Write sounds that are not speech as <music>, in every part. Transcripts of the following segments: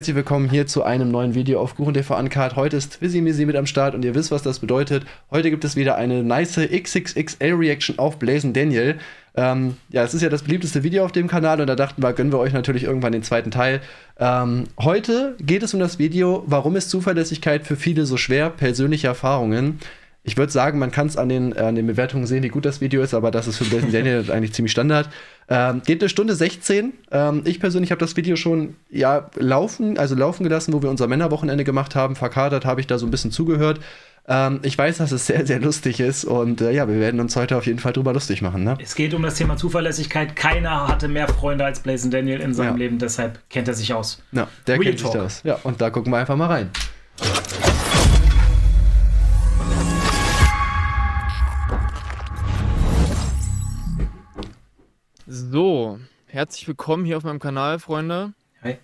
Herzlich willkommen hier zu einem neuen Video auf Kuchen TV Uncut. Heute ist Twizzy Mizzy mit am Start und ihr wisst, was das bedeutet. Heute gibt es wieder eine nice XXXL Reaction auf Blazing Daniel. Ähm, ja, es ist ja das beliebteste Video auf dem Kanal und da dachten wir, gönnen wir euch natürlich irgendwann den zweiten Teil. Ähm, heute geht es um das Video, warum ist Zuverlässigkeit für viele so schwer? Persönliche Erfahrungen ich würde sagen, man kann es an, den, äh, an den Bewertungen sehen, wie gut das Video ist, aber das ist für Blazing <laughs> Daniel eigentlich ziemlich Standard. Ähm, geht eine Stunde 16. Ähm, ich persönlich habe das Video schon ja, laufen, also laufen gelassen, wo wir unser Männerwochenende gemacht haben. Verkadert habe ich da so ein bisschen zugehört. Ähm, ich weiß, dass es sehr, sehr lustig ist und äh, ja, wir werden uns heute auf jeden Fall drüber lustig machen. Ne? Es geht um das Thema Zuverlässigkeit. Keiner hatte mehr Freunde als Blazing Daniel in seinem ja. Leben, deshalb kennt er sich aus. Ja, der Real kennt Talk. sich das. Ja, und da gucken wir einfach mal rein. So, herzlich willkommen hier auf meinem Kanal, Freunde. Hi.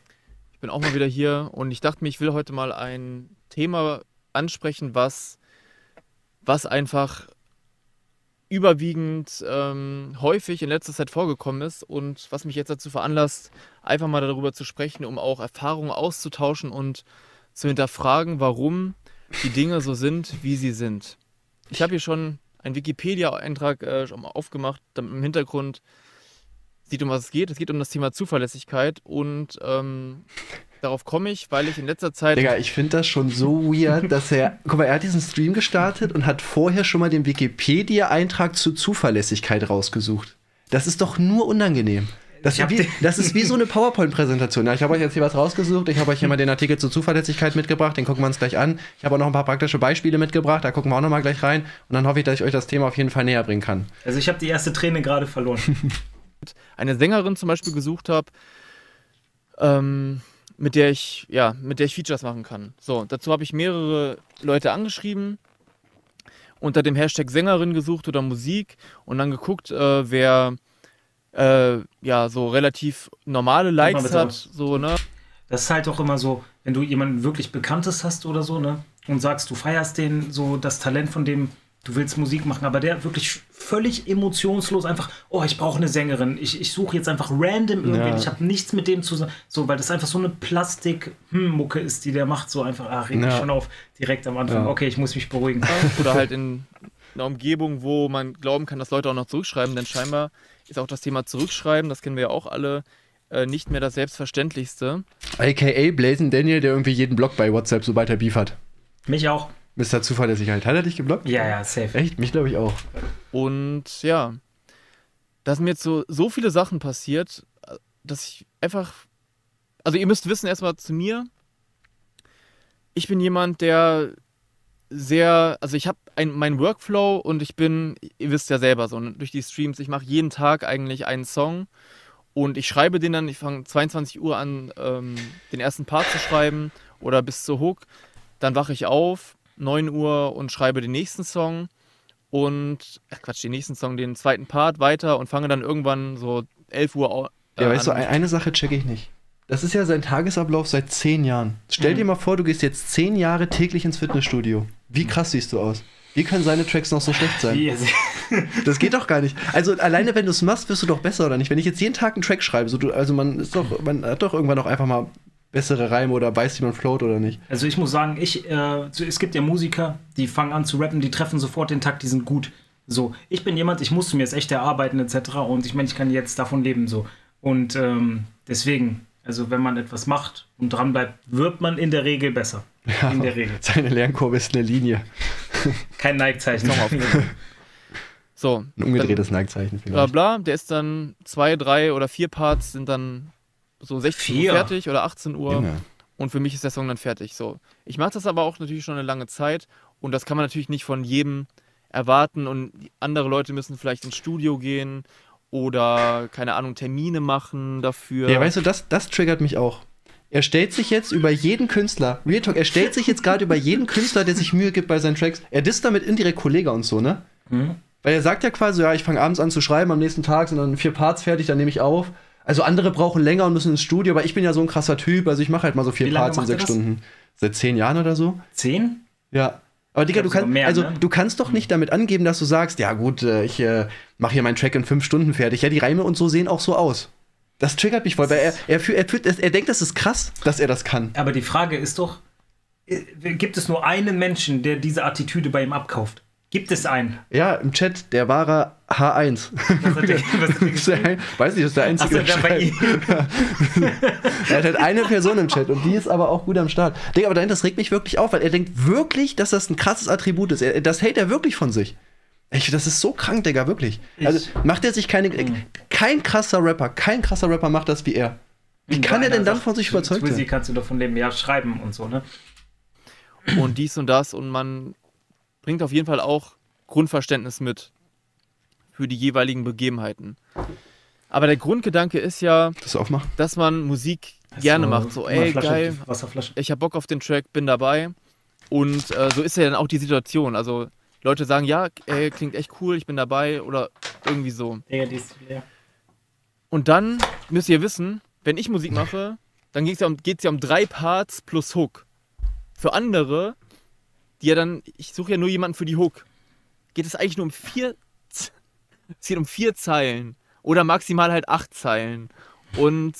Ich bin auch mal wieder hier und ich dachte mir, ich will heute mal ein Thema ansprechen, was, was einfach überwiegend ähm, häufig in letzter Zeit vorgekommen ist und was mich jetzt dazu veranlasst, einfach mal darüber zu sprechen, um auch Erfahrungen auszutauschen und zu hinterfragen, warum die Dinge so sind, wie sie sind. Ich habe hier schon einen Wikipedia-Eintrag äh, aufgemacht, im Hintergrund sieht, um was es geht. Es geht um das Thema Zuverlässigkeit und ähm, darauf komme ich, weil ich in letzter Zeit. Digga, ich finde das schon so weird, dass er. <laughs> Guck mal, er hat diesen Stream gestartet und hat vorher schon mal den Wikipedia-Eintrag zur Zuverlässigkeit rausgesucht. Das ist doch nur unangenehm. Das, wie, das, ist wie so eine <laughs> PowerPoint-Präsentation. Ja, ich habe euch jetzt hier was rausgesucht. Ich habe euch hier mal den Artikel zur Zuverlässigkeit mitgebracht. Den gucken wir uns gleich an. Ich habe auch noch ein paar praktische Beispiele mitgebracht. Da gucken wir auch noch mal gleich rein. Und dann hoffe ich, dass ich euch das Thema auf jeden Fall näher bringen kann. Also ich habe die erste Träne gerade verloren. <laughs> eine Sängerin zum Beispiel gesucht habe, ähm, mit der ich, ja, mit der ich Features machen kann. So, dazu habe ich mehrere Leute angeschrieben, unter dem Hashtag Sängerin gesucht oder Musik und dann geguckt, äh, wer äh, ja so relativ normale Likes hat. So, ne? Das ist halt auch immer so, wenn du jemanden wirklich Bekanntes hast oder so, ne? Und sagst, du feierst den, so das Talent von dem du willst Musik machen, aber der wirklich völlig emotionslos einfach, oh, ich brauche eine Sängerin, ich, ich suche jetzt einfach random irgendwie, ja. ich habe nichts mit dem zusammen, so, weil das einfach so eine Plastik-Mucke ist, die der macht, so einfach, ah, reg mich ja. schon auf, direkt am Anfang, ja. okay, ich muss mich beruhigen. Oder halt in einer Umgebung, wo man glauben kann, dass Leute auch noch zurückschreiben, denn scheinbar ist auch das Thema Zurückschreiben, das kennen wir ja auch alle, äh, nicht mehr das Selbstverständlichste. AKA Blazen Daniel, der irgendwie jeden Blog bei WhatsApp, sobald er Beef hat. Mich auch. Mr. Zuverlässigkeit. Hat er dich geblockt? Ja, ja, safe. Echt? Mich glaube ich auch. Und ja, da sind mir jetzt so, so viele Sachen passiert, dass ich einfach. Also, ihr müsst wissen, erstmal zu mir. Ich bin jemand, der sehr, also ich habe meinen Workflow und ich bin, ihr wisst ja selber so, durch die Streams, ich mache jeden Tag eigentlich einen Song und ich schreibe den dann, ich fange 22 Uhr an, ähm, den ersten Part zu schreiben oder bis zur Hook. Dann wache ich auf, 9 Uhr und schreibe den nächsten Song und, ach Quatsch, den nächsten Song, den zweiten Part weiter und fange dann irgendwann so 11 Uhr äh, Ja, weißt an. du, eine Sache checke ich nicht. Das ist ja sein Tagesablauf seit 10 Jahren. Stell mhm. dir mal vor, du gehst jetzt 10 Jahre täglich ins Fitnessstudio. Wie krass siehst du aus? Wie können seine Tracks noch so schlecht sein? <laughs> das geht doch gar nicht. Also alleine wenn du es machst, wirst du doch besser, oder nicht? Wenn ich jetzt jeden Tag einen Track schreibe, so du, also man ist doch, man hat doch irgendwann auch einfach mal bessere Reime oder weiß, wie man float oder nicht? Also ich muss sagen, ich, äh, es gibt ja Musiker, die fangen an zu rappen, die treffen sofort den Takt, die sind gut. So, ich bin jemand, ich musste mir es echt erarbeiten etc. Und ich meine, ich kann jetzt davon leben so. Und ähm, deswegen, also wenn man etwas macht und dran bleibt, wird man in der Regel besser. Ja, in der Regel. Seine Lernkurve ist eine Linie. Kein Nike-Zeichen. <laughs> so. Ein umgedrehtes Nike-Zeichen. Bla bla, der ist dann zwei, drei oder vier Parts sind dann so 16 Vier. Uhr fertig oder 18 Uhr. Junge. Und für mich ist der Song dann fertig. So. Ich mache das aber auch natürlich schon eine lange Zeit und das kann man natürlich nicht von jedem erwarten und andere Leute müssen vielleicht ins Studio gehen oder keine Ahnung Termine machen dafür. Ja, weißt du, das, das triggert mich auch. Er stellt sich jetzt über jeden Künstler, Real Talk, er stellt sich jetzt gerade über jeden Künstler, der sich Mühe gibt bei seinen Tracks. Er disst damit indirekt Kollege und so, ne? Mhm. Weil er sagt ja quasi, ja, ich fange abends an zu schreiben, am nächsten Tag sind dann vier Parts fertig, dann nehme ich auf. Also andere brauchen länger und müssen ins Studio, aber ich bin ja so ein krasser Typ, also ich mache halt mal so vier Parts in sechs Stunden. Seit zehn Jahren oder so. Zehn? Ja. Aber Digga, du, kann, mehr, also, ne? du kannst doch nicht damit angeben, dass du sagst, ja gut, äh, ich äh, mache hier meinen Track in fünf Stunden fertig. Ja, die Reime und so sehen auch so aus. Das triggert mich voll, weil er, er, fühlt, er, fühlt, er denkt, das ist krass, dass er das kann. Aber die Frage ist doch, äh, gibt es nur einen Menschen, der diese Attitüde bei ihm abkauft? Gibt es einen? Ja, im Chat, der wahre H1. Was hat der, was hat der? Weiß nicht, das ist der einzige. Der bei ihm. <laughs> er hat halt eine Person im Chat und die ist aber auch gut am Start. Digga, aber das regt mich wirklich auf, weil er denkt wirklich, dass das ein krasses Attribut ist. Er, das hält er wirklich von sich. Ich, das ist so krank, Digga, wirklich. Also Ich- macht er sich keine. Kein krasser Rapper, kein krasser Rapper macht das wie er. Wie kann er denn dann von sich überzeugt sein? kannst du davon leben, ja, schreiben und so, ne? und dies und das und man bringt auf jeden Fall auch Grundverständnis mit für die jeweiligen Begebenheiten. Aber der Grundgedanke ist ja, Das dass man Musik gerne So, macht. So, ey, Flasche, geil, Wasserflasche. ich hab Bock auf den Track, bin dabei. Und äh, so ist ja dann auch die Situation. Also Leute sagen, ja, ey, klingt echt cool, ich bin dabei oder irgendwie so. Digga, die ist leer. Und dann müsst ihr wissen, wenn ich Musik mache, dann geht es ja, um, ja um drei Parts plus Hook. Für andere, die ja dann, ich suche ja nur jemanden für die Hook, geht es eigentlich nur um vier, es geht um vier Zeilen oder maximal halt acht Zeilen. Und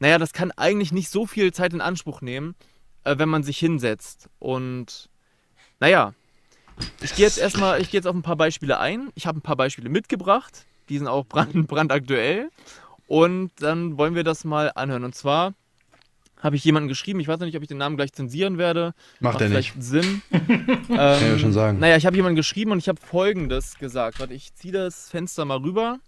naja, das kann eigentlich nicht so viel Zeit in Anspruch nehmen, äh, wenn man sich hinsetzt. Und naja, ich gehe jetzt erstmal, ich gehe jetzt auf ein paar Beispiele ein. Ich habe ein paar Beispiele mitgebracht. Die sind auch brand, brandaktuell. Und dann wollen wir das mal anhören. Und zwar habe ich jemanden geschrieben, ich weiß noch nicht, ob ich den Namen gleich zensieren werde. Macht er nicht. vielleicht Sinn. <laughs> Kann ich ja schon sagen. Naja, ich habe jemanden geschrieben und ich habe folgendes gesagt. Warte, ich ziehe das Fenster mal rüber.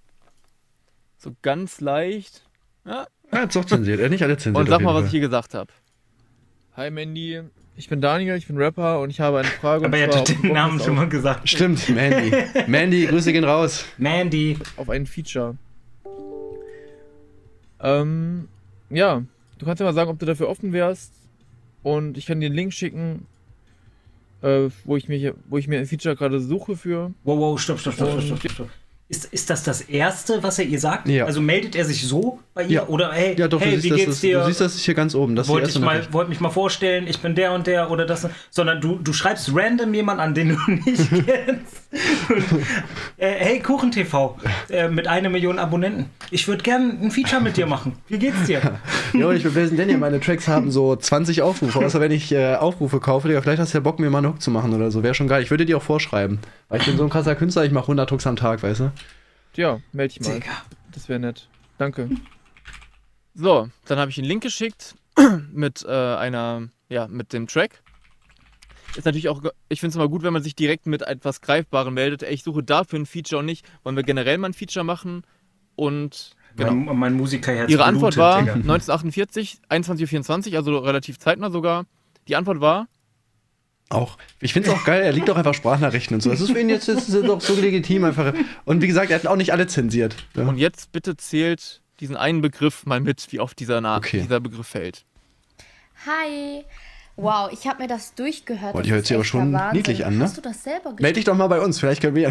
So ganz leicht. Ja, Er hat doch zensiert. Er hat nicht alle zensiert. und sag mal, was ich hier gesagt habe. Hi Mandy, ich bin Daniel, ich bin Rapper und ich habe eine Frage. Aber er hat den Namen schon mal gesagt. Stimmt, Mandy. <laughs> Mandy, Grüße gehen raus. Mandy. auf ein Feature. Ähm, ja, du kannst ja mal sagen, ob du dafür offen wärst. Und ich kann dir einen Link schicken, äh, wo, ich mir, wo ich mir ein Feature gerade suche für. Wow, wow, stopp, stopp, stopp, stopp, stopp, stopp, stopp. Ist, ist das das Erste, was er ihr sagt? Ja. Also meldet er sich so bei ihr? Ja. Oder hey, Ja, doch, hey wie geht's das, dir? du siehst das hier ganz oben. Das wollte ich mal, wollte mich mal vorstellen, ich bin der und der oder das, sondern du, du schreibst random jemand an, den du <laughs> nicht <laughs> kennst. Und, äh, hey Kuchen-TV äh, mit einer Million Abonnenten. Ich würde gerne ein Feature mit dir machen. Wie geht's dir? <laughs> Ja, und ich will Blazing Daniel, meine Tracks haben so 20 Aufrufe. Außer wenn ich äh, Aufrufe kaufe, Digga, vielleicht hast du ja Bock, mir mal einen Hook zu machen oder so. Wäre schon geil. Ich würde dir auch vorschreiben. Weil ich bin so ein krasser Künstler, ich mache 100 Hooks am Tag, weißt du? Ja, melde ich mal. Digga. Das wäre nett. Danke. <laughs> So, dann habe ich einen Link geschickt <clears throat> mit äh, einer, ja, mit dem Track. Ist natürlich auch, ich finde es immer gut, wenn man sich direkt mit etwas Greifbarem meldet. Ey, ich suche dafür ein Feature und nicht. Wollen wir generell mal ein Feature machen? Und genau. Mein, mein Musikerherz Ihre Antwort blutet, war Digga. 1948, 21.24 Uhr, also relativ zeitnah sogar. Die Antwort war, Auch. Ich finde es auch geil, er liegt auch einfach Sprachnachrichten und so. Das ist für ihn jetzt doch so legitim einfach. Und wie gesagt, er hat auch nicht alle zensiert. Ja. und jetzt bitte zählt diesen einen Begriff mal mit, wie oft dieser, Na Okay. dieser Begriff fällt. Hi. Wow, ich habe mir das durchgehört. Boah, die hört sich aber schon Wahnsinn. niedlich an, ne? Hast du das selber Meld dich doch mal bei uns, vielleicht können wir ja.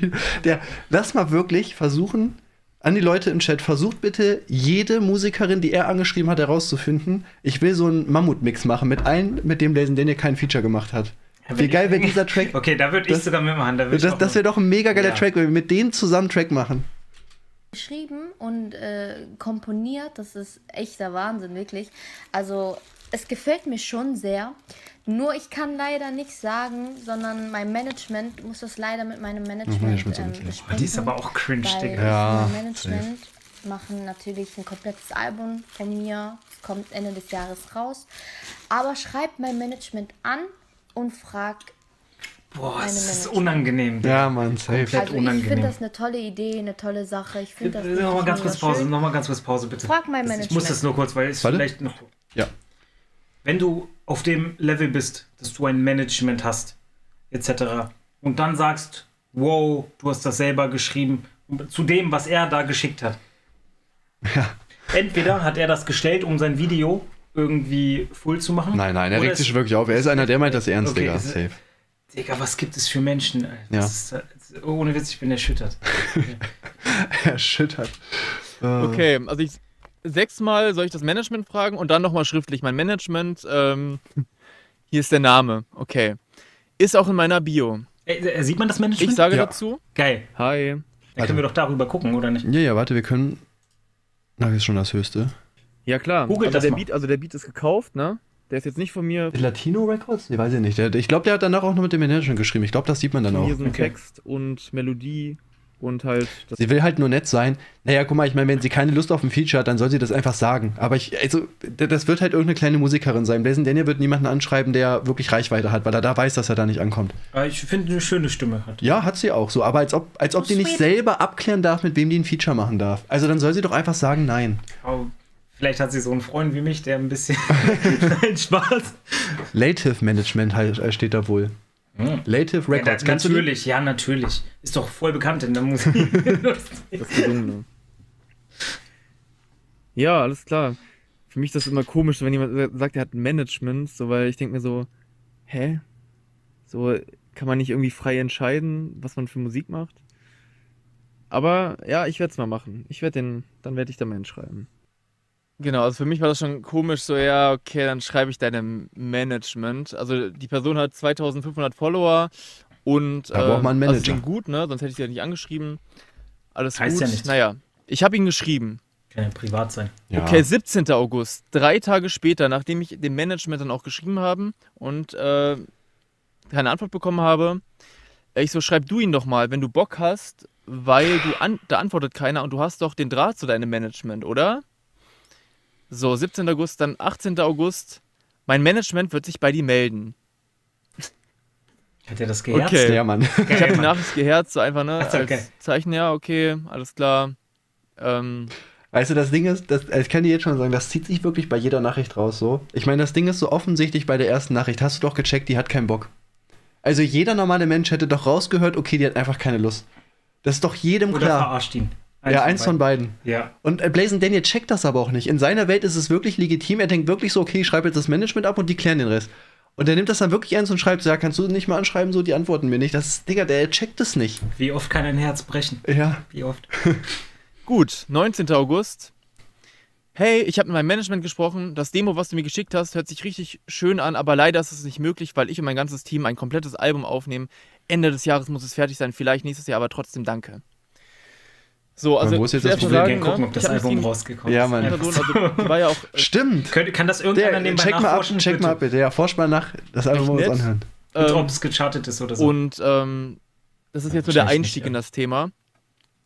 <laughs> Der, lass mal wirklich versuchen, an die Leute im Chat, versucht bitte jede Musikerin, die er angeschrieben hat, herauszufinden. Ich will so einen Mammutmix machen mit allen, mit dem Blazen Daniel kein Feature gemacht hat. Ja, Wie geil wäre dieser Track? <laughs> Okay, da würde ich Das- sogar mitmachen. Da Das, auch das wäre doch ein mega geiler Ja. Track, wenn wir mit denen zusammen einen Track machen. geschrieben und äh, komponiert. Das ist echter Wahnsinn, wirklich. Also, es gefällt mir schon sehr. Nur ich kann leider nicht sagen, sondern mein Management muss das leider mit meinem Management, Management soll ähm, besprechen. Die ist aber auch cringe, weil Digga. Ja, mein Management machen natürlich ein komplettes Album von mir. Es kommt Ende des Jahres raus. Aber schreibt mein Management an und fragt. Boah, Meine es ist Management. unangenehm. Digga. Ja, Mann, safe. Komplett Also ich unangenehm. finde das eine tolle Idee, eine tolle Sache. Ich finde das Nochmal wirklich ganz kurz Pause, nochmal ganz kurz Pause, bitte. Frag mein Das- Ich Management. muss das nur kurz, weil es vielleicht noch. Ja. Wenn du auf dem Level bist, dass du ein Management hast, etc., und dann sagst, wow, du hast das selber geschrieben, zu dem, was er da geschickt hat. Ja. Entweder hat er das gestellt, um sein Video irgendwie full zu machen. Nein, nein, er regt sich wirklich auf. Er ist einer, der meint das ernst, Okay, Digga. es- Safe. Digga, was gibt es für Menschen? Ja. Ist, äh, ohne Witz, ich bin erschüttert. <laughs> Erschüttert. Okay, also ich sechsmal soll ich das Management fragen und dann nochmal schriftlich. Mein Management, ähm, hier ist der Name. Okay. Ist auch in meiner Bio. Äh, äh, sieht man das Management? Ich sage Ja. dazu. Geil. Hi. Dann können wir doch darüber gucken, oder nicht? Ja, ja, warte, wir können. Na, ist schon das Höchste. Ja, klar. Googelt also, das der mal. Beat, also der Beat ist gekauft, ne? Der ist jetzt nicht von mir. Latino Records? Nee, weiß ich nicht. Der, ich glaube, der hat danach auch noch mit dem Management geschrieben. Ich glaube, das sieht man dann auch. so ein Okay. Text und Melodie und halt. Sie will halt nur nett sein. Naja, guck mal, ich meine, wenn sie keine Lust auf ein Feature hat, dann soll sie das einfach sagen. Aber ich, also, das wird halt irgendeine kleine Musikerin sein. Blazing Daniel wird niemanden anschreiben, der wirklich Reichweite hat, weil er da weiß, dass er da nicht ankommt. Ich finde, eine schöne Stimme hat. Ja, hat sie auch so. Aber als ob, als ob Oh, die nicht selber abklären darf, mit wem die ein Feature machen darf. Also dann soll sie doch einfach sagen, nein. Aber vielleicht hat sie so einen Freund wie mich, der ein bisschen. <laughs> <laughs> Spaß. Lative Management halt, äh, steht da wohl. Hm. Lative Ja, Records. die? natürlich, ja, natürlich. Ist doch voll bekannt in der Musik. <laughs> Ja, alles klar. Für mich ist das immer komisch, wenn jemand sagt, er hat ein Management, so, weil ich denke mir so, hä? So, kann man nicht irgendwie frei entscheiden, was man für Musik macht? Aber ja, ich werde es mal machen. Ich werde den, dann werde ich da mal hinschreiben. Genau, also für mich war das schon komisch, so ja, okay, dann schreibe ich deinem Management. Also die Person hat 2500 Follower und Da braucht man einen Also Manager. klingt gut, ne? Sonst hätte ich sie ja nicht angeschrieben. Alles Heißt gut. ja nichts. Naja, ich habe ihn geschrieben. Kann ja privat sein. Ja. Okay, 17. August, drei Tage später, nachdem ich dem Management dann auch geschrieben habe und äh, keine Antwort bekommen habe, äh, ich so, schreib du ihn doch mal, wenn du Bock hast, weil du an, da antwortet keiner und du hast doch den Draht zu deinem Management, oder? So, 17. August, dann 18. August, mein Management wird sich bei dir melden. Hat er das geherzt? Okay. Der Mann. Ich habe die. Nachricht geherzt, so einfach, ne? Ach so, als okay. Zeichen, ja, okay, alles klar. Ähm, Weißt du, das Ding ist, das, ich kann dir jetzt schon sagen, das zieht sich wirklich bei jeder Nachricht raus so. Ich meine, das Ding ist so offensichtlich bei der ersten Nachricht. Hast du doch gecheckt, die hat keinen Bock. Also jeder normale Mensch hätte doch rausgehört, okay, die hat einfach keine Lust. Das ist doch jedem Oder klar. verarscht ihn. Ja, eins von beiden. Ja. Und äh, Blazing Daniel checkt das aber auch nicht. In seiner Welt ist es wirklich legitim. Er denkt wirklich so, okay, ich schreibe jetzt das Management ab und die klären den Rest. Und er nimmt das dann wirklich ernst und schreibt, so, ja, kannst du nicht mal anschreiben, so, die antworten mir nicht. Das ist, Digga, der checkt es nicht. Wie oft kann ein Herz brechen? Ja. Wie oft? <laughs> Gut, 19. August. Hey, ich habe mit meinem Management gesprochen. Das Demo, was du mir geschickt hast, hört sich richtig schön an, aber leider ist es nicht möglich, weil ich und mein ganzes Team ein komplettes Album aufnehmen. Ende des Jahres muss es fertig sein, vielleicht nächstes Jahr, aber trotzdem danke. So, also wo ist jetzt ich das gerne sagen, gucken, ne, ob das Album rausgekommen Ja, ist. Mann. die Person, also, war ja auch äh, Stimmt. Könnt, kann das irgendeiner Der, nebenbei check mal ab, nachforschen? check mal ab, Bitte. Ja, forsch mal nach. Das Album muss anhören. Und ähm, ob es gechartet ist oder so. und ähm, das ist jetzt nur der Einstieg nicht, in ja. das Thema.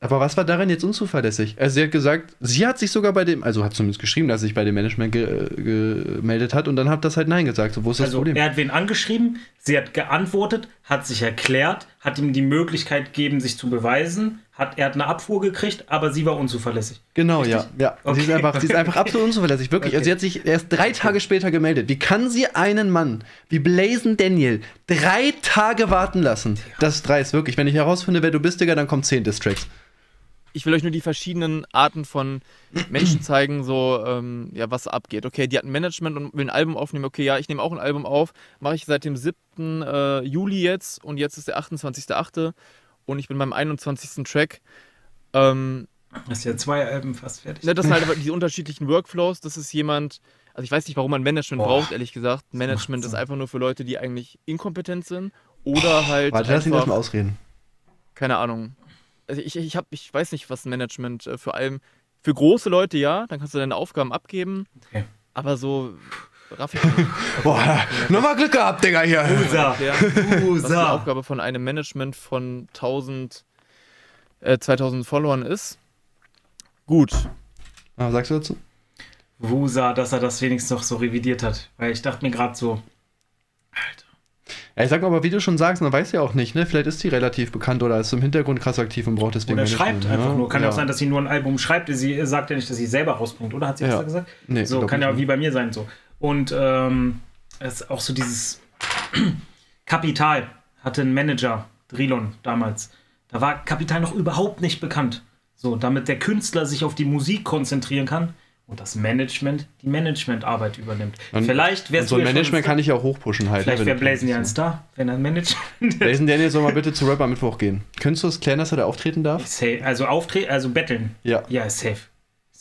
Aber was war darin jetzt unzuverlässig? Also sie hat gesagt, sie hat sich sogar bei dem, also hat zumindest geschrieben, dass sie sich bei dem Management ge gemeldet hat und dann hat das halt Nein gesagt. So, wo ist das also Problem? er hat wen angeschrieben, sie hat geantwortet, hat sich erklärt, hat ihm die Möglichkeit gegeben, sich zu beweisen, hat, er hat eine Abfuhr gekriegt, aber sie war unzuverlässig. Genau, Richtig? ja. ja. Sie, ist Okay. einfach, sie ist einfach absolut unzuverlässig, wirklich. Okay. Also sie hat sich erst drei Tage später gemeldet. Wie kann sie einen Mann wie Blazen Daniel drei Tage warten lassen? Das ist dreist, wirklich. Wenn ich herausfinde, wer du bist, Digga, dann kommt 10 Distracks. Ich will euch nur die verschiedenen Arten von Menschen zeigen, so, ähm, ja, was abgeht. Okay, die hat ein Management und will ein Album aufnehmen. Okay, ja, ich nehme auch ein Album auf. Mache ich seit dem 7. Äh, Juli jetzt und jetzt ist der 28.8. und ich bin beim 21. Track. Ähm, Das ist ja zwei Alben fast fertig. ne, das sind halt aber <laughs> die unterschiedlichen Workflows. Das ist jemand, also ich weiß nicht, warum man Management Boah. braucht, ehrlich gesagt. Management ist einfach nur für Leute, die eigentlich inkompetent sind oder halt Warte, lass ihn erstmal ausreden. keine Ahnung. Also ich, ich, hab, ich weiß nicht, was Management äh, vor allem für große Leute ja, dann kannst du deine Aufgaben abgeben. Okay. Aber so raff ich <laughs> nicht. Boah, nochmal Glück gehabt, Digga, hier. Usa. Der, was die Usa. Aufgabe von einem Management von 1000, äh, 2000 Followern ist. Gut. Ah, Was sagst du dazu? Wusa, dass er das wenigstens noch so revidiert hat. Weil ich dachte mir gerade so, Alter. Ja, ich sag mal, aber wie du schon sagst, man weiß ja auch nicht, ne? Vielleicht ist sie relativ bekannt oder ist im Hintergrund krass aktiv und braucht deswegen Oder schreibt einfach ja? nur. Kann ja auch sein, dass sie nur ein Album schreibt. Sie sagt ja nicht, dass sie selber rausbringt, oder? Hat sie Ja. das da gesagt? Nee, so, kann nicht, ja ne? wie bei mir sein so. Und ähm, es ist auch so dieses <clears throat> Kapital hatte einen Manager, Drilon damals. Da war Kapital noch überhaupt nicht bekannt. So, damit der Künstler sich auf die Musik konzentrieren kann und das Management die Managementarbeit übernimmt. Und- Vielleicht wäre so ein Management kann ich ja auch hochpushen halt. Vielleicht wäre Blazen ja ein Star, wenn er ein Management Blazen Daniel soll mal bitte zu Rapper Mittwoch gehen. <laughs> Könntest du es klären, dass er da auftreten darf? Safe. Also auftreten, also betteln. Ja. Ja, safe.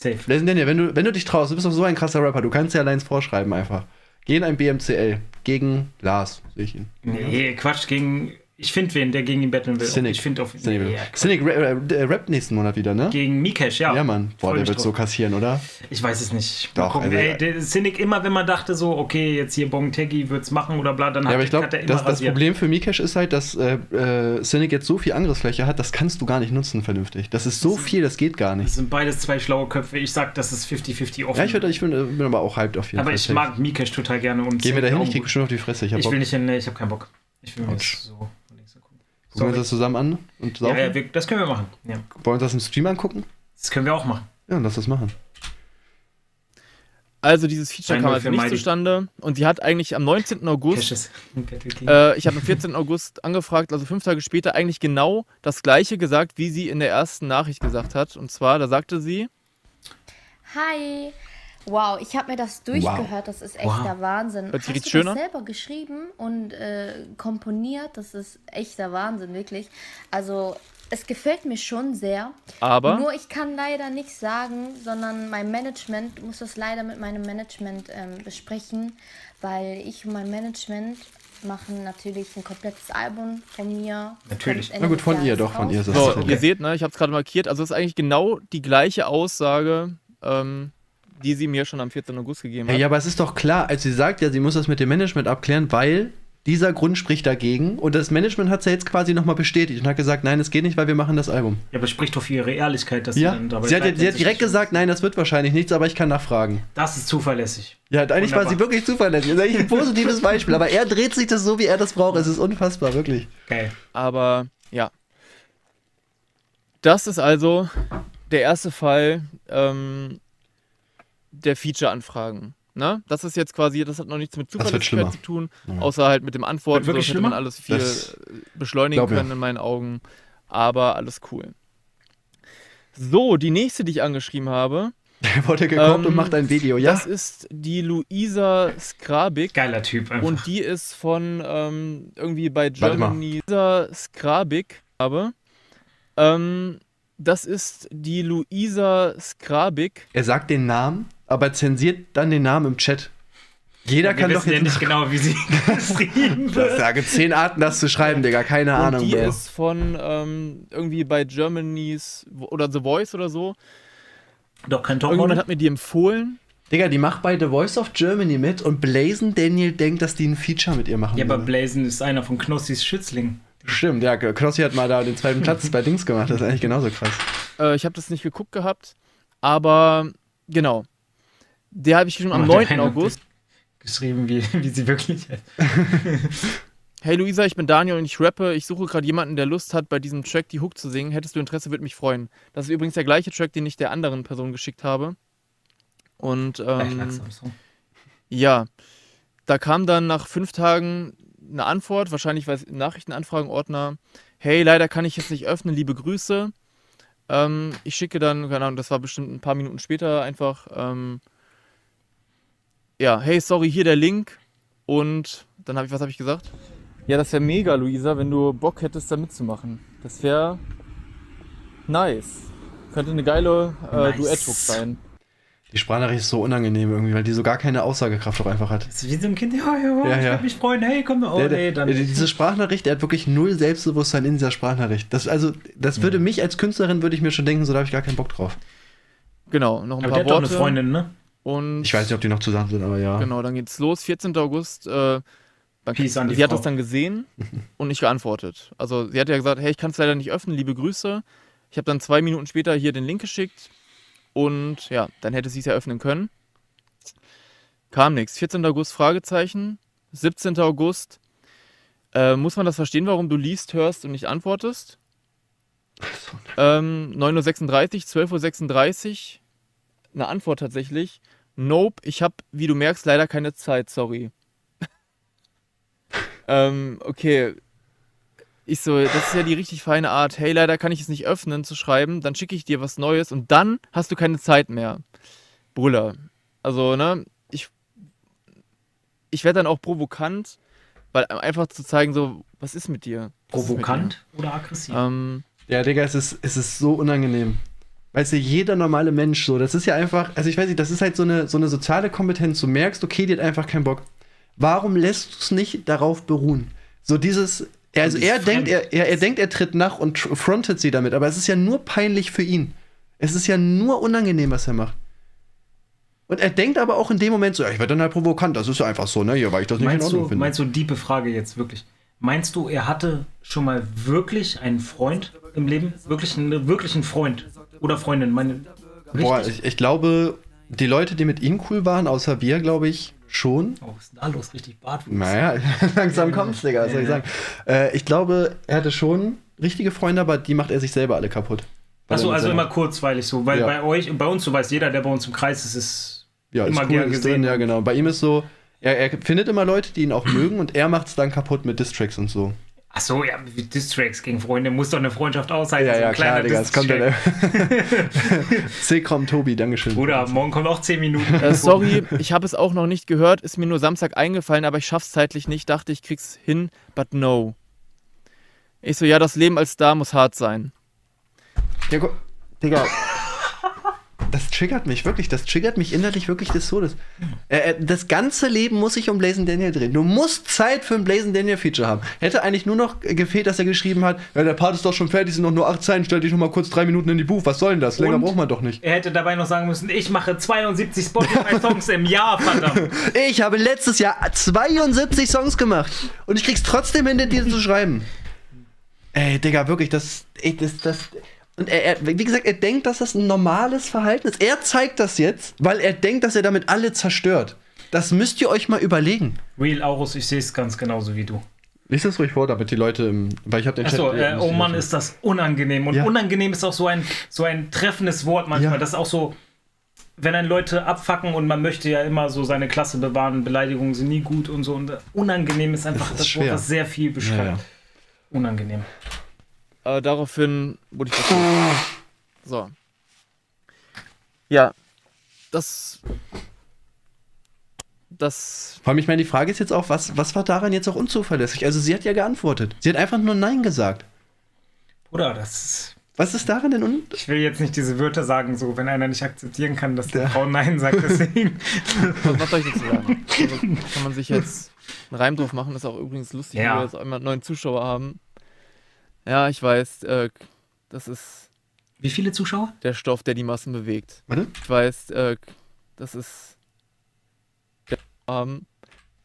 Safe. Daniel, wenn du, wenn du dich traust, du bist doch so ein krasser Rapper, du kannst ja allein vorschreiben einfach. Geh in ein BMCL gegen Lars, sehe ich ihn. Nee, Quatsch, gegen Ich finde wen, der gegen ihn betteln will. Cynic. Ich finde auf Cynic, Ja, Cynic ra- rappt nächsten Monat wieder, ne? Gegen Mikesh, ja. Ja, Mann. Boah, Freu der wird so drauf. kassieren, oder? Ich weiß es nicht. Doch, also- Ey, der Cynic immer, wenn man dachte so, okay, jetzt hier Bonteggi wird's machen oder bla, dann Ja, hat, aber ich glaube, hat er immer das, das. Problem für Mikesh ist halt, dass äh, äh, Cynic jetzt so viel Angriffsfläche hat, das kannst du gar nicht nutzen vernünftig. Das ist so viel, das geht gar Das nicht. sind beides zwei schlaue Köpfe. Ich sag, das ist 50-50 offen. Ja, ich, würd, ich bin, bin aber auch hyped auf jeden aber Fall. ich mag Mikesh total gerne. Und Gehen wir dahin, Cynic ich krieg bestimmt auf die Fresse. Ich hab Ich will nicht hin, ich habe keinen Bock. Ich will mir das so. Gucken wir uns das zusammen an und Ja, saufen? ja, wir, das können wir machen. Ja. Wollen wir uns das im Stream angucken? Das können wir auch machen. Ja, lass das machen. Also dieses Feature kam also für nicht zustande. Und sie hat eigentlich am 19. August, äh, ich habe am 14. August angefragt, also fünf Tage später, eigentlich genau das gleiche gesagt, wie sie in der ersten Nachricht gesagt hat. Und zwar, da sagte sie, Hi. Wow, ich habe mir das durchgehört, das ist echter Wahnsinn. Hört sich Hast du schön an? das selber geschrieben und äh, komponiert? Das ist echter Wahnsinn, wirklich. Also, es gefällt mir schon sehr. aber, Nur ich kann leider nicht sagen, sondern mein Management muss das leider mit meinem Management ähm, besprechen, weil ich und mein Management machen natürlich ein komplettes Album von mir. Natürlich. Na gut, von ihr doch, von ihr so, okay. ihr seht, ne, ich habe es gerade markiert, also es ist eigentlich genau die gleiche Aussage, ähm, die sie mir schon am 14. August gegeben hat. ja, aber es ist doch klar, als sie sagt, ja, sie muss das mit dem Management abklären, weil dieser Grund spricht dagegen und das Management hat es ja jetzt quasi nochmal bestätigt und hat gesagt, nein, es geht nicht, weil wir machen das Album. Ja, aber spricht doch für ihre Ehrlichkeit, dass Ja, sie dann dabei sie hat, bleibt, sie hat direkt gesagt, nein, das wird wahrscheinlich nichts, aber ich kann nachfragen. Das ist zuverlässig. Ja, eigentlich war Wunderbar. sie wirklich zuverlässig. Das ist eigentlich ein positives Beispiel, aber er dreht sich das so, wie er das braucht. Es ist unfassbar, wirklich. Geil. Aber ja. Das ist also der erste Fall ähm, der Feature-Anfragen. Ne? Das ist jetzt quasi, das hat noch nichts mit. Zuverlässigkeit zu tun, außer halt mit dem Antworten. So, das hätte man alles viel Das- beschleunigen können in meinen Augen. Aber alles cool. So, die nächste, die ich angeschrieben habe, Der wurde gekommen Ähm, und macht ein Video, ja? das ist die Luisa Skrabik. Geiler Typ einfach. Und die ist von ähm, irgendwie bei. Germany Luisa Skrabik. habe. Ähm, das ist die Luisa Skrabik. Er sagt den Namen, aber zensiert dann den Namen im Chat. Jeder wir kann doch wissen ja jetzt. nicht genau, wie sie <laughs> geschrieben Ich wird. sage zehn Arten, das zu schreiben, Digga. Keine Und Ahnung, die Bro. ist von ähm, irgendwie bei Germany's oder The Voice oder so. Doch kein Irgendjemand Topmodel. hat mir die empfohlen. Digga, die macht bei The Voice of Germany mit und Blazen Daniel denkt, dass die ein Feature mit ihr machen. Ja, aber würde. Blazen ist einer von Knossis Schützling. Stimmt, ja, Knossi hat mal da den zweiten Platz bei Dings gemacht. Das ist eigentlich genauso krass. Äh, ich habe das nicht geguckt gehabt. Aber genau. Der habe ich schon am Oh, der 9. eine hat August. Geschrieben, wie, wie sie wirklich heißt. <laughs> Hey Luisa, ich bin Daniel und ich rappe. Ich suche gerade jemanden, der Lust hat, bei diesem Track die Hook zu singen. Hättest du Interesse, würde mich freuen. Das ist übrigens der gleiche Track, den ich der anderen Person geschickt habe. Und ähm, ja, da kam dann nach fünf Tagen eine Antwort, wahrscheinlich war es im Nachrichtenanfragenordner. Hey, leider kann ich jetzt nicht öffnen, liebe Grüße. Ähm, ich schicke dann, keine Ahnung, das war bestimmt ein paar Minuten später einfach. Ähm, ja, hey, sorry, hier der Link. Und dann habe ich, was habe ich gesagt? Ja, das wäre mega, Luisa, wenn du Bock hättest, da mitzumachen. Das wäre nice. Könnte eine geile äh, Nice. Duetthook sein. Die Sprachnachricht ist so unangenehm irgendwie, weil die so gar keine Aussagekraft auch einfach hat. Das ist wie so ein Kind, ja, ja, Ja, ich ja. würde mich freuen, hey, komm, oh, Der- nee, der, dann. der- diese Sprachnachricht, der hat wirklich null Selbstbewusstsein in dieser Sprachnachricht. Das, also, das würde mich als Künstlerin, würde ich mir schon denken, so da habe ich gar keinen Bock drauf. Genau, noch ein aber paar der hat doch eine Worte. Freundin, ne? Und Ich weiß nicht, ob die noch zusammen sind, aber ja. Genau, dann geht's los. 14. August. Äh, dann- Peace an die sie hat Frau. das dann gesehen <laughs> und nicht geantwortet. Also sie hat ja gesagt, hey, ich kann es leider nicht öffnen, liebe Grüße. Ich habe dann zwei Minuten später hier den Link geschickt und ja, dann hätte sie es ja öffnen können. Kam nichts. 14. August Fragezeichen. 17. August. Äh, muss man das verstehen, warum du liest, hörst und nicht antwortest? Ähm, 9.36 Uhr, 12.36 Uhr. Eine Antwort tatsächlich. Nope, ich habe, wie du merkst, leider keine Zeit, sorry. <laughs> ähm, okay. Ich so, das ist ja die richtig feine Art. Hey, leider kann ich es nicht öffnen zu schreiben. Dann schicke ich dir was Neues und dann hast du keine Zeit mehr. Brüller. Also, ne, ich, ich werde dann auch provokant, weil einfach zu zeigen, so, was ist mit dir? Was ist mit Provokant oder aggressiv? dir? Ähm, Ja, Digga, es ist, es ist so unangenehm. Weißt du, jeder normale Mensch so, das ist ja einfach, also ich weiß nicht, das ist halt so eine, so eine soziale Kompetenz. Du merkst, okay, die hat einfach keinen Bock. Warum lässt du es nicht darauf beruhen? So dieses, Er, also er denkt, er, er, er denkt, er tritt nach und frontet sie damit, aber es ist ja nur peinlich für ihn. Es ist ja nur unangenehm, was er macht. Und er denkt aber auch in dem Moment so, ja, ich werde dann halt provokant, das ist ja einfach so, ne? Ja, weil ich das nicht in Meinst Ordnung du, finde. meinst du, diepe Frage jetzt wirklich? Meinst du, er hatte schon mal wirklich einen Freund im Leben? Wirklich einen, wirklich einen Freund oder Freundin? Meine, Boah, ich, ich glaube, die Leute, die mit ihm cool waren, außer wir, glaube ich, schon. Oh, was ist da los? Richtig Bartwuchs. Naja, <laughs> langsam kommt's, Digga, was soll ich sagen? Äh, ich glaube, er hatte schon richtige Freunde, aber die macht er sich selber alle kaputt. Achso, also immer kurzweilig so, weil Ja. bei euch und bei uns, du weißt, jeder, der bei uns im Kreis ist, ist ja, immer ist cool, gern ist gesehen. Drin, ja, genau. Bei ihm ist so, er, er findet immer Leute, die ihn auch mögen und er macht's dann kaputt mit Distracks und so. Achso, ja, wie Distracks gegen Freunde muss doch eine Freundschaft aushalten. Ja, so ein ja, klar, kleiner Digga, es kommt ja. C-Crom <laughs> Tobi, Dankeschön. Bruder, morgen kommt auch 10 Minuten. Äh, sorry, ich habe es auch noch nicht gehört, ist mir nur Samstag eingefallen, aber ich schaff's zeitlich nicht. Dachte, ich krieg's hin, but no. Ich so, ja, das Leben als Star muss hart sein. Ja, Digga. Das triggert mich wirklich, das triggert mich innerlich wirklich des Todes. Äh, äh, das ganze Leben muss sich um Blazing Daniel drehen. Du musst Zeit für ein Blazing Daniel Feature haben. Hätte eigentlich nur noch gefehlt, dass er geschrieben hat, ja, der Part ist doch schon fertig, sind noch nur acht Zeilen, stell dich noch mal kurz drei Minuten in die Buch. Was soll denn das? Länger Und? braucht man doch nicht. Er hätte dabei noch sagen müssen, ich mache 72 Spotify-Songs im Jahr, verdammt. <laughs> Ich habe letztes Jahr 72 Songs gemacht und ich krieg's trotzdem hin, dir zu schreiben. Ey, Digga, wirklich, das, ey, das, das. Und er, er, wie gesagt, er denkt, dass das ein normales Verhalten ist. Er zeigt das jetzt, weil er denkt, dass er damit alle zerstört. Das müsst ihr euch mal überlegen. Real Aurus, ich sehe es ganz genauso wie du. Lies das ruhig vor, damit die Leute, im, weil ich habe den Achso, Chat- äh, oh Mann, ist das unangenehm. Und Ja. unangenehm ist auch so ein, so ein treffendes Wort manchmal. Ja. Das ist auch so, wenn ein Leute abfacken und man möchte ja immer so seine Klasse bewahren, Beleidigungen sind nie gut und so. Und äh, unangenehm ist einfach Das ist das, Wort, schwer. das sehr viel beschreibt. Ja, ja. Unangenehm. Äh, daraufhin wurde ich verkauft. So. Ja, das. Das. Vor allem, ich meine, die Frage ist jetzt auch, was, was war daran jetzt auch unzuverlässig? Also, sie hat ja geantwortet. Sie hat einfach nur Nein gesagt. Oder das ist, Was ist daran denn un ich will jetzt nicht diese Wörter sagen, so wenn einer nicht akzeptieren kann, dass die Ja. Frau Nein sagt, deswegen. Was, soll ich dazu sagen? Also, kann man sich jetzt einen Reim drauf machen, ist auch übrigens lustig, Ja. wenn wir jetzt einmal neuen Zuschauer haben. Ja, ich weiß, äh, das ist Wie viele Zuschauer? der Stoff, der die Massen bewegt. Warte. Ich weiß, äh, das ist ähm,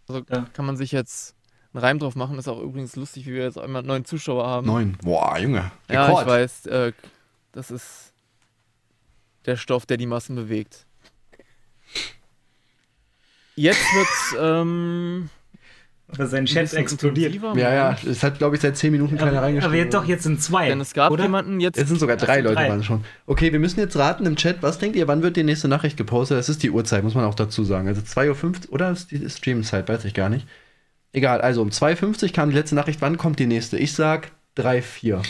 also Ja. kann man sich jetzt einen Reim drauf machen, ist auch übrigens lustig, wie wir jetzt einmal neuen Zuschauer haben. Neun. Boah, Junge. Ja, Rekord. ich weiß, äh, das ist der Stoff, der die Massen bewegt. Jetzt wird's ähm, sein ein Chat explodiert. Ja, ja, es hat, glaube ich, seit zehn Minuten keiner reingeschrieben. aber jetzt doch, jetzt sind zwei. Denn es gab oder? jemanden jetzt. Es sind sogar drei sind Leute drei. waren schon. Okay, wir müssen jetzt raten im Chat, was denkt ihr, wann wird die nächste Nachricht gepostet? Das ist die Uhrzeit, muss man auch dazu sagen. Also 2.50 Uhr oder ist die Streamzeit, weiß ich gar nicht. Egal, also um 2.50 Uhr kam die letzte Nachricht, wann kommt die nächste? Ich sag 3, 4.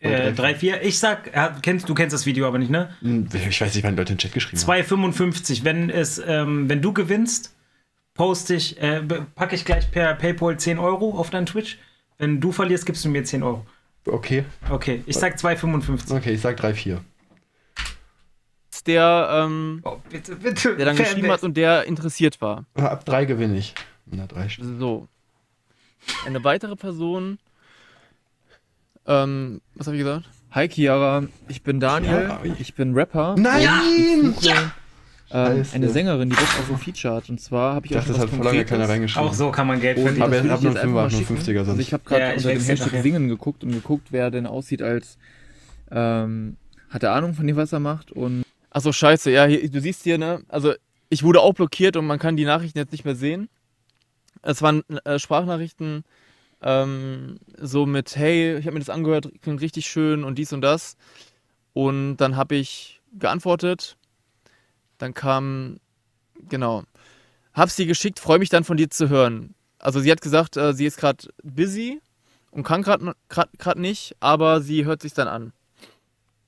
Äh, 3, 4. Ich sag, kennst, du kennst das Video aber nicht, ne? Hm, Ich weiß nicht, wann Leute in den Chat geschrieben haben. 2,55. Wenn es, ähm, wenn du gewinnst, poste ich, äh, packe ich gleich per PayPal 10 Euro auf deinen Twitch. Wenn du verlierst, gibst du mir 10 Euro. Okay, Okay, ich sag 2,55. okay, ich sag 3, 4. der, ähm, Oh, bitte, bitte. der dann geschrieben hat und der interessiert war. Ab 3 gewinne ich. Na, 3 So. Eine weitere Person. Ähm, was habe ich gesagt? Hi Chiara, ich bin Daniel, wie? ich bin Rapper. Nein! Ich suche, ähm, Scheiße. eine Sängerin, die Bock auf so featured. Und zwar habe ich Ich euch dachte, das hat vor lange keiner reingeschrieben. Auch so kann man Geld verdienen. Aber das er nur schicken. 50er sonst. Also ich habe gerade Ja, unter dem Hashtag nachher. Singen geguckt und geguckt, wer denn aussieht als ähm, hat er Ahnung von dem, was er macht und Achso, scheiße, ja, hier, du siehst hier, ne? Also, ich wurde auch blockiert und man kann die Nachrichten jetzt nicht mehr sehen. Es waren äh, Sprachnachrichten ähm, so mit, hey, ich habe mir das angehört, klingt richtig schön und dies und das. Und dann habe ich geantwortet. Dann kam, genau, hab sie geschickt, freue mich dann von dir zu hören. Also sie hat gesagt, äh, sie ist gerade busy und kann gerade nicht, aber sie hört sich dann an.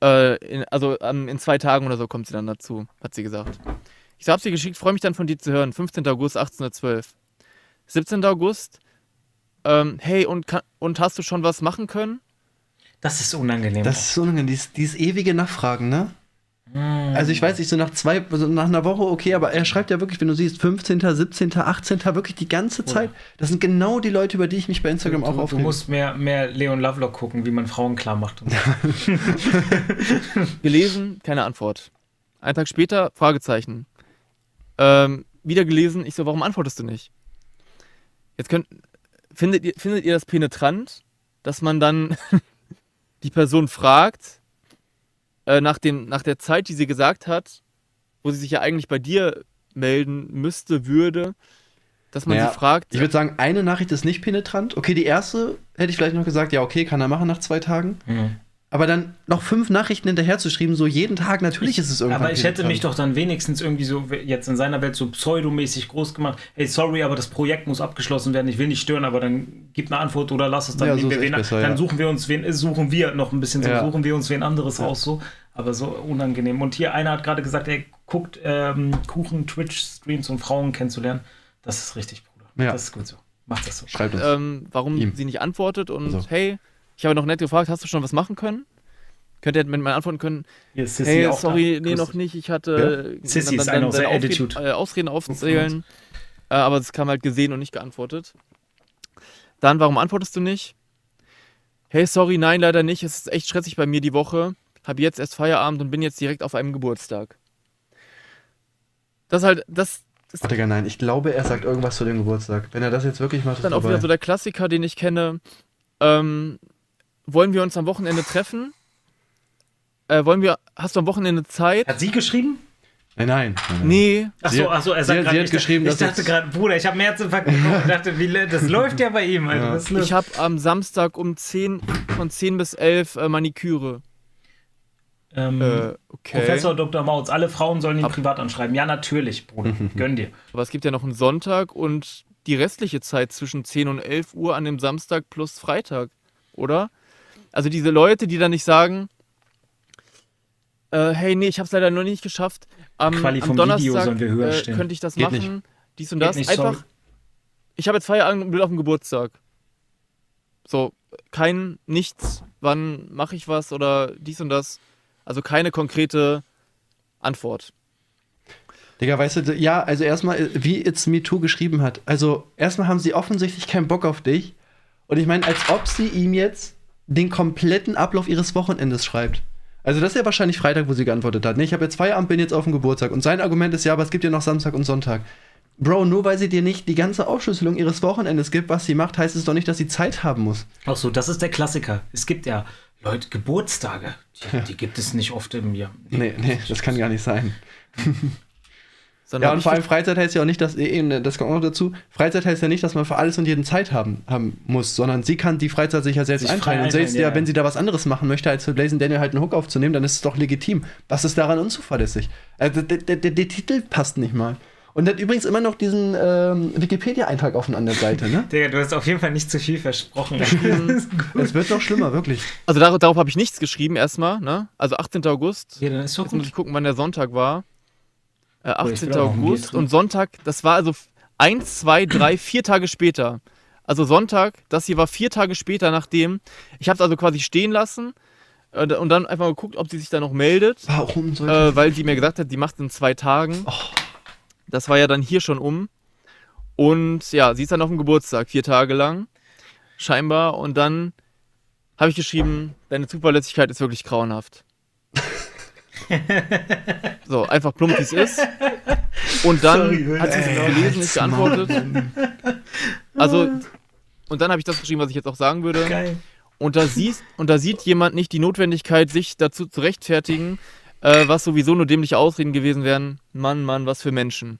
Äh, in, also ähm, in zwei Tagen oder so kommt sie dann dazu, hat sie gesagt. Ich habe sie geschickt, freue mich dann von dir zu hören. 15. August, 18.12 17. August, ähm, hey, und, und hast du schon was machen können? Das ist unangenehm. Das ist unangenehm, dieses, dieses ewige Nachfragen, ne? Also ich weiß nicht, so nach zwei, also nach einer Woche okay, aber er schreibt ja wirklich, wenn du siehst, 15., 17., 18., wirklich die ganze Zeit. Das sind genau die Leute, über die ich mich bei Instagram auch Du, du aufrege. musst mehr, mehr Leon Lovelock gucken, wie man Frauen klar macht. Und <laughs> so. Gelesen, keine Antwort. Einen Tag später, Fragezeichen. Ähm, wieder gelesen, ich so, warum antwortest du nicht? Jetzt könnt, findet, ihr, findet ihr das penetrant, dass man dann <laughs> die Person fragt, äh, nach, dem, nach der Zeit, die sie gesagt hat, wo sie sich ja eigentlich bei dir melden müsste, würde, dass man Naja, sie fragt, Ich würde sagen, eine Nachricht ist nicht penetrant. Okay, die erste hätte ich vielleicht noch gesagt, ja, okay, kann er machen nach zwei Tagen. Mhm. Aber dann noch fünf Nachrichten hinterher zu schreiben, so jeden Tag, natürlich ist es irgendwann Aber ich hätte penetrant. mich doch dann wenigstens irgendwie so jetzt in seiner Welt so pseudomäßig groß gemacht. Hey, sorry, aber das Projekt muss abgeschlossen werden. Ich will nicht stören, aber dann gib eine Antwort oder lass es dann. Ja, so wen, besser, dann ja. suchen wir uns wen, äh, suchen wir noch ein bisschen so, Ja. suchen wir uns wen anderes aus so. Aber so unangenehm. Und hier einer hat gerade gesagt, ey, guckt ähm, Kuchen, Twitch-Streams und Frauen kennenzulernen. Das ist richtig, Bruder. Ja. Das ist gut so. Mach das so. Schreibt uns. ähm, warum Ihm. sie nicht antwortet und So. hey, ich habe noch nett gefragt, hast du schon was machen können? Könnt ihr mit mir antworten können, ist Sissy hey, sorry, nee, noch nicht, ich hatte Sissy ist einer aus der Ausreden, Attitude. äh, Ausreden aufzählen, äh, aber es kam halt gesehen und nicht geantwortet. Dann, warum antwortest du nicht? Hey, sorry, nein, leider nicht, es ist echt stressig bei mir die Woche, habe jetzt erst Feierabend und bin jetzt direkt auf einem Geburtstag. Das ist halt, das ist Digga, nein, ich glaube, er sagt irgendwas zu dem Geburtstag. Wenn er das jetzt wirklich macht, ist dann auch vorbei. wieder so der Klassiker, den ich kenne. Ähm, wollen wir uns am Wochenende treffen? Äh, wollen wir, hast du am Wochenende Zeit? Hat sie geschrieben? Nein, nein. nein. Nee, Ach Sie so, hat- ach so, er sie sagt hat- gerade sie hat ich, geschrieben, ich dachte jetzt- gerade, Bruder, ich habe mir Herzinfarkt bekommen und dachte, wie, das läuft ja bei ihm, Alter. Ja. Ich habe am Samstag um 10, von 10 bis 11 äh, Maniküre. ähm, Äh, okay. Professor Dr. Mautz, alle Frauen sollen ihn Hab- privat anschreiben. Ja, natürlich, Bruder. <laughs> Gönn dir. Aber es gibt ja noch einen Sonntag und die restliche Zeit zwischen 10 und 11 Uhr an dem Samstag plus Freitag, oder? Also diese Leute, die dann nicht sagen, äh, hey, nee, ich habe es leider noch nicht geschafft. Am, Quali am Donnerstag Video sollen wir höher äh, könnte ich das Geht machen, nicht. dies und Geht das. nicht, Einfach, sorry. ich habe jetzt Feierabend und will auf den Geburtstag. So, kein nichts, wann mache ich was oder dies und das. Also keine konkrete Antwort. Digga, weißt du, ja, also erstmal, äh, wie It's Me Too geschrieben hat. Also, erstmal haben sie offensichtlich keinen Bock auf dich. Und ich meine, als ob sie ihm jetzt den kompletten Ablauf ihres Wochenendes schreibt. Also, das ist ja wahrscheinlich Freitag, wo sie geantwortet hat. Ne? Ich habe jetzt Feierabend, bin jetzt auf dem Geburtstag. Und sein Argument ist ja, aber es gibt ja noch Samstag und Sonntag. Bro, nur weil sie dir nicht die ganze Aufschlüsselung ihres Wochenendes gibt, was sie macht, heißt es doch nicht, dass sie Zeit haben muss. Ach so, das ist der Klassiker. Es gibt ja Leute, Geburtstage. Die, die gibt es nicht oft im Jahr. Nee, nee, das kann gar nicht sein. <laughs> Sondern Ja, und vor allem Freizeit heißt ja auch nicht, dass, eh, eben, das kommt auch noch dazu, Freizeit heißt ja nicht, dass man für alles und jeden Zeit haben, haben muss, sondern sie kann die Freizeit sich ja selbst Sich einteilen. Und selbst ja, wenn sie da was anderes machen möchte, als für Blazing Daniel halt einen Hook aufzunehmen, dann ist es doch legitim. Was ist daran unzuverlässig? Also, der, der, der, der Titel passt nicht mal. Und hat übrigens immer noch diesen ähm, Wikipedia-Eintrag offen an der Seite, ne? <laughs> Digga, du hast auf jeden Fall nicht zu viel versprochen. <laughs> Es wird noch schlimmer, wirklich. Also darauf, darauf habe ich nichts geschrieben erstmal, ne? Also 18. August. ja, dann ist doch Jetzt muss gut. ich gucken, wann der Sonntag war. Äh, Oh, ich 18. will auch noch ein Bier August und Sonntag, das war also f- eins, zwei, drei, <clears throat> vier Tage später. Also Sonntag, das hier war vier Tage später nachdem. Ich habe es also quasi stehen lassen äh, und dann einfach mal geguckt, ob sie sich da noch meldet, Warum sollte äh, weil sie mir gesagt hat, sie macht in zwei Tagen. Oh. Das war ja dann hier schon um. Und ja, sie ist dann auf dem Geburtstag, vier Tage lang, scheinbar. Und dann habe ich geschrieben, deine Zuverlässigkeit ist wirklich grauenhaft. <laughs> so, einfach plump, wie es ist. Und dann Sorry, hat sie es ey, gelesen, nicht geantwortet. Also, und dann habe ich das geschrieben, was ich jetzt auch sagen würde. Geil. Und da, siehst, und da sieht jemand nicht die Notwendigkeit, sich dazu zu rechtfertigen, äh, was sowieso nur dämliche Ausreden gewesen wären. Mann, Mann, was für Menschen.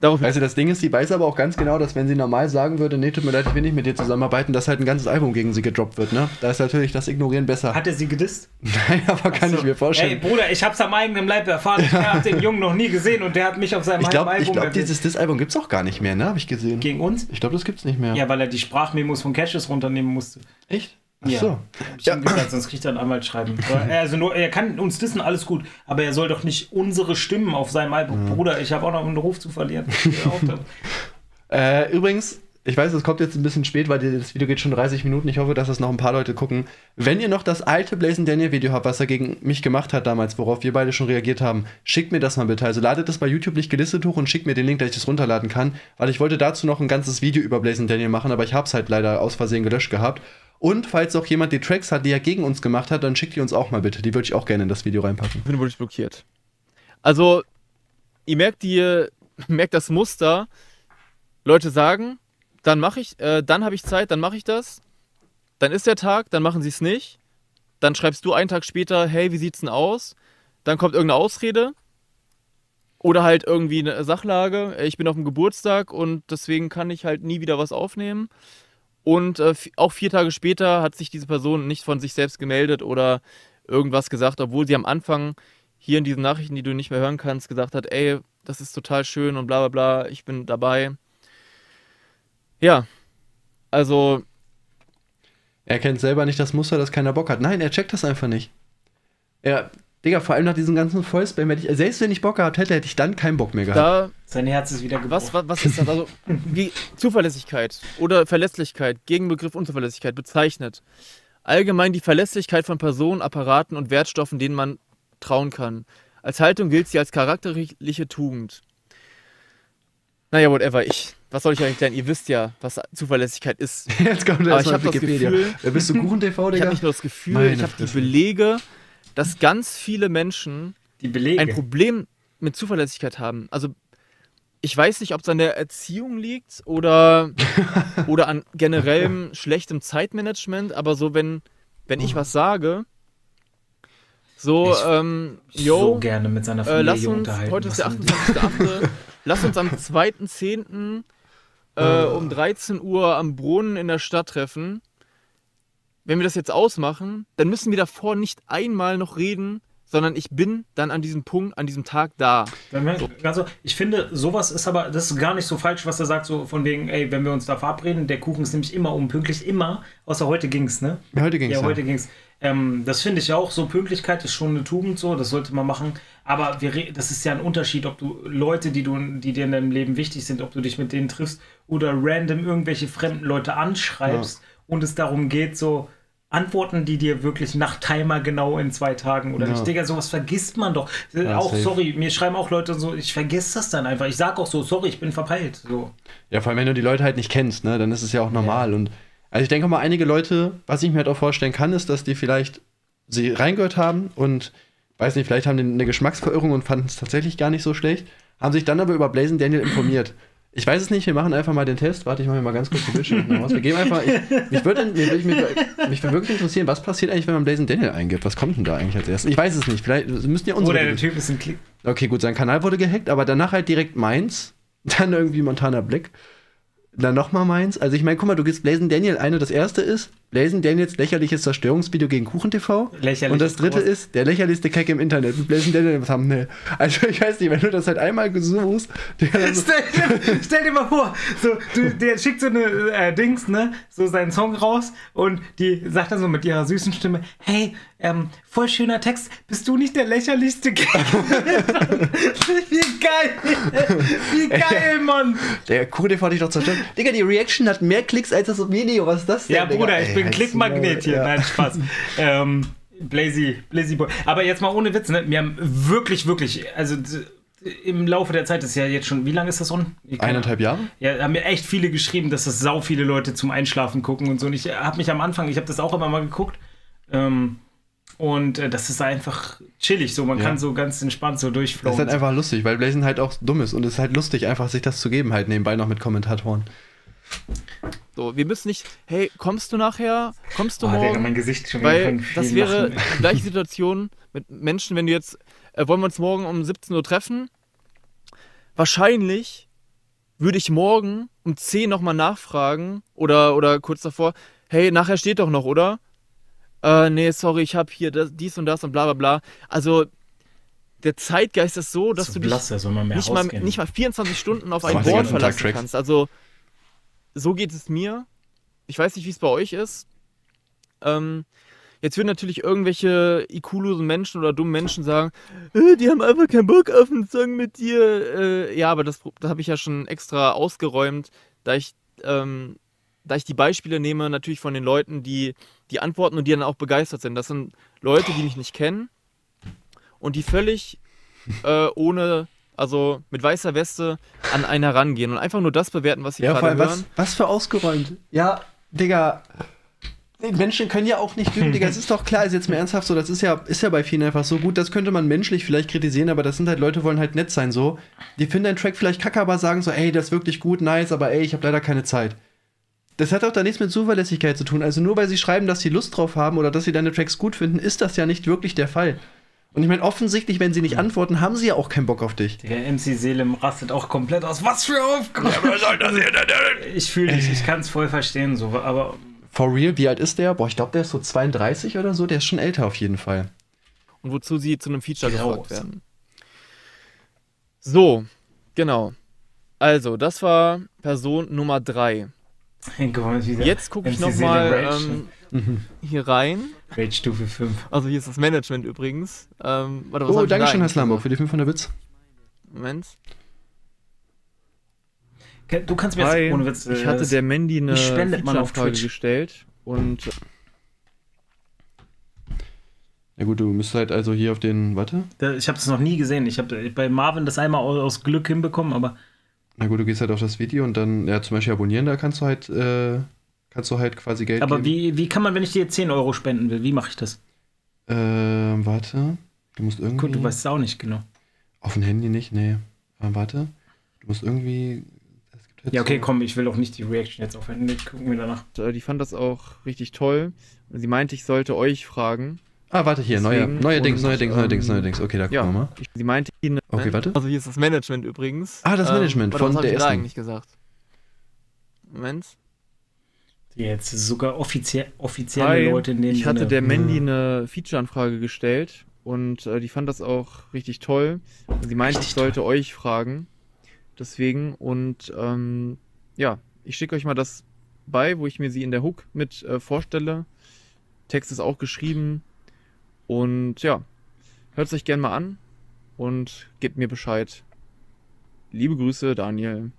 Darauf Weißt du, das Ding ist, sie weiß aber auch ganz genau, dass wenn sie normal sagen würde, nee, tut mir leid, ich will nicht mit dir zusammenarbeiten, dass halt ein ganzes Album gegen sie gedroppt wird, ne? Da ist natürlich das Ignorieren besser. Hat er sie gedisst? <laughs> Nein, aber kann So. ich mir vorstellen. Ey, Bruder, ich hab's am eigenen Leib erfahren. Ich hab den Jungen noch nie gesehen und der hat mich auf seinem Ich glaube, ich Album glaub, erwähnt. dieses Diss-Album gibt's auch gar nicht mehr, ne? Habe ich gesehen. Gegen uns? Ich glaube, das gibt's nicht mehr. Ja, weil er die Sprachmemos von Cassius runternehmen musste. Echt? Ach Ja. so. Ja. gesagt, sonst kriegt er einen Anwalt schreiben. <laughs> Also nur, er kann uns dissen, alles gut, aber er soll doch nicht unsere Stimmen auf seinem Album. Bruder, ich habe auch noch einen Ruf zu verlieren. <laughs> Äh, übrigens, ich weiß, es kommt jetzt ein bisschen spät, weil das Video geht schon 30 Minuten. Ich hoffe, dass das noch ein paar Leute gucken. Wenn ihr noch das alte Blazing Daniel Video habt, was er gegen mich gemacht hat damals, worauf wir beide schon reagiert haben, schickt mir das mal bitte. Also ladet das bei YouTube nicht gelistet hoch und schickt mir den Link, dass ich das runterladen kann, weil ich wollte dazu noch ein ganzes Video über Blazing Daniel machen, aber ich habe es halt leider aus Versehen gelöscht gehabt. Und falls auch jemand die Tracks hat, die er gegen uns gemacht hat, dann schickt die uns auch mal bitte. Die würde ich auch gerne in das Video reinpacken. Ich bin wirklich blockiert. Also, ihr merkt die, <laughs> merkt das Muster. Leute sagen, dann mache ich, äh, dann habe ich Zeit, dann mache ich das. Dann ist der Tag, dann machen sie es nicht. Dann schreibst du einen Tag später, hey, wie sieht's denn aus? Dann kommt irgendeine Ausrede. Oder halt irgendwie eine Sachlage. Ich bin auf dem Geburtstag und deswegen kann ich halt nie wieder was aufnehmen. Und äh, auch vier Tage später hat sich diese Person nicht von sich selbst gemeldet oder irgendwas gesagt, obwohl sie am Anfang hier in diesen Nachrichten, die du nicht mehr hören kannst, gesagt hat, ey, das ist total schön und bla bla bla, ich bin dabei. Ja, also Er kennt selber nicht das Muster, dass keiner Bock hat. Nein, er checkt das einfach nicht. Er, Digga, vor allem nach diesem ganzen Vollspam, hätte ich, selbst wenn ich Bock gehabt hätte, hätte ich dann keinen Bock mehr gehabt. da, Sein Herz ist wieder gebrochen. was, was, was ist das? Also <laughs> wie Zuverlässigkeit oder Verlässlichkeit, Gegenbegriff Unzuverlässigkeit bezeichnet. Allgemein die Verlässlichkeit von Personen, Apparaten und Wertstoffen, denen man trauen kann. Als Haltung gilt sie als charakterliche Tugend. Naja, whatever, ich. Was soll ich euch erklären? Ihr wisst ja, was Zuverlässigkeit ist. <laughs> Jetzt kommt Aber erst ich mal hab das Wikipedia. Gefühl- Ja, bist du <laughs> Kuchen-TV, Ich Digga? habe nicht nur das Gefühl, Meine ich habe die. Belege, dass ganz viele Menschen Die Belege. ein Problem mit Zuverlässigkeit haben. Also ich weiß nicht, ob es an der Erziehung liegt oder, <laughs> oder an generellem schlechtem Zeitmanagement, aber so, wenn, wenn ich was sage, so, Ich- ähm, so yo, gerne mit seiner äh, Familie lass uns, heute ist der Was- <laughs> 28.8., lass uns am 2.10. Äh, um 13 Uhr am Brunnen in der Stadt treffen. Wenn wir das jetzt ausmachen, dann müssen wir davor nicht einmal noch reden, sondern ich bin dann an diesem Punkt, an diesem Tag da. Wir, also, ich finde, sowas ist aber, das ist gar nicht so falsch, was er sagt, so von wegen, ey, wenn wir uns da verabreden, der Kuchen ist nämlich immer unpünktlich, immer, außer heute ging's, ne? Ja, heute ging's Ja, ja. heute ging's. Ähm, das finde ich auch, so Pünktlichkeit ist schon eine Tugend, so, das sollte man machen. Aber wir, das ist ja ein Unterschied, ob du Leute, die, du, die dir in deinem Leben wichtig sind, ob du dich mit denen triffst oder random irgendwelche fremden Leute anschreibst und es darum geht, so Antworten, die dir wirklich nach Timer genau in zwei Tagen oder Ja. nicht. Digga, sowas vergisst man doch. Ja, auch, safe. sorry, mir schreiben auch Leute so, ich vergesse das dann einfach. Ich sag auch so, sorry, ich bin verpeilt. So. Ja, vor allem, wenn du die Leute halt nicht kennst, ne, dann ist es ja auch normal. Und also ich denke mal, einige Leute, was ich mir halt auch vorstellen kann, ist, dass die vielleicht sie reingehört haben und weiß nicht, vielleicht haben die eine Geschmacksverirrung und fanden es tatsächlich gar nicht so schlecht, haben sich dann aber über Blazing Daniel informiert. Ich weiß es nicht, wir machen einfach mal den Test. Warte, ich mache mir mal ganz kurz die Bildschirme aus. Wir geben einfach. Ich, mich würde mich, mich, mich würde wirklich interessieren, was passiert eigentlich, wenn man Blazing Daniel eingibt? Was kommt denn da eigentlich als erstes? Ich weiß es nicht. Vielleicht das müssten ja unsere. Oder der Typ ist ein Klick. Okay, gut, sein Kanal wurde gehackt, aber danach halt direkt meins. <laughs> Dann irgendwie Montana Black. Dann nochmal meins. Also ich meine, guck mal, du gibst Blazing Daniel eine. Das erste ist Blazing Daniels lächerliches Zerstörungsvideo gegen Kuchen TV. Lächerlich Und das dritte groß. ist der lächerlichste Keck im Internet mit Blazing Daniel im Thumbnail. Also ich weiß nicht, wenn du das halt einmal so, Stell, dir- stell dir mal vor, so, du, der schickt so eine äh, Dings, ne, so seinen Song raus und die sagt dann so mit ihrer süßen Stimme, hey, ähm, voll schöner Text, bist du nicht der lächerlichste Gag? <laughs> Wie geil! Wie <laughs> geil, Mann! der Kuchen TV hat dich doch zerstört. Digga, die Reaction hat mehr Klicks als das Video. Was ist das denn? Ja, Digga? Ich bin Klickmagnet hier. Ja. Nein, Spaß. ähm, Blazy, Blazy Boy. Aber jetzt mal ohne Witz, ne? Wir haben wirklich, wirklich, also im Laufe der Zeit ist ja jetzt schon, wie lange ist das on? Eineinhalb Jahre? Ja, haben mir echt viele geschrieben, dass das sau viele Leute zum Einschlafen gucken und so. Und ich habe mich am Anfang, ich habe das auch immer mal geguckt. Ähm, und äh, das ist einfach chillig, so man Ja. kann so ganz entspannt so Das durchflowen. ist halt einfach lustig, weil Blazing halt auch dumm ist und es ist halt lustig, einfach sich das zu geben, halt nebenbei noch mit Kommentatoren. So, wir müssen nicht, hey, kommst du nachher? Kommst du oh, morgen? Mein Gesicht schon Weil das wäre Lachen. die gleiche Situation mit Menschen, wenn du jetzt, äh, wollen wir uns morgen um 17 Uhr treffen? Wahrscheinlich würde ich morgen um 10 nochmal nachfragen oder, oder kurz davor, hey, nachher steht doch noch, oder? Äh, nee, sorry, ich habe hier das, dies und das und bla bla bla. Also der Zeitgeist ist so, dass Zu du dich blass, mehr nicht mal, nicht mal 24 Stunden auf Das ein macht den Wort ganzen Tag verlassen kannst. Also so geht es mir. Ich weiß nicht, wie es bei euch ist. Ähm, jetzt würden natürlich irgendwelche IQ-losen Menschen oder dummen Menschen sagen, äh, die haben einfach keinen Bock auf einen Song mit dir. Äh, ja, aber das, das habe ich ja schon extra ausgeräumt, da ich ähm, da ich die Beispiele nehme, natürlich von den Leuten, die die antworten und die dann auch begeistert sind. Das sind Leute, die mich nicht kennen und die völlig äh, ohne, also mit weißer Weste an einen herangehen und einfach nur das bewerten, was sie Ja, gerade hören. was, was für ausgeräumt. Ja, Digga. Menschen können ja auch nicht lügen, Digga. Es ist doch klar, also jetzt mal ernsthaft so, das ist ja, ist ja bei vielen einfach so gut. Das könnte man menschlich vielleicht kritisieren, aber das sind halt Leute, wollen halt nett sein so. Die finden einen Track vielleicht kacke, aber sagen so, ey, das ist wirklich gut, nice, aber ey, ich habe leider keine Zeit. Das hat auch da nichts mit Zuverlässigkeit zu tun. Also nur weil sie schreiben, dass sie Lust drauf haben oder dass sie deine Tracks gut finden, ist das ja nicht wirklich der Fall. Und ich meine, offensichtlich, wenn sie nicht antworten, haben sie ja auch keinen Bock auf dich. Der MC Selim rastet auch komplett aus. Was für Aufgabe! ich fühle dich, ich kann es voll verstehen, so, aber For real, wie alt ist der? Boah, ich glaube, der ist so 32 oder so. Der ist schon älter auf jeden Fall. und wozu sie zu einem Feature Graus. gefragt werden. So, genau. Also, das war Person Nummer 3. <laughs> guck mal, wie der Jetzt gucke ich nochmal ähm, hier rein. Rage Stufe 5. Also hier ist das Management übrigens. Ähm, warte, Oh, da danke schön, Herr eigentlich Slambo, für die 500 Bits. Moment. Du kannst mir jetzt ohne Witz. äh, ich hatte der Mandy eine wie spendet man auf Feature-Anfrage Twitch? gestellt und Ja gut, du müsstest halt also hier auf den, warte. ich habe das noch nie gesehen. Ich habe bei Marvin das einmal aus, aus Glück hinbekommen, aber Na gut, du gehst halt auf das Video und dann, ja, zum Beispiel abonnieren, da kannst du halt, äh, kannst du halt quasi Geld aber geben. wie, wie kann man, wenn ich dir 10 Euro spenden will, wie mache ich das? Ähm, warte. Du musst irgendwie. Gut, du weißt es auch nicht genau. Auf dem Handy nicht, nee. Ähm, warte. Du musst irgendwie. Es gibt halt Ja, okay, so- komm, ich will auch nicht die Reaction jetzt aufhören. Gucken wir danach. die fand das auch richtig toll. Und sie meinte, ich sollte euch fragen. Ah, warte, hier, neue, Deswegen- neue Dings, neue Dings, neue ähm, Dings, neue Dings. Okay, da gucken Ja, wir mal. ich, sie meinte, Ihnen- Okay, warte. Also hier ist das Management übrigens. Ah, das Management warte, von was der ich da ersten. eigentlich gesagt? Moment. Jetzt sogar offiziell, offizielle Hi, Leute in dem ich hatte Sinne. der Mandy eine Feature-Anfrage gestellt und äh, die fand das auch richtig toll. Sie meinte, Richtig ich sollte euch fragen. Deswegen und ähm, ja, ich schicke euch mal das bei, wo ich mir sie in der Hook mit äh, vorstelle. Text ist auch geschrieben und ja, hört es euch gerne mal an und gebt mir Bescheid. Liebe Grüße, Daniel.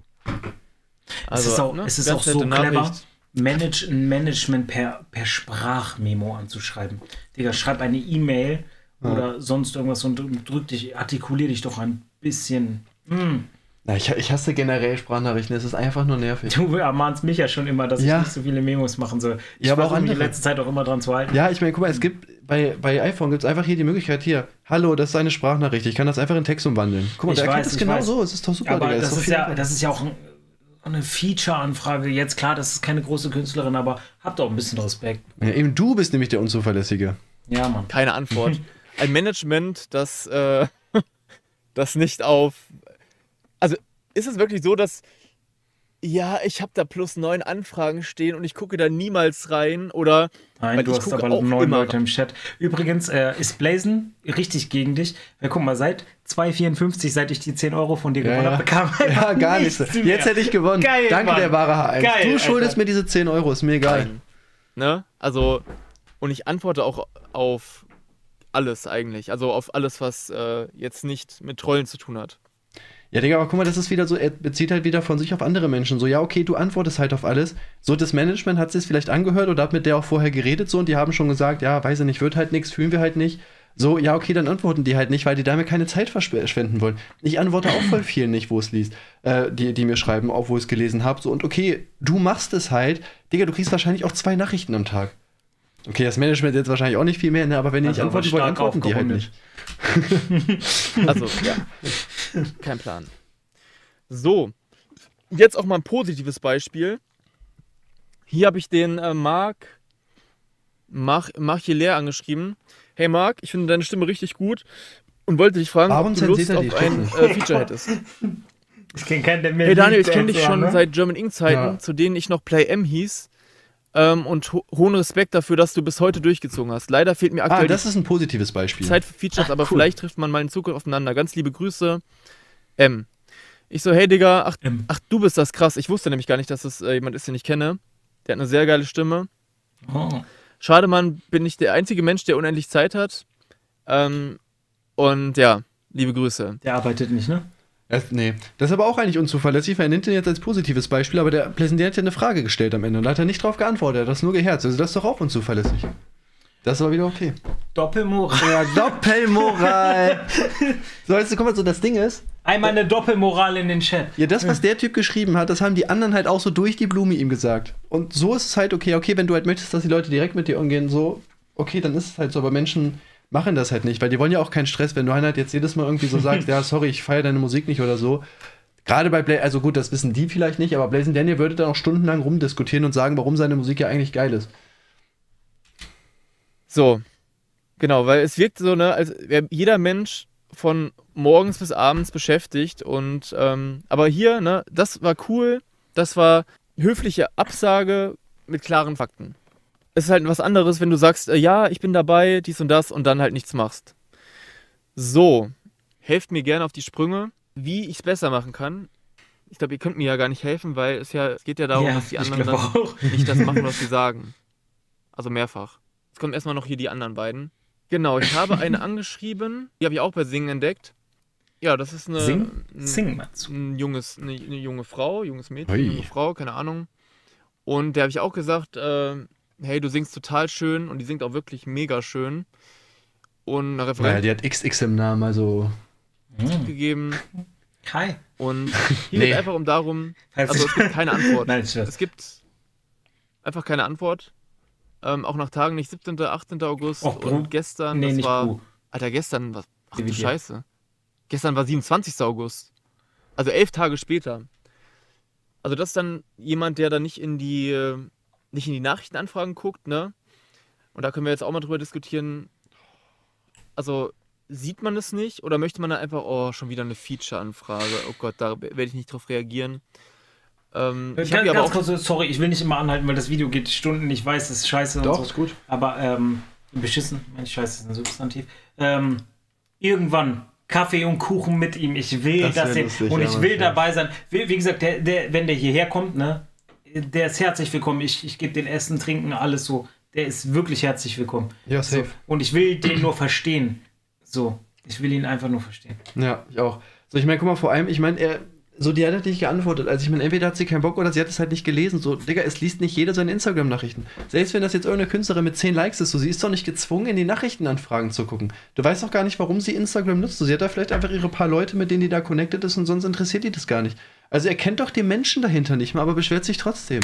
es ist auch, ne, es ist auch so clever, Nachricht. Manage, ein Management per, per Sprachmemo anzuschreiben. Digga, schreib eine E-Mail oder sonst irgendwas und drück dich, artikulier dich doch ein bisschen. Mm. Na, ich, ich hasse generell Sprachnachrichten, es ist einfach nur nervig. Du ermahnst mich ja schon immer, dass Ja. ich nicht so viele Memos machen soll. Ich Ja, aber auch andere. letzter Zeit auch immer dran zu halten. Ja, ich meine, guck mal, es gibt bei, bei iPhone gibt es einfach hier die Möglichkeit, hier, hallo, das ist eine Sprachnachricht, ich kann das einfach in Text umwandeln. Guck mal, Ich der erkennt weiß, das ich genau weiß. so, es ist doch super, aber Digga, das ist, viel ja, das ist ja auch ein, eine Feature-Anfrage. Jetzt klar, das ist keine große Künstlerin, aber habt auch ein bisschen Respekt. ja, eben du bist nämlich der Unzuverlässige. Ja, Mann. Keine Antwort. <laughs> Ein Management, das, äh, <laughs> das nicht auf. Also ist es wirklich so, dass. Ja, ich habe da plus neun Anfragen stehen und ich gucke da niemals rein oder. Nein, du hast aber auch neun Leute im Chat. Übrigens äh, ist Blazen richtig gegen dich. Ja, guck mal, seit 2,54, seit ich die 10 Euro von dir Ja, gewonnen ja. habe, bekam <laughs> Ja, gar nicht. nichts mehr. Jetzt hätte ich gewonnen. Geil, Danke, Mann. der wahre H1. Geil, du schuldest Alter. mir diese 10 Euro, ist mir egal. Ne? Also. Und ich antworte auch auf alles eigentlich. Also auf alles, was äh, jetzt nicht mit Trollen zu tun hat. Ja, Digga, aber guck mal, das ist wieder so, er bezieht halt wieder von sich auf andere Menschen. So, ja, okay, du antwortest halt auf alles. So, das Management hat sich vielleicht angehört oder hat mit der auch vorher geredet so und die haben schon gesagt, ja, weiß ich nicht, wird halt nichts, fühlen wir halt nicht. So, ja, okay, dann antworten die halt nicht, weil die damit keine Zeit verschwenden wollen. Ich antworte auch voll vielen nicht, wo es liest, äh, die, die mir schreiben, auch wo ich es gelesen habe. So, und okay, du machst es halt. Digga, du kriegst wahrscheinlich auch zwei Nachrichten am Tag. Okay, das Management jetzt wahrscheinlich auch nicht viel mehr, ne? aber wenn die Also nicht antworten wollen, antworten die halt nicht. <laughs> Also, ja. Kein Plan. So. Jetzt auch mal ein positives Beispiel. Hier habe ich den äh, Marc Mach, Marchiler angeschrieben. Hey Marc, ich finde deine Stimme richtig gut und wollte dich fragen, Warum ob du Lust auf ein äh, Feature hättest. <laughs> Ich kenne keinen, der mehr Hey Daniel, ich kenne dich schon ne? seit German Ink Zeiten, Ja. zu denen ich noch Play M hieß. Ähm, und ho hohen Respekt dafür, dass du bis heute durchgezogen hast. Leider fehlt mir Ah, aktuell das ist ein positives Beispiel. die Zeit für Features, Ach, aber cool. vielleicht trifft man mal in Zukunft aufeinander. Ganz liebe Grüße. M. Ich so, hey Digga, ach, ach du bist das krass. Ich wusste nämlich gar nicht, dass es äh, jemand ist, den ich kenne. Der hat eine sehr geile Stimme. Oh. Schade, Mann, bin ich der einzige Mensch, der unendlich Zeit hat. Ähm, und ja, liebe Grüße. Der arbeitet nicht, ne? Er, nee, das ist aber auch eigentlich unzuverlässig, weil er nimmt den jetzt als positives Beispiel, aber der Präsident hat ja eine Frage gestellt am Ende und da hat er nicht drauf geantwortet, er hat das nur geherzt. Also das ist doch auch unzuverlässig. Das ist aber wieder okay. Doppelmoral. Ja, <laughs> Doppelmoral. <laughs> so, weißt du, guck mal, so das Ding ist, Einmal eine Doppelmoral in den Chat. ja, das, was der Typ geschrieben hat, das haben die anderen halt auch so durch die Blume ihm gesagt. Und so ist es halt okay, okay, wenn du halt möchtest, dass die Leute direkt mit dir umgehen, so, okay, dann ist es halt so, aber Menschen machen das halt nicht, weil die wollen ja auch keinen Stress, wenn du halt jetzt jedes Mal irgendwie so sagst, <laughs> ja, sorry, ich feiere deine Musik nicht oder so. Gerade bei Bla also gut, das wissen die vielleicht nicht, aber Blazing Daniel würde dann auch stundenlang rumdiskutieren und sagen, warum seine Musik ja eigentlich geil ist. So, genau, weil es wirkt so, ne, als wäre jeder Mensch von morgens bis abends beschäftigt und, ähm, aber hier, ne, das war cool, das war höfliche Absage mit klaren Fakten. Es ist halt was anderes, wenn du sagst, äh, ja, ich bin dabei, dies und das und dann halt nichts machst. So, helft mir gerne auf die Sprünge, wie ich es besser machen kann. Ich glaube, ihr könnt mir ja gar nicht helfen, weil es ja, es geht ja darum, dass die anderen dann auch. nicht das machen, was sie sagen. Also mehrfach. Jetzt kommen erstmal noch hier die anderen beiden. Genau, ich habe eine angeschrieben, die habe ich auch bei Singen entdeckt. Ja, das ist eine, Sing? ein, Sing ein junges, eine, eine junge Frau, junges Mädchen, Ui. junge Frau, keine Ahnung. Und der habe ich auch gesagt, äh, hey, du singst total schön und die singt auch wirklich mega schön. Und eine Naja, Referenz die hat XX im Namen, also. Hm. gegeben. Kai. Und <laughs> hier Nee. geht einfach um darum, also es gibt keine <laughs> Antwort. Nein. Es gibt einfach keine Antwort. Ähm, auch nach Tagen nicht 17., 18. August Och, und gestern, Nee, das nicht war. Bru. Alter, gestern, was? Ach du. Scheiße. Gestern war 27. August. Also elf Tage später. Also das ist dann jemand, der da nicht in die, äh, nicht in die Nachrichtenanfragen guckt, ne? Und da können wir jetzt auch mal drüber diskutieren. Also sieht man es nicht oder möchte man dann einfach, oh, schon wieder eine Feature-Anfrage. Oh Gott, da werde ich nicht drauf reagieren. Ähm, ich habe Ganz, aber ganz auch kurz, sorry, ich will nicht immer anhalten, weil das Video geht Stunden. Ich weiß, es ist scheiße Doch, und so. ist gut. Aber ähm, beschissen, mein Scheiße ist ein Substantiv. Ähm, irgendwann Kaffee und Kuchen mit ihm. Ich will Das sehen. lustig, und ja, ich Mann, will ja. dabei sein. Wie, wie gesagt, der, der, wenn der hierher kommt, ne, der ist herzlich willkommen. Ich, ich gebe den Essen, Trinken, alles so. Der ist wirklich herzlich willkommen. Ja, So. safe. Und ich will den nur verstehen. So. Ich will ihn einfach nur verstehen. Ja, ich auch. So, ich meine, guck mal, vor allem, ich meine, er, so, die hat halt nicht geantwortet. Also, ich meine, entweder hat sie keinen Bock oder sie hat es halt nicht gelesen. So, Digga, es liest nicht jeder seine Instagram-Nachrichten. Selbst wenn das jetzt irgendeine Künstlerin mit 10 Likes ist, so, sie ist doch nicht gezwungen, in die Nachrichtenanfragen zu gucken. Du weißt doch gar nicht, warum sie Instagram nutzt. So, sie hat da vielleicht einfach ihre paar Leute, mit denen die da connected ist und sonst interessiert die das gar nicht. Also, er kennt doch die Menschen dahinter nicht mal, aber beschwert sich trotzdem.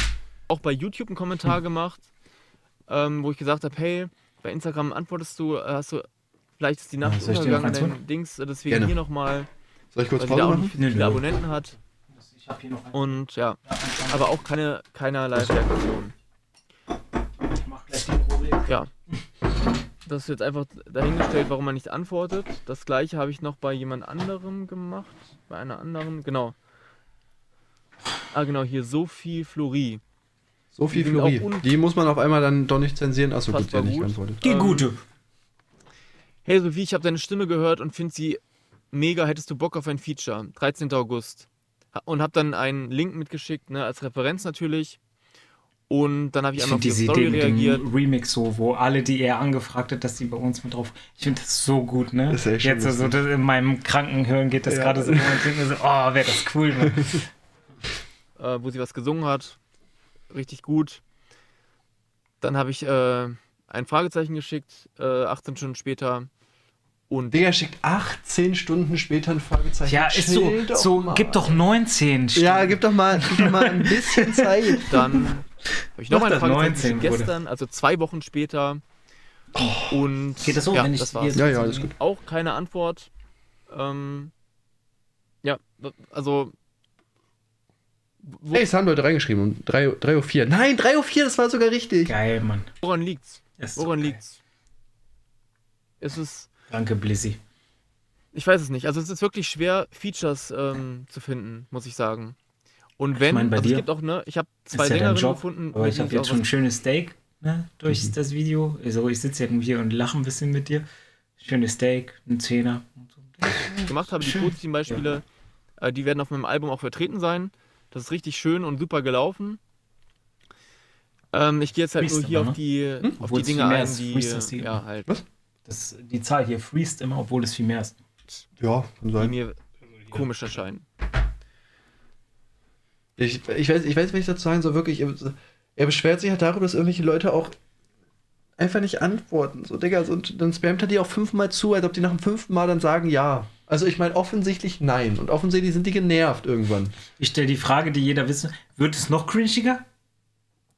auch bei YouTube einen Kommentar Hm. gemacht, ähm, wo ich gesagt habe, hey, bei Instagram antwortest du, äh, hast du, vielleicht ist die Nachricht dir noch untergegangen, Dings, deswegen Gerne. hier nochmal, Soll ich kurz Pause machen? viele. Abonnenten hat Ich habe hier noch einen. und ja, aber auch keine, keinerlei Reaktion. Ich mach gleich den Problem. Ja. Das ist jetzt einfach dahingestellt, warum man nicht antwortet. Das gleiche habe ich noch bei jemand anderem gemacht. Bei einer anderen, genau. Ah, genau, hier Sophie Florie. Sophie Die Die muss man auf einmal dann doch nicht zensieren. Achso, gut, die hat nicht gut. geantwortet. Die Ähm, gute. Hey Sophie, ich habe deine Stimme gehört und finde sie mega. Hättest du Bock auf ein Feature? 13. August. Und habe dann einen Link mitgeschickt, ne, als Referenz natürlich. Und dann habe ich Ich einmal auf die diese Story Idee mit reagiert. dem Remix so, wo alle, die er angefragt hat, dass die bei uns mit drauf. Ich finde das so gut, ne? Das ist echt Jetzt also lustig. das in meinem Krankenhirn geht das Ja. gerade so. Und ich denke so, oh, wäre das cool, ne? <laughs> äh, wo sie was gesungen hat. Richtig gut. Dann habe ich äh, ein Fragezeichen geschickt, äh, 18 Stunden später. Und Digga schickt 18 Stunden später ein Fragezeichen. Ja, ist so, doch so gib doch 19 Ja, gib doch mal, gib doch mal ein bisschen <laughs> Zeit. dann habe ich noch ein Fragezeichen 19, geschickt Bruder. gestern, also zwei Wochen später. Und Geht das so, ja, wenn ich das war's. Ja, ja, alles gut. Auch keine Antwort. Ähm, ja, also. Wo, Hey, es haben Leute reingeschrieben um 3, 3 Uhr 4. Nein, 3 Uhr 4, das war sogar richtig. Geil, Mann. woran liegt's? So Woran geil. liegt's? Ist es. Danke, Blissy. Ich weiß es nicht. Also es ist wirklich schwer, Features ähm, zu finden, muss ich sagen. Und wenn, mein, bei also dir es gibt auch, ne, ich habe zwei ja Job, gefunden, aber ich habe jetzt schon ein schönes Steak ne, durch Mhm. das Video. Also ich sitze ja hier und lache ein bisschen mit dir. Schönes Steak, ein Zehner. Und so. <laughs> gemacht habe, die positiven Beispiele, äh, die werden auf meinem Album auch vertreten sein. Das ist richtig schön und super gelaufen. Ähm, ich gehe jetzt halt Fließt nur hier aber, auf die, auf Hm? Obwohl die Dinge ein, die, ja, halt, Was? Das, die Zahl hier freest immer, obwohl es viel mehr ist. Ja, kann die sein. mir, komisch erscheinen. Ich, ich, weiß, ich weiß nicht, was ich dazu sagen soll, wirklich. Er, er beschwert sich halt darüber, dass irgendwelche Leute auch einfach nicht antworten. So, Digga, so, und dann spammt er die auch fünfmal zu, als ob die nach dem fünften Mal dann sagen ja. Also ich meine offensichtlich nein. Und offensichtlich sind die genervt irgendwann. Ich stelle die Frage, die jeder wissen, wird es noch cringiger?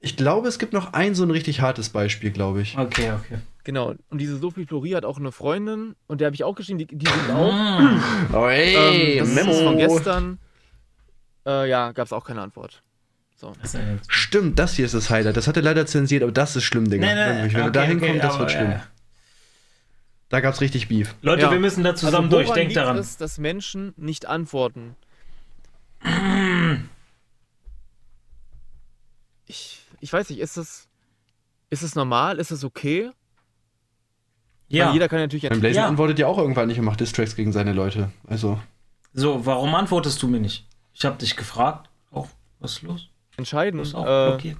Ich glaube, es gibt noch ein so ein richtig hartes Beispiel, glaube ich. Okay, okay. Genau. Und diese Sophie Flori hat auch eine Freundin und der habe ich auch geschrieben, die, die sind auch. Oh, ey, ähm, das ist von gestern. Äh, ja, gab es auch keine Antwort. So. Das ja Stimmt, das hier ist das Highlight. Das hat er leider zensiert, aber das ist schlimm, Digga. Nee, nee, Wenn okay, wir da hinkommen, okay, das wird schlimm. äh, Da gab's richtig Beef. Leute, Ja. wir müssen da zusammen also, durch. Denkt daran. es, dass Menschen nicht antworten? <clears throat> Ich, weiß nicht, ist es, ist es normal? Ist es okay? Ja. Weil jeder kann natürlich Mein Blazen Ja. antwortet ja auch irgendwann nicht und macht Distracks gegen seine Leute. Also, So, warum antwortest du mir nicht? Ich habe dich gefragt. Oh, was ist los? entscheiden, Du bist auch äh, blockiert.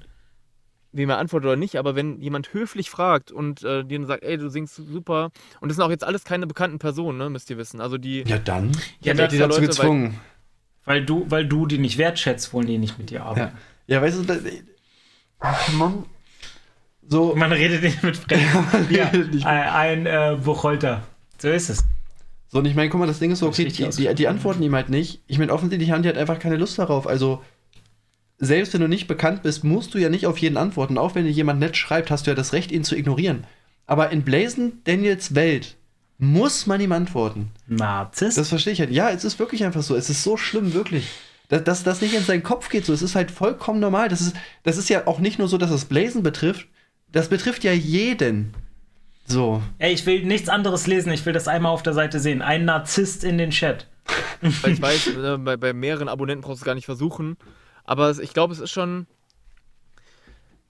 wem er antwortet oder nicht. Aber wenn jemand höflich fragt und äh, dir dann sagt, ey, du singst super. Und das sind auch jetzt alles keine bekannten Personen, ne, müsst ihr wissen. Also die. ja dann. Ja, das hat die dazu Leute, weil- gezwungen. Weil du, weil du die nicht wertschätzt, wollen die nicht mit dir arbeiten. Ja, weißt du, Mann. So, Man redet nicht mit <laughs> Fremden. ja, nicht. ein, ein äh, Buchholter. So ist es. so, und ich meine, guck mal, das Ding ist so, okay, die, die, die antworten ihm halt nicht. Ich meine, offensichtlich haben die halt einfach keine Lust darauf. Also, selbst wenn du nicht bekannt bist, musst du ja nicht auf jeden antworten. Auch wenn dir jemand nett schreibt, hast du ja das Recht, ihn zu ignorieren. Aber in Blazen Daniels Welt muss man ihm antworten. Narzisst. Das verstehe ich halt. Ja, es ist wirklich einfach so. Es ist so schlimm, wirklich. Dass, dass das nicht in seinen Kopf geht, so. Es ist halt vollkommen normal. Das ist, das ist ja auch nicht nur so, dass es Blazen betrifft. Das betrifft ja jeden. So. Ey, ich will nichts anderes lesen. Ich will das einmal auf der Seite sehen. Ein Narzisst in den Chat. Weil ich <laughs> weiß, äh, bei, bei mehreren Abonnenten brauchst du es gar nicht versuchen. Aber ich glaube, es ist schon.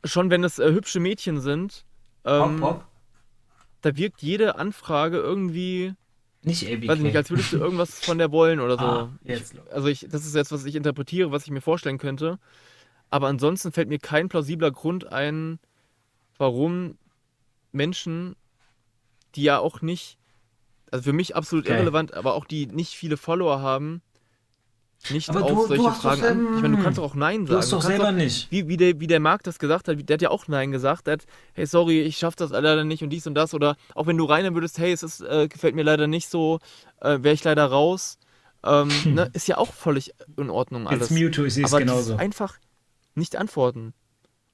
Schon wenn es äh, hübsche Mädchen sind, ähm, Hopp, hopp. da wirkt jede Anfrage irgendwie, Nicht ABK. weiß ich nicht, als würdest du irgendwas von der wollen oder so. ah, jetzt. Also ich, das ist jetzt, was ich interpretiere, was ich mir vorstellen könnte. Aber ansonsten fällt mir kein plausibler Grund ein, warum Menschen, die ja auch nicht, also für mich absolut Geil. irrelevant, aber auch die nicht viele Follower haben, nicht Aber auf du- du solche doch Fragen an. Ich meine, du kannst doch auch Nein Du sagen. hast doch kannst selber nicht. wie, wie, der, wie der Marc das gesagt hat, der hat ja auch Nein gesagt. Der hat, hey, sorry, ich schaff das leider nicht und dies und das. Oder auch wenn du rein würdest, hey, es ist, äh, gefällt mir leider nicht so, äh, wäre ich leider raus. Ähm, ne, ist ja auch völlig in Ordnung alles. Jetzt Mewtwo, ich sehe es Aber genauso. einfach nicht antworten.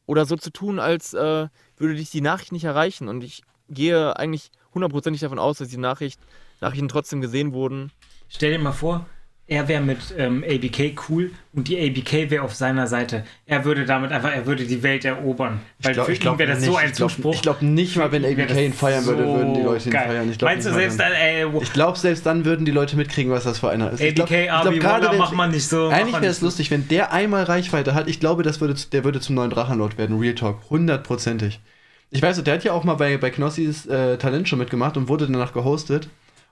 Oder so zu tun, als äh, würde dich die Nachricht nicht erreichen. Und ich gehe eigentlich hundertprozentig davon aus, dass die Nachricht, Nachrichten trotzdem gesehen wurden. Stell dir mal vor, er wäre mit ähm, ABK cool und die ABK wäre auf seiner Seite. Er würde damit einfach, er würde die Welt erobern. Weil für ihn wäre das so ein ich glaub, Zuspruch. Ich glaube nicht mal, wenn ABK ihn feiern würde, so würden die Leute ihn geil. feiern. Ich glaub Meinst du nicht selbst dann. ey, Ich glaube, selbst dann würden die Leute mitkriegen, was das für einer ist. Ich glaub- ABK, ich glaub, Abi, gerade Walla, wenn- mach mal nicht so. Eigentlich wäre nicht es lustig, wenn der einmal Reichweite hat. Ich glaube, das würde, der würde zum neuen Drachenlord werden. Real Talk. Hundertprozentig. Ich weiß, der hat ja auch mal bei, bei Knossis äh, Talent schon mitgemacht und wurde danach gehostet.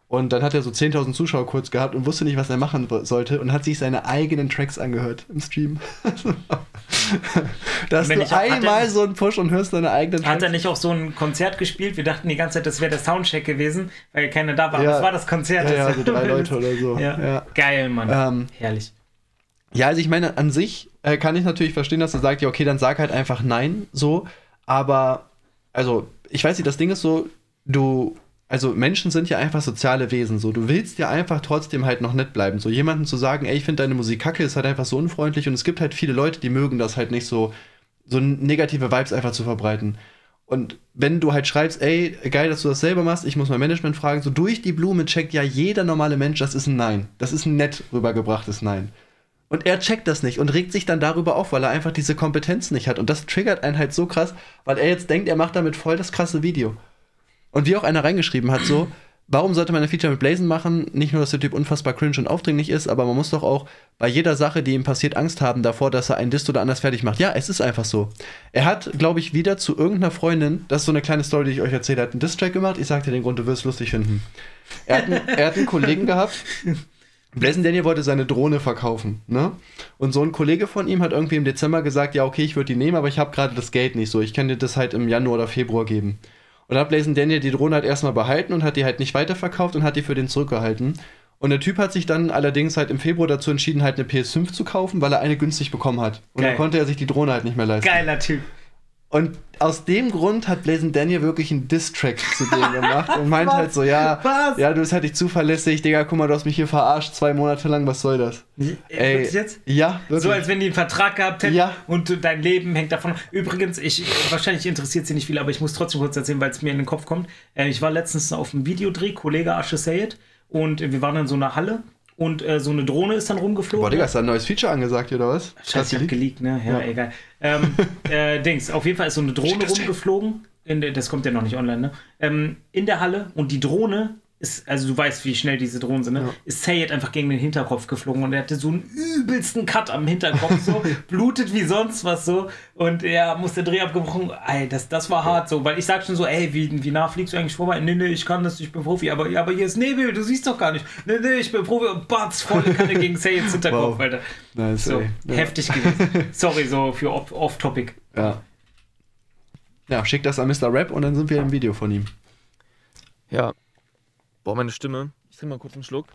Und dann hat er so 10.000 Zuschauer kurz gehabt und wusste nicht, was er machen sollte und hat sich seine eigenen Tracks angehört im Stream. <laughs> da hast Wenn du hat einmal er- so einen Push und hörst deine eigenen Hat er Tracks. nicht auch so ein Konzert gespielt? Wir dachten die ganze Zeit, das wäre der Soundcheck gewesen, weil keiner da war. Ja. Das war das Konzert. Ja, ja, so drei <laughs> Leute oder so. Ja. ja. Geil, Mann. Ähm, Herrlich. Ja, also ich meine, an sich äh, kann ich natürlich verstehen, dass er sagt, ja, okay, dann sag halt einfach nein, so. Aber, also, ich weiß nicht, das Ding ist so, du, also Menschen sind ja einfach soziale Wesen, so. Du willst ja einfach trotzdem halt noch nett bleiben. So, jemandem zu sagen, ey, ich finde deine Musik kacke, ist halt einfach so unfreundlich und es gibt halt viele Leute, die mögen das halt nicht so, so negative Vibes einfach zu verbreiten. Und wenn du halt schreibst, ey, geil, dass du das selber machst, ich muss mein Management fragen, so durch die Blume checkt ja jeder normale Mensch, das ist ein Nein. Das ist ein nett rübergebrachtes Nein. Und er checkt das nicht und regt sich dann darüber auf, weil er einfach diese Kompetenz nicht hat. Und das triggert einen halt so krass, weil er jetzt denkt, er macht damit voll das krasse Video. Und wie auch einer reingeschrieben hat, so, warum sollte man ein Feature mit Blazen machen? Nicht nur, dass der Typ unfassbar cringe und aufdringlich ist, aber man muss doch auch bei jeder Sache, die ihm passiert, Angst haben davor, dass er einen Dist oder anders fertig macht. Ja, es ist einfach so. Er hat, glaube ich, wieder zu irgendeiner Freundin, das ist so eine kleine Story, die ich euch erzählt habe, einen Diss-Track gemacht. Ich sag dir den Grund, du wirst es lustig finden. Er hat, einen, er hat einen Kollegen gehabt, Blazen Daniel wollte seine Drohne verkaufen, ne? Und so ein Kollege von ihm hat irgendwie im Dezember gesagt, ja, okay, ich würde die nehmen, aber ich habe gerade das Geld nicht so. Ich kann dir das halt im Januar oder Februar geben. Und hat Blazen Daniel die Drohne halt erstmal behalten und hat die halt nicht weiterverkauft und hat die für den zurückgehalten. Und der Typ hat sich dann allerdings halt im Februar dazu entschieden, halt eine PS5 zu kaufen, weil er eine günstig bekommen hat. Und Geil. dann konnte er sich die Drohne halt nicht mehr leisten. Geiler Typ. Und aus dem Grund hat Blazing Daniel wirklich einen Diss-Track zu dem gemacht und meint <laughs> halt so, ja, Was? ja, du bist halt nicht zuverlässig, Digga, guck mal, du hast mich hier verarscht, zwei Monate lang, was soll das? Ey, wirklich jetzt? Ja, wirklich. So als wenn die einen Vertrag gehabt hätten Ja. und dein Leben hängt davon. Übrigens, ich wahrscheinlich interessiert sie nicht viel, aber ich muss trotzdem kurz erzählen, weil es mir in den Kopf kommt. Äh, ich war letztens auf einem Videodreh, Kollege Asche Sayed, und wir waren in so einer Halle und äh, so eine Drohne ist dann rumgeflogen. Boah, Digga, ist da ein neues Feature angesagt, hier, oder was? Scheiße, ich hab geleakt? ne? Ja, Ja. egal. Ähm, <laughs> äh, Dings, auf jeden Fall ist so eine Drohne rumgeflogen. In der, das kommt ja noch nicht online, ne? Ähm, in der Halle und die Drohne ist, also du weißt, wie schnell diese Drohnen sind, ne? Ja. Ist Sayed einfach gegen den Hinterkopf geflogen und er hatte so einen übelsten Cut am Hinterkopf, so, <laughs> blutet wie sonst was so. Und er musste Dreh abgebrochen. Ey, das, das war hart so, weil ich sag schon so, ey, wie, wie nah fliegst du eigentlich vorbei? Nee, nee, ich kann das, ich bin Profi, aber, aber hier ist Nebel, du siehst doch gar nicht. Nee, nee, ich bin Profi und batz, volle Kanne gegen <laughs> Sayeds Hinterkopf, Wow. Alter. Nice, So, ey. Ja. heftig gewesen. <laughs> Sorry, so für off- off-topic. Ja. Ja, schick das an Mr. Rap und dann sind wir im Video von ihm. Ja. Boah, meine Stimme. Ich trinke mal kurz einen Schluck.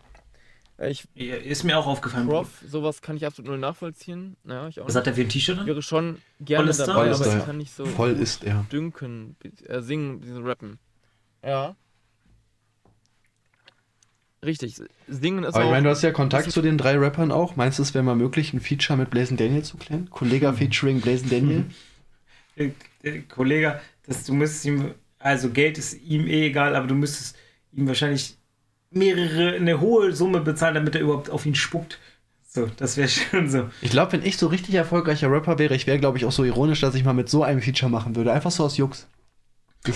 Äh, Ich, Ist mir auch aufgefallen. Prof, sowas kann ich absolut null nachvollziehen. Naja, ich auch Was nicht. hat der für ein T-Shirt Ich an? wäre schon gerne dabei, Hollister, aber ja. ich kann nicht so Voll ist er. dünken, äh, singen, diese rappen. Ja. Richtig, singen ist Aber ich auch... meine, du hast ja Kontakt zu den drei Rappern auch. Meinst du, es wäre mal möglich, ein Feature mit Blazing Daniel zu klären? Kollega featuring Blazing Daniel? Äh, äh, Kollege, das, du müsstest ihm, also Geld ist ihm eh egal, aber du müsstest ihm wahrscheinlich mehrere, eine hohe Summe bezahlen, damit er überhaupt auf ihn spuckt. So, das wäre schon so. Ich glaube, wenn ich so richtig erfolgreicher Rapper wäre, ich wäre, glaube ich, auch so ironisch, dass ich mal mit so einem Feature machen würde. Einfach so aus Jux.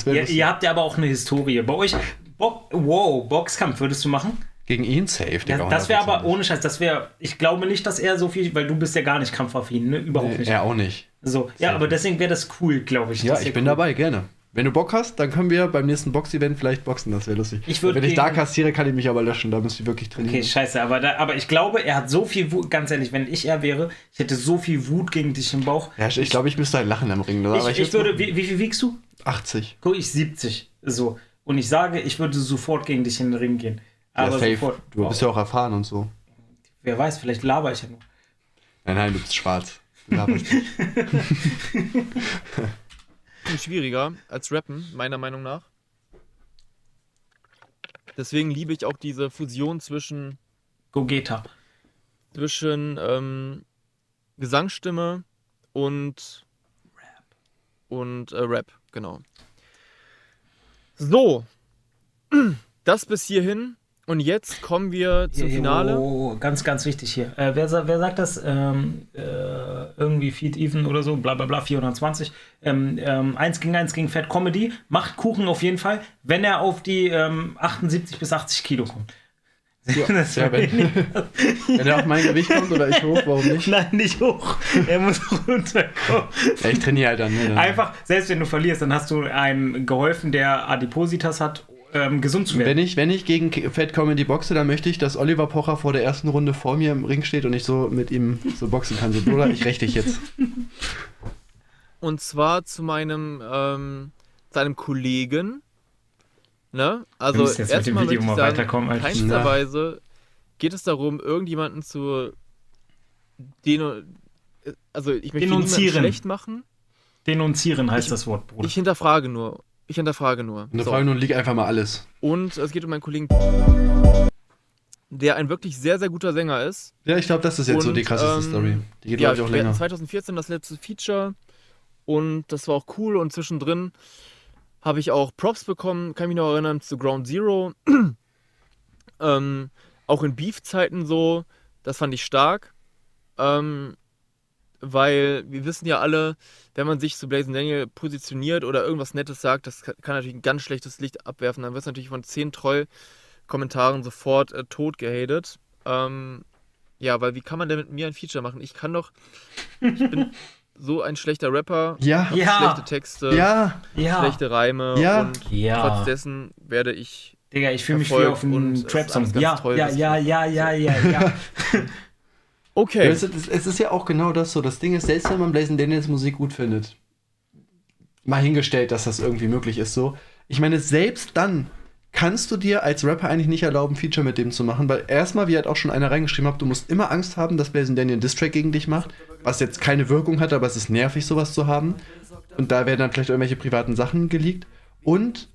Ihr, ihr habt ja aber auch eine Historie. Bei euch, Bo wow, Boxkampf würdest du machen? Gegen ihn safe, Digga. Das, das wäre aber 100%. ohne Scheiß, das wäre, ich glaube nicht, dass er so viel, weil du bist ja gar nicht kampfaffin, ne? Überhaupt Nee, nicht. er auch nicht. So, ja, aber deswegen wäre das cool, glaube ich. Ja, ich bin cool. dabei, gerne. Wenn du Bock hast, dann können wir beim nächsten Box-Event vielleicht boxen, das wäre lustig. Ich Wenn ich da gegen- kassiere, kann ich mich aber löschen, da müsst ihr wirklich trainieren. Okay, scheiße, aber, da, aber ich glaube, er hat so viel Wut, ganz ehrlich, wenn ich er wäre, ich hätte so viel Wut gegen dich im Bauch. ja, ich glaube, ich müsste halt lachen im Ring. Aber Ich, ich würde, wie, wie viel wiegst du? 80. Guck, ich 70. So. Und ich sage, ich würde sofort gegen dich in den Ring gehen. Aber ja, sofort. Du bist ja auch erfahren und so. Wer weiß, vielleicht laber ich ja nur. Nein, nein, du bist schwarz. Du laberst nicht. <laughs> viel schwieriger als Rappen, meiner Meinung nach. Deswegen liebe ich auch diese Fusion zwischen, Gogeta. zwischen ähm, Gesangsstimme und Rap. Und äh, Rap, genau. So, <clears throat> das bis hierhin. Und jetzt kommen wir zum Finale. Oh, ganz, ganz wichtig hier. Äh, wer, wer sagt das? Ähm, äh, irgendwie Feed Even oder so, bla bla bla, 420. Ähm, ähm, 1 gegen 1 gegen Fat Comedy. Macht Kuchen auf jeden Fall, wenn er auf die ähm, 78 bis 80 Kilo kommt. <laughs> Das ja, wenn, wenn er auf mein Gewicht kommt oder ich hoch, warum nicht? Nein, nicht hoch. Er muss <laughs> runterkommen. Ja, ich trainiere halt dann. Ne, dann. Einfach, selbst wenn du verlierst, dann hast du einem geholfen, der Adipositas hat, ähm, gesund zu werden. Wenn ich, wenn ich gegen Fat Comedy boxe, dann möchte ich, dass Oliver Pocher vor der ersten Runde vor mir im Ring steht und ich so mit ihm so boxen kann. So, Bruder, ich räch dich jetzt. <laughs> Und zwar zu meinem, ähm, zu einem Kollegen. Ne? Also jetzt mit dem erstmal Video möchte ich mal sagen, weiterkommen, Alter. keinster Weise geht es darum, irgendjemanden zu deno also ich möchte Denunzieren. schlecht machen. Denunzieren heißt das Wort, Bruder. Ich hinterfrage nur. Ich hinterfrage nur. Und da So. frage nun lieg einfach mal alles. Und es geht um meinen Kollegen, der ein wirklich sehr, sehr guter Sänger ist. Ja, ich glaube, das ist jetzt so Und, die krasseste ähm, Story. Die geht, ja, glaube ich, auch länger. 2014 das letzte Feature und das war auch cool und zwischendrin habe ich auch Props bekommen, kann mich noch erinnern, zu Ground Zero. <clears throat> ähm, auch in Beef-Zeiten so, das fand ich stark. Ähm, weil wir wissen ja alle, wenn man sich zu Blazing Daniel positioniert oder irgendwas Nettes sagt, das kann natürlich ein ganz schlechtes Licht abwerfen. Dann wird es natürlich von 10 Troll-Kommentaren sofort äh, tot gehatet. Ähm, ja, weil wie kann man denn mit mir ein Feature machen? Ich kann doch, ich bin <laughs> so ein schlechter Rapper, Ja, Ja. schlechte Texte, ja, ja. schlechte Reime Ja. und Ja. trotz dessen werde ich Digga, ich fühle mich wie auf einem Trap-Song. Ja, toll, ja, ja, ja, ja, ja, <laughs> ja. Okay. Es, ist, es ist ja auch genau das so. Das Ding ist, selbst wenn man Blazing Daniels Musik gut findet, mal hingestellt, dass das irgendwie möglich ist, so. Ich meine, selbst dann kannst du dir als Rapper eigentlich nicht erlauben, Feature mit dem zu machen, weil erstmal, wie halt auch schon einer reingeschrieben hat, du musst immer Angst haben, dass Blazing Daniel einen Distrack gegen dich macht, was jetzt keine Wirkung hat, aber es ist nervig, sowas zu haben. Und da werden dann vielleicht irgendwelche privaten Sachen geleakt. Und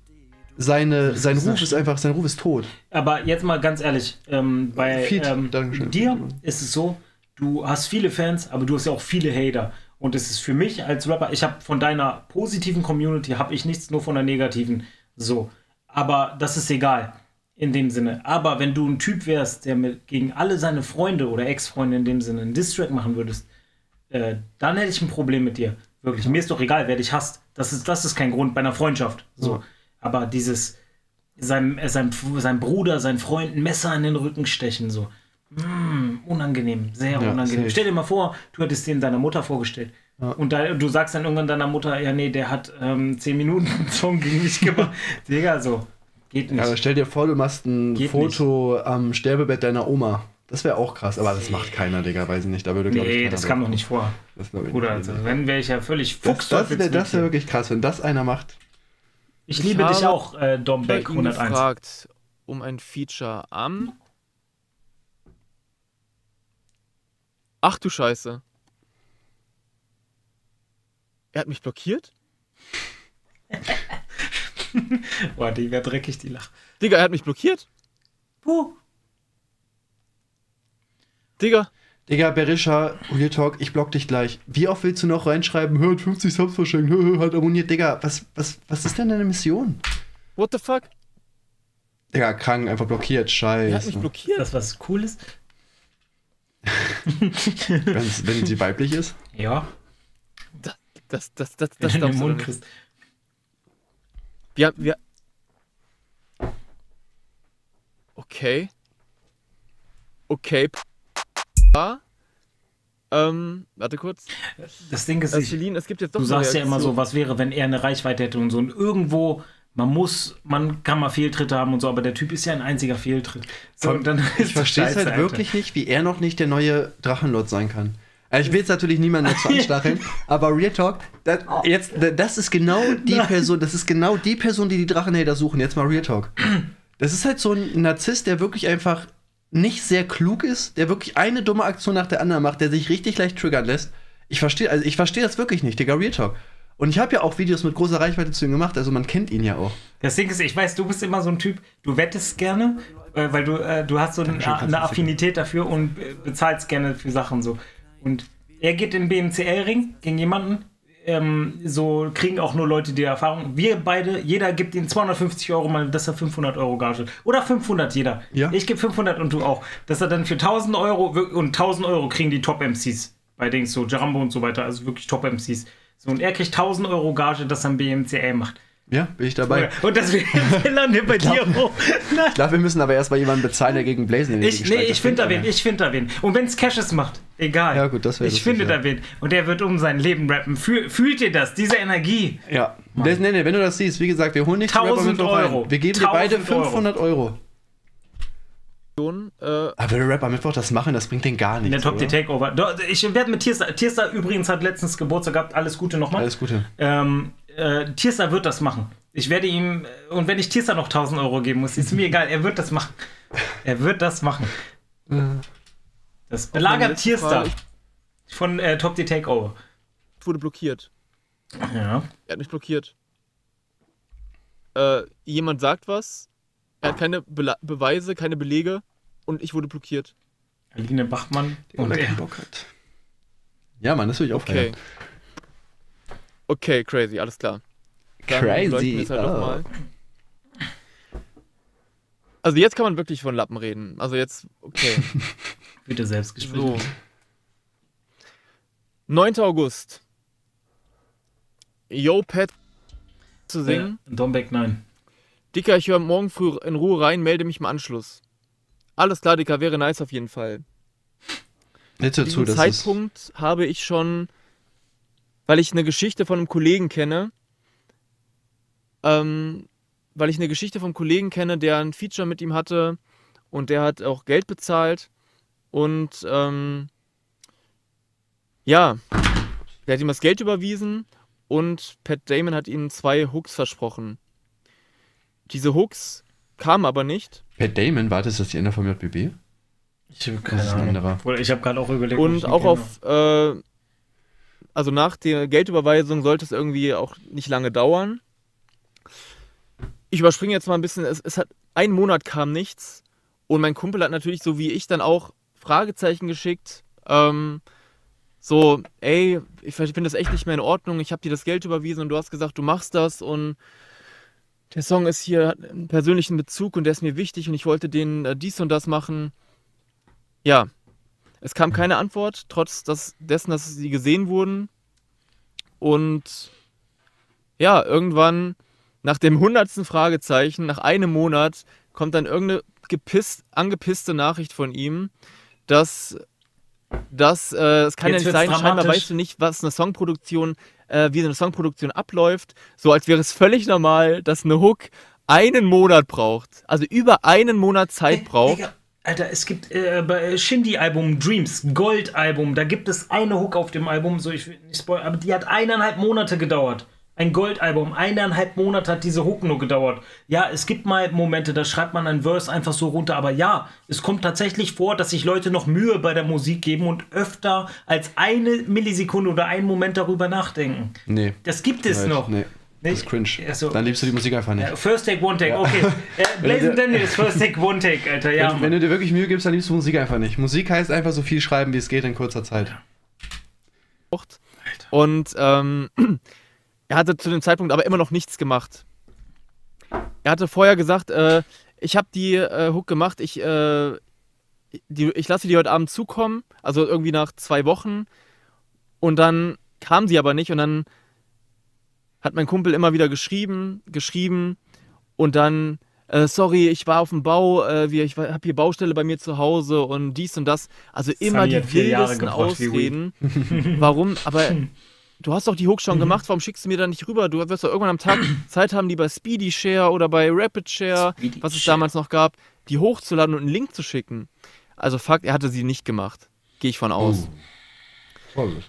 seine, sein Ruf ist einfach, sein Ruf ist tot. Aber jetzt mal ganz ehrlich, ähm, bei Feed, ähm, dir ist es so, du hast viele Fans, aber du hast ja auch viele Hater. Und es ist für mich als Rapper, ich habe von deiner positiven Community, habe ich nichts, nur von der negativen. So. Aber das ist egal in dem Sinne. Aber wenn du ein Typ wärst, der mit, gegen alle seine Freunde oder Ex-Freunde in dem Sinne einen Distrack machen würdest, äh, dann hätte ich ein Problem mit dir. Wirklich. Mir ist doch egal, wer dich hasst. Das ist, das ist kein Grund bei einer Freundschaft. So. Ja. Aber dieses, seinem, äh, seinem, seinem Bruder, seinen Freund ein Messer in den Rücken stechen, so. Mm, unangenehm, sehr Ja, unangenehm. safe. Stell dir mal vor, du hättest den deiner Mutter vorgestellt. Ja. Und da, du sagst dann irgendwann deiner Mutter, ja, nee, der hat ähm, 10 Minuten einen Song gegen mich gemacht. <laughs> Digga, so. Geht nicht. Aber stell dir vor, du machst ein Geht Foto am Sterbebett deiner Oma. Das wäre auch krass, aber das macht keiner, Digga, weiß ich nicht. Da würde, ich, nee, keiner das kam doch nicht vor. Das ich Bruder, nicht. also, wenn wäre ich ja völlig Fuchs. das wäre das wär wirklich krass, wenn das einer macht. Ich Ich liebe dich auch, äh, Dom bei Beck ihm 101. gefragt um ein Feature am. Ach du Scheiße. Er hat mich blockiert? <laughs> Boah, die wäre dreckig, die Lach. Digga, er hat mich blockiert? Puh. Digga, Digga, Berisha, Real Talk, ich block dich gleich. Wie oft willst du noch reinschreiben, hört 50 Subs verschenkt, hö, hö, hat abonniert, Digga, was, was, was ist denn deine Mission? what the fuck? Digga, krank, einfach blockiert, Er hat mich scheiße. blockiert. Das was cool ist? <laughs> Wenn's, wenn sie weiblich ist. Ja. Das, das, das, das den glaubst du Mund nicht. kriegst. Wir, wir. Okay. Okay. Ja. Ähm, warte kurz. Das Ding ist, Äh, ich, Celine, es gibt jetzt doch du sagst ja immer so, was wäre, wenn er eine Reichweite hätte und so. Und irgendwo, man muss, man kann mal Fehltritte haben und so, aber der Typ ist ja ein einziger Fehltritt. So, und dann ist Ich verstehe es halt Alter. wirklich nicht, wie er noch nicht der neue Drachenlord sein kann. Also ich will jetzt natürlich niemanden dazu anstacheln, <laughs> aber Real Talk, das, jetzt, das ist genau die Nein. Person, das ist genau die Person, die die Drachenhater suchen. Jetzt mal Real Talk. Das ist halt so ein Narzisst, der wirklich einfach nicht sehr klug ist, der wirklich eine dumme Aktion nach der anderen macht, der sich richtig leicht triggern lässt. Ich verstehe, also ich verstehe das wirklich nicht, Digga, Real Talk. Und ich habe ja auch Videos mit großer Reichweite zu ihm gemacht, also man kennt ihn ja auch. Das Ding ist, ich weiß, du bist immer so ein Typ, du wettest gerne, äh, weil du, äh, du hast so ein, eine Affinität dafür und äh, bezahlst gerne für Sachen so. Und er geht in den BMCL-Ring gegen jemanden, ähm, so kriegen auch nur Leute die Erfahrung. Wir beide, jeder gibt ihm 250 Euro, mal, dass er 500 Euro Gage. Oder 500 jeder. Ja. Ich gebe 500 und du auch. Dass er dann für 1000 Euro, und 1000 Euro kriegen die Top-MCs. Bei Dings so, Jarambo und so weiter, also wirklich Top-MCs. So, und er kriegt 1000 Euro Gage, dass er ein BMCL macht. Ja, bin ich dabei. Und das landet <laughs> bei dir hoch. <laughs> Ich glaube, wir müssen aber erstmal jemanden bezahlen, der gegen Blazen in Ich, Gestalt nee, ich finde da wen, ich finde da wen. Und wenn es Cashes macht, egal. Ja, gut, das wäre Ich finde ja. da wen. Und der wird um sein Leben rappen. Fühl, fühlt ihr das? Diese Energie. Ja. Das, nee, nee, wenn du das siehst, wie gesagt, wir holen nicht 1000 Rapper Euro. Wir geben dir beide 1000 Euro. 500 Euro. Äh, Aber würde Rapper Mittwoch das machen, das bringt den gar In nichts. der Top oder? die Takeover. Ich werde mit Tierstar. Tierstar übrigens hat letztens Geburtstag gehabt. Alles Gute nochmal. Alles Gute. Ähm, äh, Tierstar wird das machen. Ich werde ihm, und wenn ich Tierstar noch 1000 Euro geben muss, ist mir egal. Er wird das machen. Er wird das machen. Das belagert Tierstar Frage, von äh, Top die Takeover. ich wurde blockiert. Ja. Er hat mich blockiert. Äh, jemand sagt was. Er hat keine Bela Beweise, keine Belege. Und ich wurde blockiert. Aline Bachmann er er. keinen Bock hat. Ja, Mann, das würde ich auch Okay. feiern. Okay, crazy, alles klar. Dann Crazy, halt noch oh. mal. Also jetzt kann man wirklich von Lappen reden. Also jetzt, okay. <laughs> Bitte selbst so. gesprochen. 9. August. Yo, Pat zu singen. Äh, Dombeck, nein. Dicker, ich höre morgen früh in Ruhe rein, melde mich im Anschluss. Alles klar, Dicker, wäre nice auf jeden Fall. Jetzt Zu hör zu, diesem das ist. Zeitpunkt habe ich schon, weil ich eine Geschichte von einem Kollegen kenne, ähm, weil ich eine Geschichte vom Kollegen kenne, der ein Feature mit ihm hatte und der hat auch Geld bezahlt und ähm, ja, der hat ihm das Geld überwiesen und Pat Damon hat ihm zwei Hooks versprochen. Diese Hooks kam aber nicht. Pat Damon, warte, ist das die Ende vom JBB? Ich habe Das keine Ahnung. anderer. Ich habe gerade auch überlegt. Und auch auf, äh, also nach der Geldüberweisung sollte es irgendwie auch nicht lange dauern. Ich überspringe jetzt mal ein bisschen, es, es hat, einen Monat kam nichts und mein Kumpel hat natürlich so wie ich dann auch Fragezeichen geschickt. Ähm, so, ey, ich finde das echt nicht mehr in Ordnung, ich habe dir das Geld überwiesen und du hast gesagt, du machst das und der Song ist hier, hat einen persönlichen Bezug und der ist mir wichtig und ich wollte den äh, dies und das machen. Ja, es kam keine Antwort, trotz dass, dessen, dass sie gesehen wurden. Und ja, irgendwann nach dem hundertsten Fragezeichen, nach einem Monat, kommt dann irgendeine gepisst, angepisste Nachricht von ihm, dass das, äh, es kann Jetzt ja nicht sein, scheinbar weißt du nicht, was eine Songproduktion, äh, wie eine Songproduktion abläuft, so als wäre es völlig normal, dass eine Hook einen Monat braucht, also über einen Monat Zeit Ey, braucht. Digga, Alter, es gibt äh, bei Shindy-Album Dreams, Gold-Album, da gibt es eine Hook auf dem Album, so ich will nicht spoilern, aber die hat eineinhalb Monate gedauert. Ein Gold-Album, eineinhalb Monate hat diese Hook nur gedauert. Ja, es gibt mal Momente, da schreibt man ein Verse einfach so runter, aber ja, es kommt tatsächlich vor, dass sich Leute noch Mühe bei der Musik geben und öfter als eine Millisekunde oder einen Moment darüber nachdenken. Nee. Das gibt es noch. Nee. Das ist cringe. Also- Dann liebst du die Musik einfach nicht. First Take, One Take, okay. <laughs> Äh, Blazing Daniels, First Take, One Take, Alter, ja. wenn, wenn du dir wirklich Mühe gibst, dann liebst du Musik einfach nicht. Musik heißt einfach so viel schreiben, wie es geht in kurzer Zeit. Und ähm, <clears throat> er hatte zu dem Zeitpunkt aber immer noch nichts gemacht. Er hatte vorher gesagt, äh, ich habe die äh, Hook gemacht, ich, äh, die, ich lasse die heute Abend zukommen, also irgendwie nach zwei Wochen. Und dann kam sie aber nicht und dann hat mein Kumpel immer wieder geschrieben, geschrieben und dann, äh, sorry, ich war auf dem Bau, äh, ich habe hier Baustelle bei mir zu Hause und dies und das. Also immer Sunny die wildesten Ausreden. Warum? Aber <laughs> du hast doch die Hook schon gemacht, warum schickst du mir da nicht rüber? Du wirst doch irgendwann am Tag <clears throat> Zeit haben, die bei Speedy Share oder bei Rapid Share, Speedy was es Share. damals noch gab, die hochzuladen und einen Link zu schicken. Also Fakt, er hatte sie nicht gemacht. Gehe ich von aus.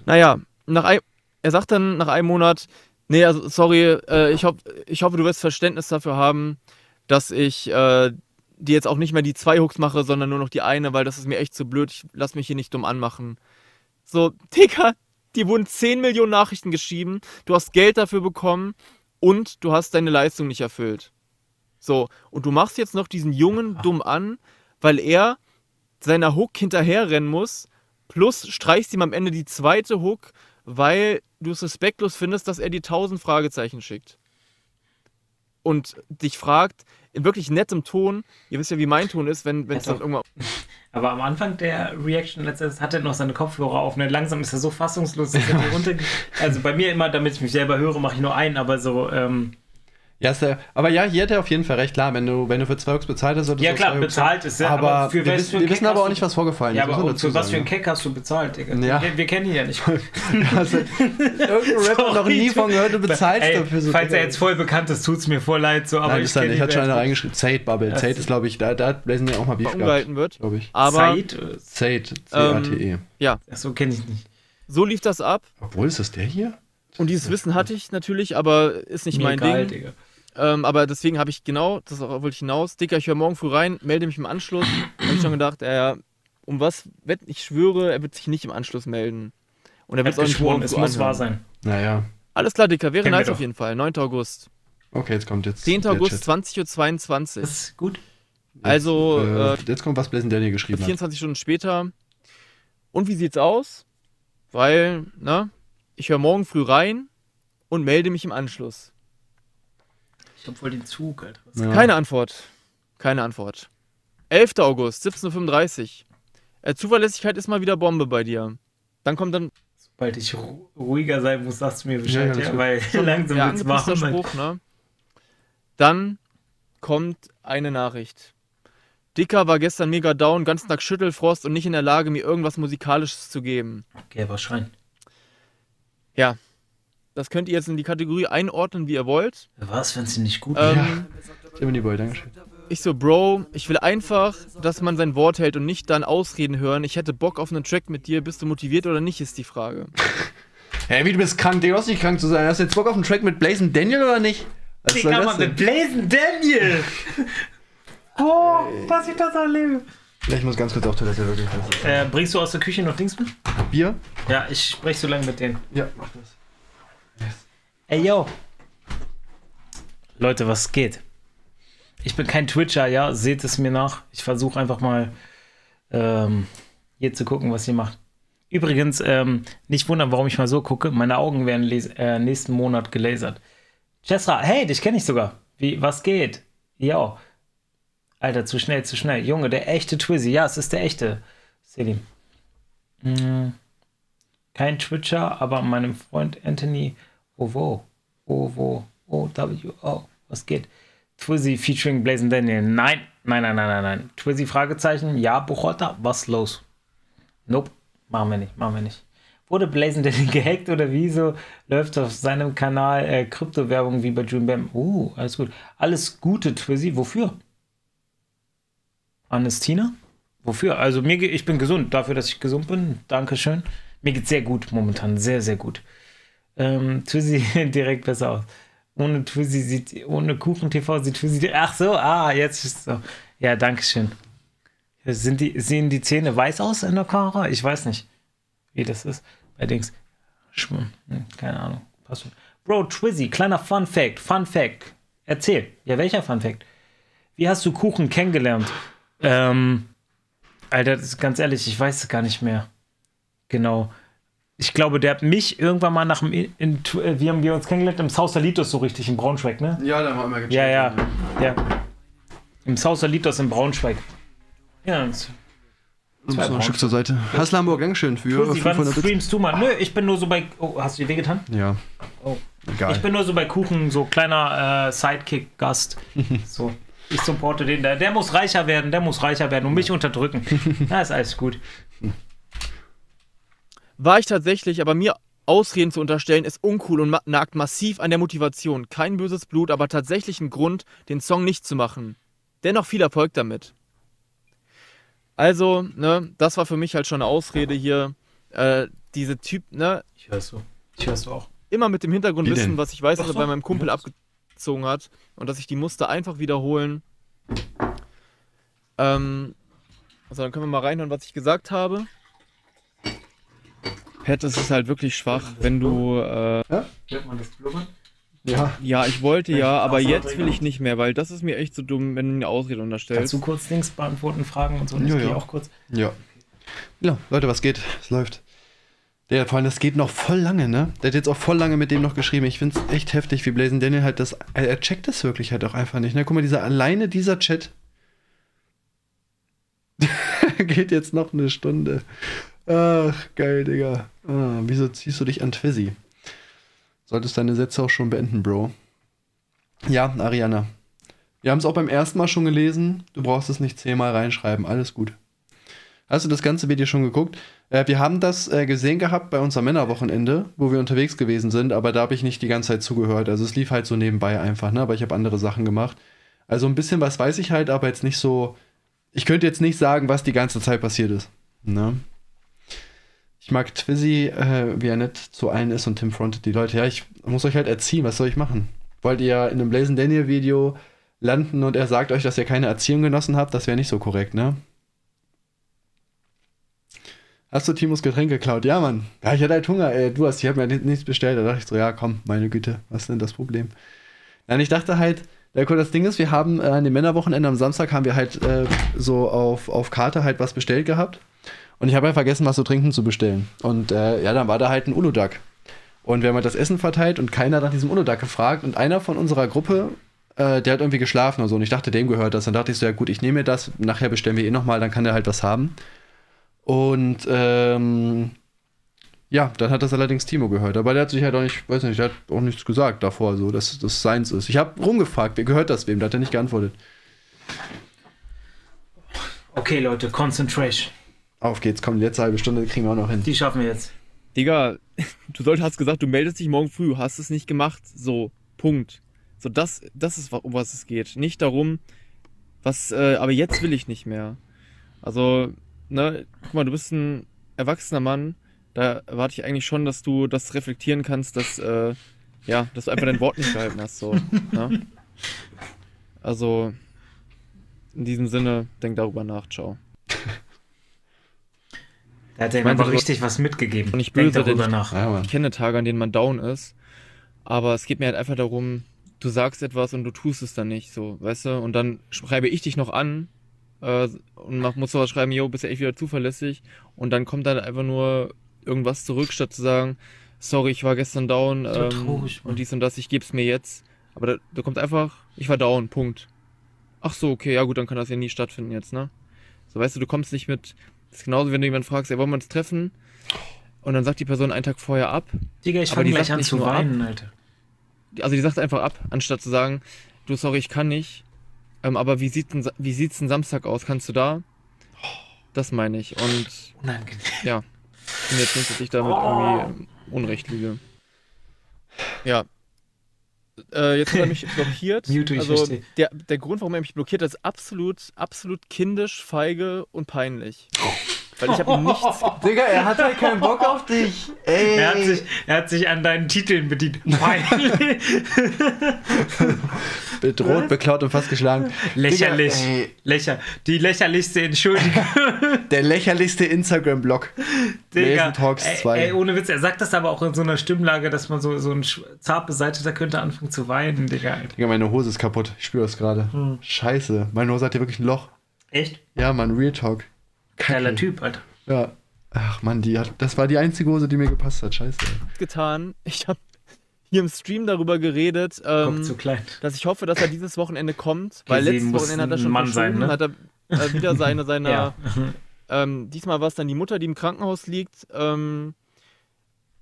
Naja, nach ein, er sagt dann nach einem Monat, nee, also sorry, äh, ich, hoff, ich hoffe, du wirst Verständnis dafür haben, dass ich äh, die jetzt auch nicht mehr die zwei Hooks mache, sondern nur noch die eine, weil das ist mir echt zu blöd, ich lass mich hier nicht dumm anmachen. So, <laughs> Digga, dir wurden 10 Millionen Nachrichten geschrieben, du hast Geld dafür bekommen und du hast deine Leistung nicht erfüllt. So, und du machst jetzt noch diesen Jungen dumm an, weil er seiner Hook hinterherrennen muss, plus streichst ihm am Ende die zweite Hook, weil du es respektlos findest, dass er dir 1000 Fragezeichen schickt. Und dich fragt, in wirklich nettem Ton, ihr wisst ja, wie mein Ton ist, wenn es Also- dann irgendwann <laughs> Aber am Anfang der Reaction letztens hat er noch seine Kopfhörer auf. Ne? Langsam ist er so fassungslos. dass er die <laughs> runter also bei mir immer, damit ich mich selber höre, mache ich nur einen, aber so, ähm, Ja, der, aber ja, hier hat er auf jeden Fall recht. Klar, wenn du, wenn du für zwei Hooks bezahlt hast, solltest ja du klar, bezahlt ist ja, Aber, aber für wir, wissen- wir wissen aber auch nicht, was vorgefallen Ja, ist. muss aber für was für einen. Keck hast du bezahlt, Digga? Ja. Wir, wir kennen ihn ja nicht. <laughs> Also, irgendein <laughs> Rapper noch nie von gehört, du bezahlst Ey, dafür so. Falls er jetzt voll bekannt ist, tut's mir voll leid, so, aber Nein, ich ist er nicht. Hat schon einer reingeschrieben. Zade Bubble. Das Zade ist- glaube ich, da, da Blazen ja auch mal Beef gehabt, wird. glaube ich. Aber Said? äh, Zade, C-A-T-E. ja, Achso, kenne ich nicht. so lief das ab. Obwohl, ist das der hier? Und dieses Wissen hatte ich natürlich, aber ist nicht mein Ding. Ähm, aber deswegen habe ich genau, das wollte ich hinaus, Dicker, ich höre morgen früh rein, melde mich im Anschluss. habe ich schon gedacht, er, um was, ich schwöre, er wird sich nicht im Anschluss melden. Und er wird es auch nicht geschworen, morgen es muss wahr sein. Naja. Alles klar, Dicker, wäre Kennen nice auf jeden Fall. 9. August. Okay, jetzt kommt jetzt. 10. der August, Chat. 20.22 Uhr. Das ist gut. Also, Äh, äh, jetzt kommt, was Blazen Daniel geschrieben hat. 24 Stunden später. Und wie sieht's aus? Weil, na, ich höre morgen früh rein und melde mich im Anschluss. Ich hab voll den Zug, Alter. Ja. Keine Antwort. Keine Antwort. 11. August, 17.35 Uhr. Äh, Zuverlässigkeit ist mal wieder Bombe bei dir. Dann kommt dann Sobald ich ru ruhiger sein muss, sagst du mir Bescheid, Ja, ja, ja, weil langsam der wird's warm. Spruch, ne? Dann kommt eine Nachricht. Dicker war gestern mega down, ganzen Tag Schüttelfrost und nicht in der Lage, mir irgendwas Musikalisches zu geben. Gelber Schrein. Ja. Das könnt ihr jetzt in die Kategorie einordnen, wie ihr wollt. Was, wenn sie nicht gut Ähm, Jiminy Boy, Dankeschön. Ich so, Bro, ich will einfach, dass man sein Wort hält und nicht dann Ausreden hören. Ich hätte Bock auf einen Track mit dir. Bist du motiviert oder nicht, ist die Frage. <laughs> Hey, wie du bist krank, Digga, du hast nicht krank zu sein. Hast du jetzt Bock auf einen Track mit Blazen Daniel oder nicht? Was Digga, denn? mit Blazen Daniel! <laughs> Boah, dass ich das erlebe. Ja, ich muss ganz kurz auf Toilette, wirklich. Äh, bringst du aus der Küche noch Dings mit? Bier? Ja, ich spreche so lange mit denen. Ja, mach das. Ey, yo. Leute, was geht? Ich bin kein Twitcher, ja, seht es mir nach. Ich versuche einfach mal ähm, hier zu gucken, was ihr macht. Übrigens, ähm, nicht wundern, warum ich mal so gucke. Meine Augen werden äh, nächsten Monat gelasert. Chesra, hey, dich kenne ich sogar. Wie, was geht? Ja. Alter, zu schnell, zu schnell. Junge, der echte Twizzy. Ja, es ist der echte. Selim. Mm, kein Twitcher, aber meinem Freund Anthony Ovo. Ovo. O-W-O. Was geht? Twizzy featuring Blazing Daniel. Nein, nein, nein, nein, nein, nein. Twizzy Fragezeichen. Ja, Buchholter. Was los? Nope. Machen wir nicht, machen wir nicht. Wurde Blazing Daniel <laughs> gehackt oder wieso läuft auf seinem Kanal äh, Kryptowährung wie bei June Bam? Uh, alles gut. Alles Gute, Twizzy. Wofür? Anestina? Wofür? Also mir, ich bin gesund, dafür, dass ich gesund bin. Dankeschön. Mir geht's sehr gut momentan, sehr, sehr gut. Ähm, Twizzy <laughs> direkt besser aus. Ohne Twizzy sieht, ohne Kuchen TV sieht Twizzy. Ach so, ah, jetzt ist so. Ja, Dankeschön. Sind die, sehen die Zähne weiß aus in der Kamera? Ich weiß nicht, wie das ist. Bei Dings. Hm, keine Ahnung. Schon. Bro, Twizzy, kleiner Fun Fact. Fun Fact. Erzähl. Ja, welcher Fun Fact? Wie hast du Kuchen kennengelernt? Ähm, Alter, ganz ehrlich, ich weiß es gar nicht mehr. Genau. Ich glaube, der hat mich irgendwann mal nach dem. In, in, äh, wie haben wir uns kennengelernt? Im Sausalitos so richtig in Braunschweig, ne? Ja, da haben wir immer gecheckt. Ja, ja. ja. Im Sausalitos in Braunschweig. Ja, das Du musst noch ein Stück zur Seite. Hassel Hamburg, Dankeschön für wann 500 Bits. streamst du mal? Nö, ich bin nur so bei. Oh, hast du dir wehgetan? Ja. Oh. Egal. Ich bin nur so bei Kuchen, so kleiner äh, Sidekick-Gast. <laughs> so. Ich supporte den. Der, der muss reicher werden, der muss reicher werden und mich unterdrücken. <laughs> Na, ist alles gut. War ich tatsächlich, aber mir Ausreden zu unterstellen, ist uncool und ma nagt massiv an der Motivation. Kein böses Blut, aber tatsächlich ein Grund, den Song nicht zu machen. Dennoch viel Erfolg damit. Also, ne, das war für mich halt schon eine Ausrede hier. Äh, diese Typ, ne, Ich hör's so. Ich hör's so auch. immer mit dem Hintergrund Wie wissen, denn? was ich weiß, was er bei meinem Kumpel Ja. abgezogen hat und dass ich die Muster einfach wiederholen. Ähm, also dann können wir mal reinhören, was ich gesagt habe. Pat, das ist halt wirklich schwach, wenn du, äh, Hört man das blubbern? Ja. ja, ich wollte ja, aber jetzt will ich nicht mehr, weil das ist mir echt so dumm, wenn du eine Ausrede unterstellst. Kannst du kurz Dings beantworten, Fragen und so? Ich Ja, gehe ja. auch kurz. Ja. Ja, Leute, was geht? Es läuft. Der, vor allem, das geht noch voll lange, ne? Der hat jetzt auch voll lange mit dem noch geschrieben. Ich find's echt heftig, wie Blazing Daniel halt das. Er, er checkt das wirklich halt auch einfach nicht, ne? Guck mal, dieser alleine dieser Chat. <laughs> geht jetzt noch eine Stunde. Ach, geil, Digga. Ah, wieso ziehst du dich an Twizzy? Solltest deine Sätze auch schon beenden, Bro. Ja, Ariana. Wir haben es auch beim ersten Mal schon gelesen. Du brauchst es nicht zehnmal reinschreiben. Alles gut. Hast du das ganze Video schon geguckt? Äh, wir haben das äh, gesehen gehabt bei unserem Männerwochenende, wo wir unterwegs gewesen sind, aber da habe ich nicht die ganze Zeit zugehört. Also es lief halt so nebenbei einfach, ne? Aber ich habe andere Sachen gemacht. Also ein bisschen was weiß ich halt, aber jetzt nicht so. Ich könnte jetzt nicht sagen, was die ganze Zeit passiert ist. Ne? Ich mag Twizzy, äh, wie er nett zu allen ist und Tim frontet die Leute. Ja, ich muss euch halt erziehen, was soll ich machen? Wollt ihr in einem Blazing Daniel Video landen und er sagt euch, dass ihr keine Erziehung genossen habt? Das wäre nicht so korrekt, ne? Hast du Timos Getränk geklaut? Ja, Mann. Ja, ich hatte halt Hunger. Ey, du hast, ich habe mir ni- nichts bestellt. Da dachte ich so, ja, komm, meine Güte, was ist denn das Problem? Nein, ich dachte halt, das Ding ist, wir haben äh, an dem Männerwochenende am Samstag haben wir halt äh, so auf, auf Karte halt was bestellt gehabt. Und ich habe halt vergessen, was zu trinken zu bestellen. Und äh, ja, dann war da halt ein Uludag. Und wir haben halt das Essen verteilt und keiner hat nach diesem Uludag gefragt. Und einer von unserer Gruppe, äh, der hat irgendwie geschlafen oder so. Und ich dachte, dem gehört das. Dann dachte ich so, ja gut, ich nehme mir das. Nachher bestellen wir eh nochmal, dann kann der halt was haben. Und ähm, ja, dann hat das allerdings Timo gehört. Aber der hat sich halt auch nicht, weiß nicht, der hat auch nichts gesagt davor, so, dass das seins ist. Ich habe rumgefragt, wer gehört das wem? Da hat er nicht geantwortet. Okay, Leute, Concentration. Auf geht's, komm, die letzte halbe Stunde kriegen wir auch noch hin. Die schaffen wir jetzt. Digga, du sollst, hast gesagt, du meldest dich morgen früh, hast es nicht gemacht. So, Punkt. So, das, das ist, um was es geht. Nicht darum, was, äh, aber jetzt will ich nicht mehr. Also, ne, guck mal, du bist ein erwachsener Mann. Da erwarte ich eigentlich schon, dass du das reflektieren kannst, dass, äh, ja, dass du einfach dein Wort nicht gehalten hast, so. Ne? Also, In diesem Sinne, denk darüber nach. Ciao. Da hat er ihm aber richtig was mitgegeben. Und ich Denk böse, darüber denn- nach. Ja. Ich kenne Tage, an denen man down ist. Aber es geht mir halt einfach darum, du sagst etwas und du tust es dann nicht, so, weißt du? Und dann schreibe ich dich noch an äh, und mach, muss sowas schreiben, yo, bist ja echt wieder zuverlässig. Und dann kommt dann einfach nur irgendwas zurück, statt zu sagen, sorry, ich war gestern down So ähm, traurig, und dies und das, ich geb's mir jetzt. Aber da, da kommt einfach, ich war down, Punkt. Ach so, okay, ja gut, dann kann das ja nie stattfinden jetzt, ne? So, weißt du, du kommst nicht mit, das ist genauso, wenn du jemanden fragst, ey, wollen wir uns treffen? Und dann sagt die Person einen Tag vorher ab. Digga, ich Aber fange die gleich sagt an nicht zu nur ab. weinen, Alter. also die sagt einfach ab, anstatt zu sagen, du sorry, ich kann nicht. Ähm, aber wie sieht wie sieht's denn Samstag aus? Kannst du da? Das meine ich. Und Unangenehm. ja, ich finde jetzt nicht, dass ich damit irgendwie ähm, Unrecht liege. Ja. Äh, jetzt hat er mich <laughs> blockiert. Mute, ich also verstehe. der, der Grund, warum er mich blockiert hat, ist absolut, absolut kindisch, feige und peinlich. Weil ich habe nichts <laughs> Digga, er hat halt keinen Bock auf dich. Ey. Er hat, sich, er hat sich an deinen Titeln bedient. <laughs> Bedroht, beklaut und fast geschlagen. Lächerlich. Digga, ey, Lächer. Die lächerlichste Entschuldigung. <laughs> der lächerlichste Instagram-Blog. Digga. Talks ey, 2. ey, ohne Witz, er sagt das aber auch in so einer Stimmlage, dass man so, so ein zart beseiteter könnte anfangen zu weinen, Digga. Alter. Digga, meine Hose ist kaputt. Ich spüre das gerade. Hm. Scheiße. Meine Hose hat hier wirklich ein Loch. Echt? Ja, Mann, Real Talk. Kacke. Geiler Typ, Alter. Ja. Ach Mann, die hat, das war die einzige Hose, die mir gepasst hat. Scheiße. getan. Ich habe hier im Stream darüber geredet, ähm, zu klein. dass ich hoffe, dass er dieses Wochenende kommt, weil letztes Wochenende hat er ein schon Mann sein, ne? hat er äh, wieder seine, <laughs> seine Ja. ähm, diesmal war es dann die Mutter, die im Krankenhaus liegt. Ähm,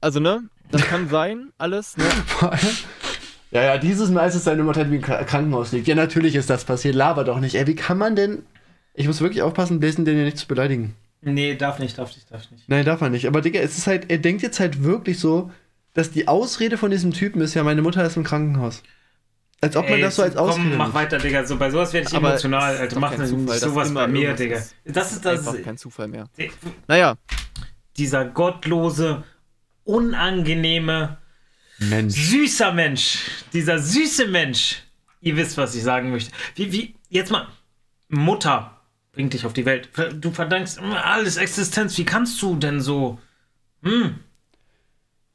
also, ne? Das kann sein, alles, ne? <laughs> Ja, ja, dieses Mal ist es seine Mutter, die im Kra- Krankenhaus liegt. Ja, natürlich ist das passiert. Laber doch nicht. Ey, wie kann man denn. Ich muss wirklich aufpassen, Bläsen den hier nicht zu beleidigen. Nee, darf nicht, darf nicht, darf nicht. Nein, darf man nicht. Aber Digga, es ist halt, er denkt jetzt halt wirklich so, dass die Ausrede von diesem Typen ist, ja, meine Mutter ist im Krankenhaus. Als ob man Ey, das so als Ausrede Komm, mach weiter, Digga. So, bei sowas werde ich Aber emotional, Alter. Mach nicht Zufall, sowas bei mir, Digga. ist. Das ist das. Einfach kein Zufall mehr. Naja, Dieser gottlose, unangenehme, Mensch. süßer Mensch. Dieser süße Mensch. Ihr wisst, was ich sagen möchte. Wie, wie, jetzt mal, Mutter bringt dich auf die Welt. Du verdankst alles Existenz. Wie kannst du denn so? Hm.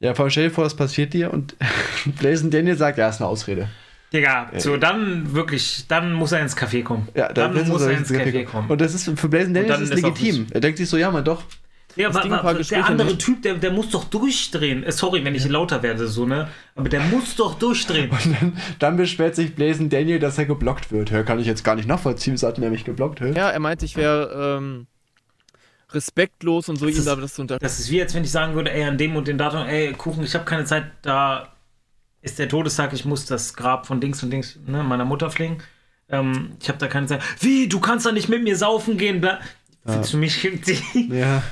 Ja, vor allem stell dir vor, das passiert dir und <laughs> Blazen Daniel sagt, ja, ist eine Ausrede. Digga, so dann wirklich, dann muss er ins Café kommen. Ja, dann ist muss es er ins Café Café kommen. Und das ist für Blazen Daniel dann ist es legitim. Er denkt sich so, ja, man doch. Ja, Es wa, ging ein wa, paar der andere nicht. Typ, der, der muss doch durchdrehen. Äh, Sorry, wenn ich lauter werde, so, ne? Aber der muss doch durchdrehen. Und dann, dann beschwert sich Blazen Daniel, dass er geblockt wird. Hör, kann ich jetzt gar nicht nachvollziehen, hat er mich geblockt? Hör? ja, er meinte, ich wäre ähm, respektlos und so, ihm ist- da das zu unter. Das ist wie, als wenn ich sagen würde, ey, an dem und dem Datum, ey, Kuchen, ich habe keine Zeit, da ist der Todestag, ich muss das Grab von Dings und Dings, ne, meiner Mutter pflegen. Ähm, ich habe da keine Zeit. Wie, du kannst da nicht mit mir saufen gehen, bla. Willst du mich... <laughs> Ja.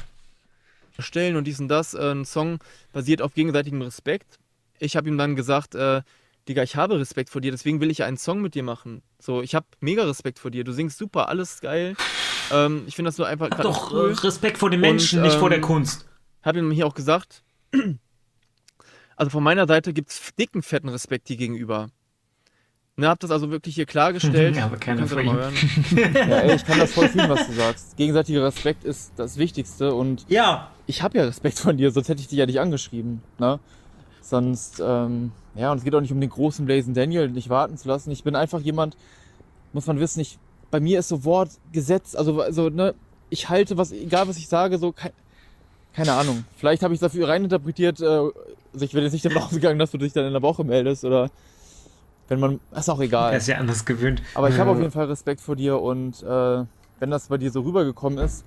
Stellen und dies und das. Äh, ein Song basiert auf gegenseitigem Respekt. Ich habe ihm dann gesagt, äh, Digga, ich habe Respekt vor dir, deswegen will ich ja einen Song mit dir machen. So, ich habe mega Respekt vor dir. Du singst super, alles geil. Ähm, ich finde das nur einfach Hab doch cool. äh, Respekt vor den Menschen, Und, nicht vor der ähm, Kunst. Habe ihm hier auch gesagt, <clears throat> also von meiner Seite gibt es dicken, fetten Respekt dir gegenüber. Ne, hab das also wirklich hier klargestellt. <laughs> Ja, aber mal hören. <laughs> <laughs> Ja, ey, ich kann das voll fühlen, was du sagst. Gegenseitiger Respekt ist das Wichtigste und Ja, ich habe ja Respekt von dir, sonst hätte ich dich ja nicht angeschrieben. Ne? Sonst, ähm, ja, und es geht auch nicht um den großen Blazen Daniel nicht warten zu lassen. Ich bin einfach jemand, muss man wissen, ich, bei mir ist so Wort Gesetz, also, also ne, ich halte was, egal was ich sage, so, kein, keine Ahnung. Vielleicht habe ich es dafür reininterpretiert, äh, also ich bin jetzt nicht davon <laughs> ausgegangen, dass du dich dann in der Woche meldest oder wenn man, ist auch egal. er ist ja anders gewöhnt. Aber ich habe auf jeden Fall Respekt vor dir und äh, wenn das bei dir so rübergekommen ist,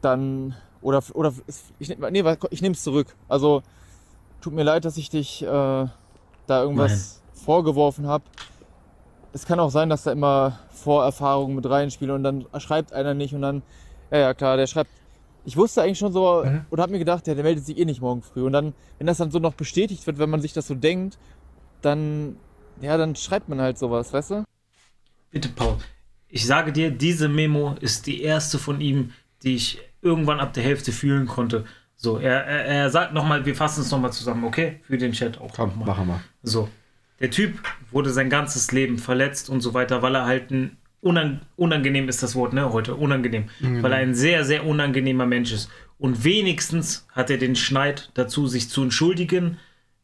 dann oder oder ich nee, ich nehme es zurück. Also tut mir leid, dass ich dich äh, da irgendwas vorgeworfen habe. Es kann auch sein, dass da immer Vorerfahrungen mit reinspielen und dann schreibt einer nicht und dann ja ja klar, der schreibt ich wusste eigentlich schon so Mhm. oder habe mir gedacht, ja, der meldet sich eh nicht morgen früh und dann wenn das dann so noch bestätigt wird, wenn man sich das so denkt, dann ja, dann schreibt man halt sowas, weißt du? Bitte, Paul. Ich sage dir, diese Memo ist die erste von ihm, die ich irgendwann ab der Hälfte fühlen konnte. So, er, er, er sagt nochmal, wir fassen es nochmal zusammen, okay? Für den Chat auch. Komm, noch mal. machen wir. So. Der Typ wurde sein ganzes Leben verletzt und so weiter, weil er halt ein unang unangenehm ist das Wort, ne, heute, unangenehm, weil er ein sehr, sehr unangenehmer Mensch ist. Und wenigstens hat er den Schneid dazu, sich zu entschuldigen,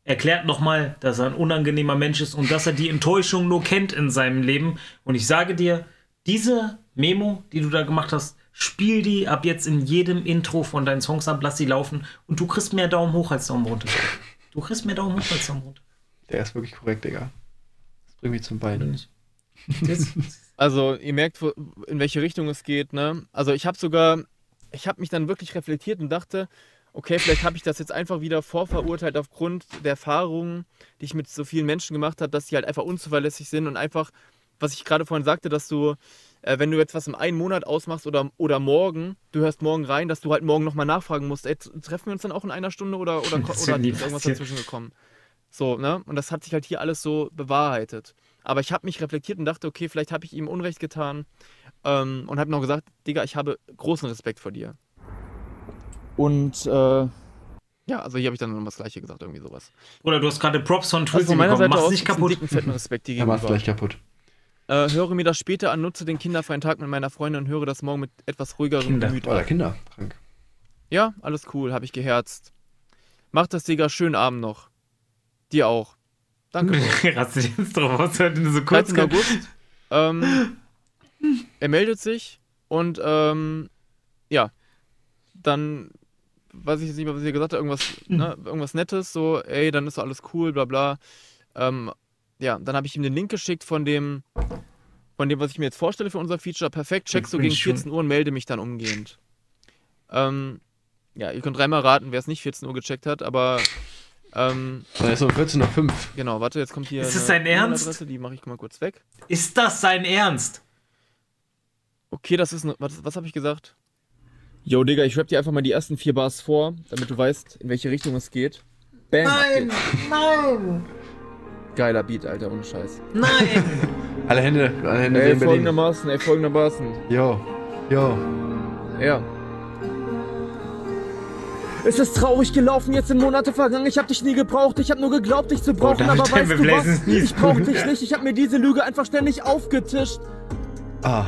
erklärt nochmal, dass er ein unangenehmer Mensch ist und dass er die Enttäuschung nur kennt in seinem Leben. Und ich sage dir, diese Memo, die du da gemacht hast, spiel die ab jetzt in jedem Intro von deinen Songs ab, lass sie laufen und du kriegst mehr Daumen hoch als Daumen runter. Du kriegst mehr Daumen hoch als Daumen runter. Der ist wirklich korrekt, Digga. Das bringt mich zum Bein. Also, ihr merkt, in welche Richtung es geht, ne? Also, ich habe sogar, ich habe mich dann wirklich reflektiert und dachte, okay, vielleicht habe ich das jetzt einfach wieder vorverurteilt aufgrund der Erfahrungen, die ich mit so vielen Menschen gemacht habe, dass sie halt einfach unzuverlässig sind und einfach, was ich gerade vorhin sagte, dass du, äh, wenn du jetzt was im einen Monat ausmachst oder, oder morgen, du hörst morgen rein, dass du halt morgen nochmal nachfragen musst, ey, treffen wir uns dann auch in einer Stunde oder, oder, <laughs> oder ist irgendwas dazwischen gekommen? So, ne? Und das hat sich halt hier alles so bewahrheitet. Aber ich habe mich reflektiert und dachte, okay, vielleicht habe ich ihm Unrecht getan. Ähm, und habe noch gesagt, Digga, ich habe großen Respekt vor dir. Und äh, Ja, also hier habe ich dann noch das Gleiche gesagt, irgendwie sowas. Oder du hast gerade Props von Also von meiner bekommen. Seite Mach's aus nicht kaputt. fetten Respekt dir Er macht gegenüber. gleich kaputt. Äh, höre mir das später an, nutze den kinderfreien Tag mit meiner Freundin und höre das morgen mit etwas ruhigerem Kinder. Gemüt Oder an. Kinder. Krank. Ja, alles cool, habe ich geherzt. Mach das, Digga, schönen Abend noch. Dir auch. Danke. <laughs> Rastet jetzt drauf aus, du so kurz 13. August. Ähm, er meldet sich und ähm, ja, dann weiß ich jetzt nicht mehr, was ihr gesagt habt, irgendwas, ne, irgendwas Nettes, so, ey, dann ist alles cool, bla bla. Ähm, ja, dann habe ich ihm den Link geschickt von dem, von dem, was ich mir jetzt vorstelle für unser Feature. Perfekt, checkst du bin gegen ich schon- 14 Uhr und melde mich dann umgehend. Ähm, ja, ihr könnt dreimal raten, wer es nicht 14 Uhr gecheckt hat, aber ähm, Dann ist um 14.05 Uhr. genau, warte, jetzt kommt hier. Ist es eine dein Ernst? Die mache ich mal kurz weg. Ist das sein Ernst? Okay, das ist. Ne, was was habe ich gesagt? yo, Digga, ich rap dir einfach mal die ersten vier Bars vor, damit du weißt, in welche Richtung es geht. Bam. geht's. nein, Geiler Beat, Alter, ohne Scheiß. nein. <laughs> Alle Hände, alle Hände Ey, Berlin. folgendermaßen, ey, folgendermaßen. Jo, jo. Ja. Es ist traurig gelaufen, jetzt sind Monate vergangen. Ich hab dich nie gebraucht, ich hab nur geglaubt, dich zu brauchen. David aber weißt du was? Ich brauch dich nicht, ich hab mir diese Lüge einfach ständig aufgetischt. Ah.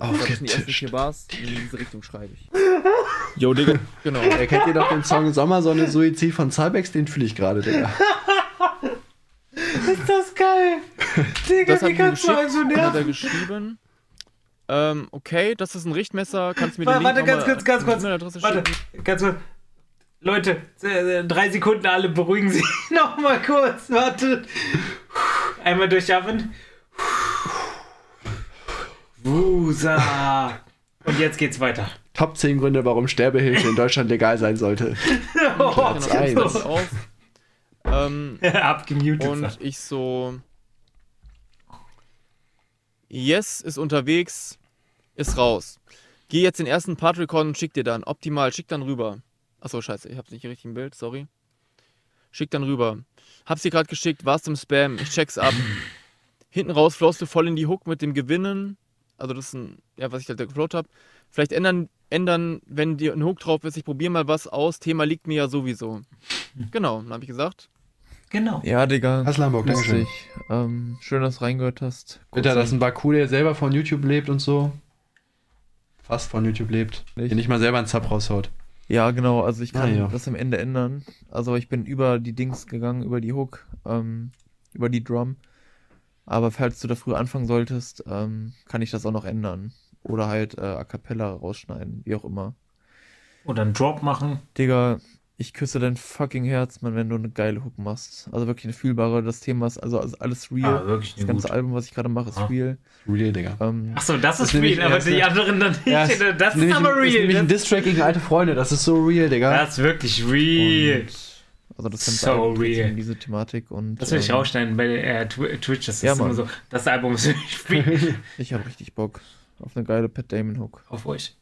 Aufgetischt. vier Bars. In diese Richtung schreibe ich. <laughs> Yo, Digga. Genau. Äh, kennt ihr doch den Song Sommersonne Suizid von Cybex? Den fühle ich gerade, Digga. <laughs> Ist das geil? Digga, Das wie kannst du einen so Dann hat er nerven? geschrieben. Ähm, okay, das ist ein Richtmesser. Kannst du mir Warte, den Link warte, ganz nochmal kurz, ganz kurz. Warte, schicken? ganz kurz. Leute, äh, äh, drei Sekunden alle beruhigen sich <laughs> noch mal kurz. Warte. Einmal durchatmen. Wusa. Und jetzt geht's weiter. Top 10 Gründe, warum Sterbehilfe in Deutschland legal sein sollte. <laughs> Oh, Platz Genau, eins. pass auf. Ähm, <laughs> Abgemutet. und ich so. Yes ist unterwegs, ist raus. Geh jetzt den ersten Part recorden und schick dir dann. Optimal, schick dann rüber. Achso, scheiße, ich hab's nicht richtig im Bild, sorry. Schick dann rüber. Hab's dir gerade geschickt, warst im Spam, ich check's ab. <laughs> Hinten raus flowst du voll in die Hook mit dem Gewinnen. Also das ist ein, ja, was ich halt geflowt hab. Vielleicht ändern, ändern, wenn dir ein Hook drauf ist, ich probier mal was aus, Thema liegt mir ja sowieso. Genau, dann hab ich gesagt. Genau. Ja, Digga. Lamborg, Dankeschön. Lustig. Ähm, schön, dass du reingehört hast. Bitte, dass ein Baku, der selber von YouTube lebt und so. Fast von YouTube lebt. Nicht? Der nicht mal selber einen Zap raushaut. Ja, genau. Also ich kann Ah, ja. das am Ende ändern. Also ich bin über die Dings gegangen, über die Hook, ähm, über die Drum. Aber falls du da früh anfangen solltest, ähm, kann ich das auch noch ändern. Oder halt äh, A Cappella rausschneiden, wie auch immer. Oder einen Drop machen. Digga, ich küsse dein fucking Herz, Mann, wenn du eine geile Hook machst. Also wirklich eine fühlbare, das Thema ist also, also alles real. Ah, wirklich das ganze gute. Album, was ich gerade mache, ist Ah. real. Real, Digga. Ähm, Achso, das Das ist real, aber die anderen dann nicht. Ja, es- das ist aber Das ist nämlich real. ein Das, Distrack gegen alte Freunde. Das ist so real, Digga. das ist wirklich real. und, also das ganze So Album real. um diese Thematik und Das will ich ähm, rausschneiden bei äh, Twi- Twitch. Das Ja, ist immer Mann. so. Das Album ist wirklich real. <laughs> Ich habe richtig Bock auf eine geile Pat Damon Hook. auf euch.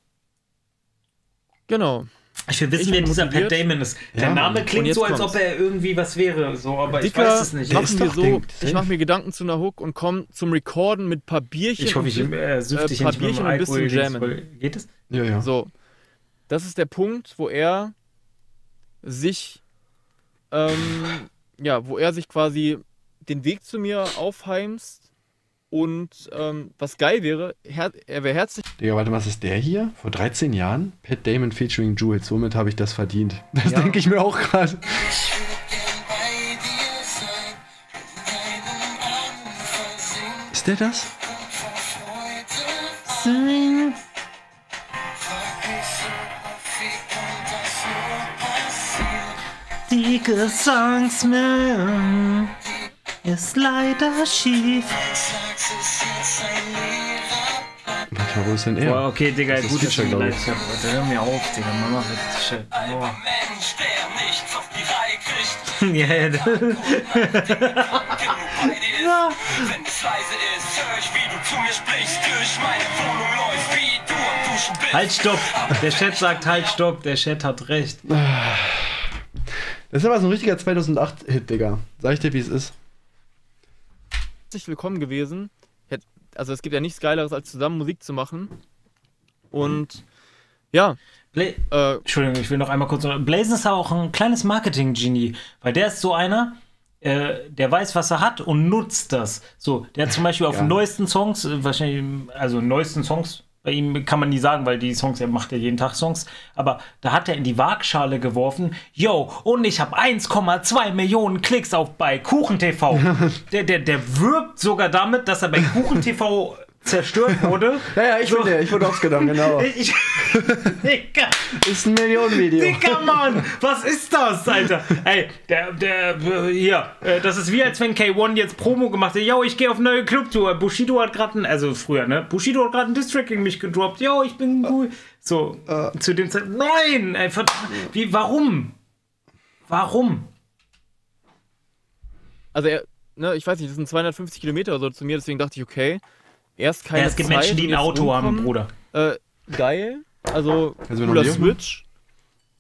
Genau. Ich will wissen, Ich wer dieser. Pat Damon ist. Der Ja, Name Mann. klingt so, als kommt's. ob er irgendwie was wäre. So, aber ich Dicker, weiß es nicht. Der wir doch so, ich mache mir Gedanken zu einer Hook und komme zum Recorden mit paar Bierchen. Ich hoffe, ich äh, süfte dich äh, nicht mit ein bisschen Alkohol. jammen. Geht es? Ja, ja. So, das ist der Punkt, wo er sich, ähm, ja, wo er sich quasi den Weg zu mir aufheimst Und ähm, was geil wäre, her er wäre herzlich Digga, warte, was ist der hier? Vor 13 Jahren? Pat Damon featuring Jules. Somit habe ich das verdient. Das Ja. denke ich mir auch gerade. Ist der das? Die Gesangsmann ist leider schief. Warte mal, wo ist denn er? Boah, okay, Digga, Das gut, dass Feature, du glaub leid ich. hast. Hör mir auf, Digga, Mama wird shit. Boah. <laughs> Ja, ja, Ja. Wenn es leise ist, hör ich, wie du zu mir sprichst. Durch meine Wohnung läufst, wie du am Duschen bist. Halt, stopp. Der Chat sagt halt, stopp. Der Chat hat recht. Das ist aber so ein richtiger 2008-Hit, Digga. Sag ich dir, wie es ist. willkommen gewesen. Also es gibt ja nichts Geileres, als zusammen Musik zu machen. Und ja, Bla äh, Entschuldigung, ich will noch einmal kurz. Blazen ist aber auch ein kleines Marketing-Genie, weil der ist so einer, äh, der weiß, was er hat und nutzt das. So, der hat zum Beispiel auf Ja. den neuesten Songs, äh, wahrscheinlich, also neuesten Songs, bei ihm kann man nie sagen, weil die Songs, er macht ja jeden Tag Songs, aber da hat er in die Waagschale geworfen, yo, und ich habe 1,2 Millionen Klicks auf bei KuchenTV. <laughs> der, der, der wirbt sogar damit, dass er bei KuchenTV zerstört wurde. <laughs> Ja, ja, ich bin der. Ich wurde aufgenommen, genau. <laughs> Ich, ich, Digga, Ist ein Millionenvideo. Digga, Mann, was ist das, Alter? Ey, der, der, hier, äh, das ist wie als wenn K1 jetzt Promo gemacht hätte. Yo, ich gehe auf neue Clubtour. Bushido hat gerade ein, also früher, ne? Bushido hat gerade ein Distrack gegen mich gedroppt. Yo, ich bin cool. So, zu dem Zeit, nein, ey, verd- wie, warum? Warum? also er, ne, ich weiß nicht, das sind 250 Kilometer oder so zu mir, deswegen dachte ich, okay, erst keine Ja, es gibt Zeit, Menschen, die ein Auto haben. Bruder. Äh, geil, also cooler? Switch,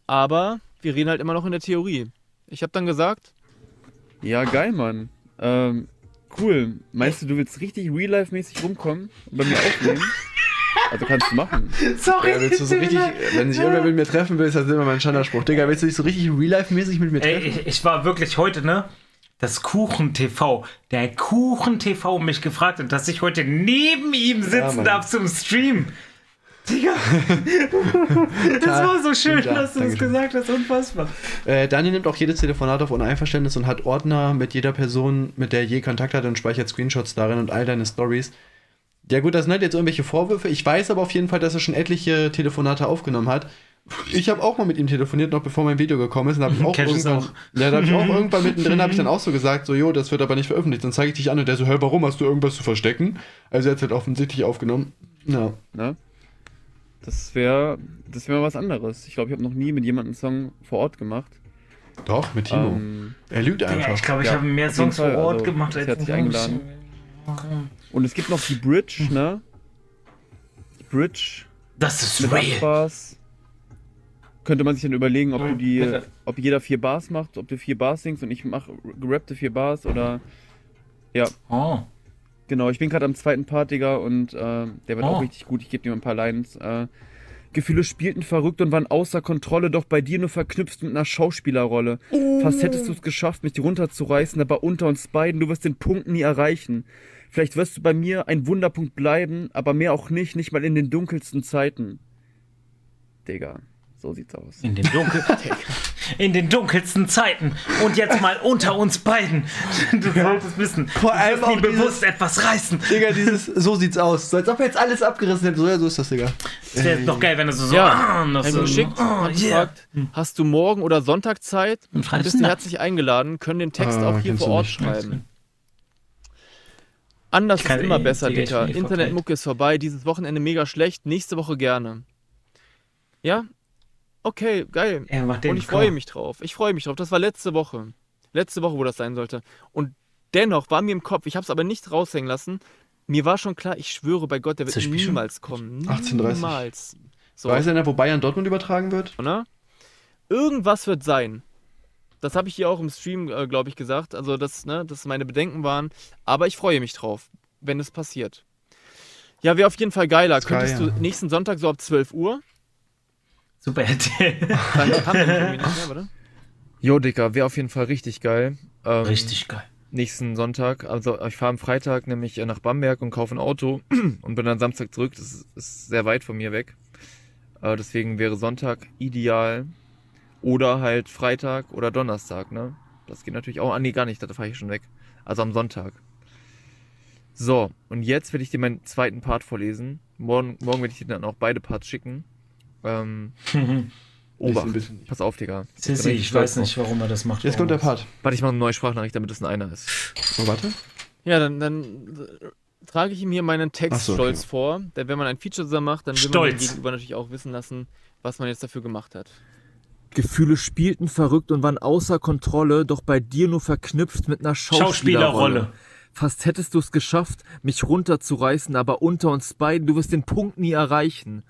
aber wir reden halt immer noch in der Theorie. Ich habe dann gesagt, Ja, geil, Mann. Ähm, cool. Meinst du, du willst richtig real-life-mäßig rumkommen und bei mir aufnehmen? <laughs> Also kannst du machen. Sorry. Ja, willst du so richtig, wenn sich irgendwer mit mir treffen will, ist das immer mein Standardspruch. Digga, willst du dich so richtig real-life-mäßig mit mir Ey, treffen? ich, ich war wirklich heute, ne? Das Kuchen-TV, der Kuchen-TV mich gefragt hat, dass ich heute neben ihm sitzen Mann. darf zum Stream. Digga, <laughs> das war so schön, Ja, dass du das gesagt hast, unfassbar. Äh, Daniel nimmt auch jedes Telefonat auf ohne Einverständnis und hat Ordner mit jeder Person, mit der er je Kontakt hatte und speichert Screenshots darin und all deine Stories. Ja gut, das sind halt jetzt irgendwelche Vorwürfe. Ich weiß aber auf jeden Fall, dass er schon etliche Telefonate aufgenommen hat. Ich habe auch mal mit ihm telefoniert, noch bevor mein Video gekommen ist. Und habe ich <laughs> auch irgendwann, auch. ja, da habe ich auch <laughs> irgendwann mittendrin, habe ich dann auch so gesagt, so, jo, das wird aber nicht veröffentlicht. Dann zeige ich dich an und der so, hä, warum hast du irgendwas zu verstecken? Also er hat es halt offensichtlich aufgenommen. Ja. Ne? Das wäre das wär mal was anderes. Ich glaube, ich habe noch nie mit jemandem einen Song vor Ort gemacht. Doch, mit Timo. Ähm, er lügt einfach. ich glaube, ich Ja, habe mehr Songs vor Ort also, gemacht als hat sich in eingeladen. und es gibt noch die Bridge, ne? Die Bridge Das ist mit real. 8 Bars. Könnte man sich dann überlegen, ob du die, Bitte. ob jeder vier Bars macht, ob du vier Bars singst und ich mache gerappte vier Bars oder. Ja, Oh. genau. Ich bin gerade am zweiten Part, Digga, und äh, der wird Oh. auch richtig gut. Ich gebe dir mal ein paar Lines. Äh, Gefühle spielten verrückt und waren außer Kontrolle, doch bei dir nur verknüpft mit einer Schauspielerrolle. Fast hättest du es geschafft, mich runterzureißen, aber unter uns beiden, du wirst den Punkt nie erreichen. Vielleicht wirst du bei mir ein Wunderpunkt bleiben, aber mehr auch nicht, nicht mal in den dunkelsten Zeiten. Digga, so sieht's aus. In den, Dunkel <laughs> in den dunkelsten Zeiten und jetzt mal unter uns beiden. Du solltest wissen, Vor allem auch nie dieses- bewusst etwas reißen. Digga, dieses, so sieht's aus. So als ob er jetzt alles abgerissen hätte. So, ja, so ist das, Digga. Das wäre doch geil, wenn du so, so Ja, ah, so, mir geschickt, oh, yeah. gefragt, hast du morgen oder Sonntag Zeit? Und Bist du Nacht. herzlich eingeladen, können den Text Ah, auch hier vor Ort schreiben. Anders ist immer eh- besser, Digga, Internetmucke ist vorbei, dieses Wochenende mega schlecht, nächste Woche gerne. Ja? Okay, geil. Er macht den Und ich freue mich drauf. Ich freue mich drauf. Das war letzte Woche. Letzte Woche, wo das sein sollte. Und dennoch war mir im Kopf, ich habe es aber nicht raushängen lassen, mir war schon klar, ich schwöre bei Gott, der wird niemals kommen. 18:30. Niemals. So, Weiß einer, wo Bayern Dortmund übertragen wird? ne? Irgendwas wird sein. Das habe ich hier auch im Stream, äh, glaube ich, gesagt. Also, dass, ne, dass meine Bedenken waren. Aber ich freue mich drauf, wenn es passiert. Ja, wäre auf jeden Fall geiler. Sky, Könntest du ja. nächsten Sonntag so ab 12 Uhr? Super RTL. Dann kann der nicht irgendwie nicht mehr, oder? Jo, Dicker, wäre auf jeden Fall richtig geil. Ähm, Richtig geil. nächsten Sonntag. Also ich fahre am Freitag nämlich äh, nach Bamberg und kaufe ein Auto <clears throat> und bin dann Samstag zurück. Das ist, ist sehr weit von mir weg. Äh, deswegen wäre Sonntag ideal. Oder halt Freitag oder Donnerstag, ne? Das geht natürlich auch. Ah, nee, gar nicht, da fahre ich schon weg. Also am Sonntag. So, und jetzt werde ich dir meinen zweiten Part vorlesen. Morgen, morgen werde ich dir dann auch beide Parts schicken. Ähm, <laughs> Obacht. ein bisschen nicht. Pass auf, Digga. Sissi, ich weiß drauf. nicht, warum er das macht. Jetzt kommt der Part. Warte, ich mache eine neue Sprachnachricht, damit es ein einer ist. Oh, warte. Ja, dann, dann trage ich ihm hier meinen Text so, stolz okay. vor. Denn wenn man ein Feature zusammen macht, dann will man dem Stolz. Gegenüber natürlich auch wissen lassen, was man jetzt dafür gemacht hat. Gefühle spielten verrückt und waren außer Kontrolle, doch bei dir nur verknüpft mit einer Schauspielerrolle. Schauspielerrolle. Fast hättest du es geschafft, mich runterzureißen, aber unter uns beiden, du wirst den Punkt nie erreichen.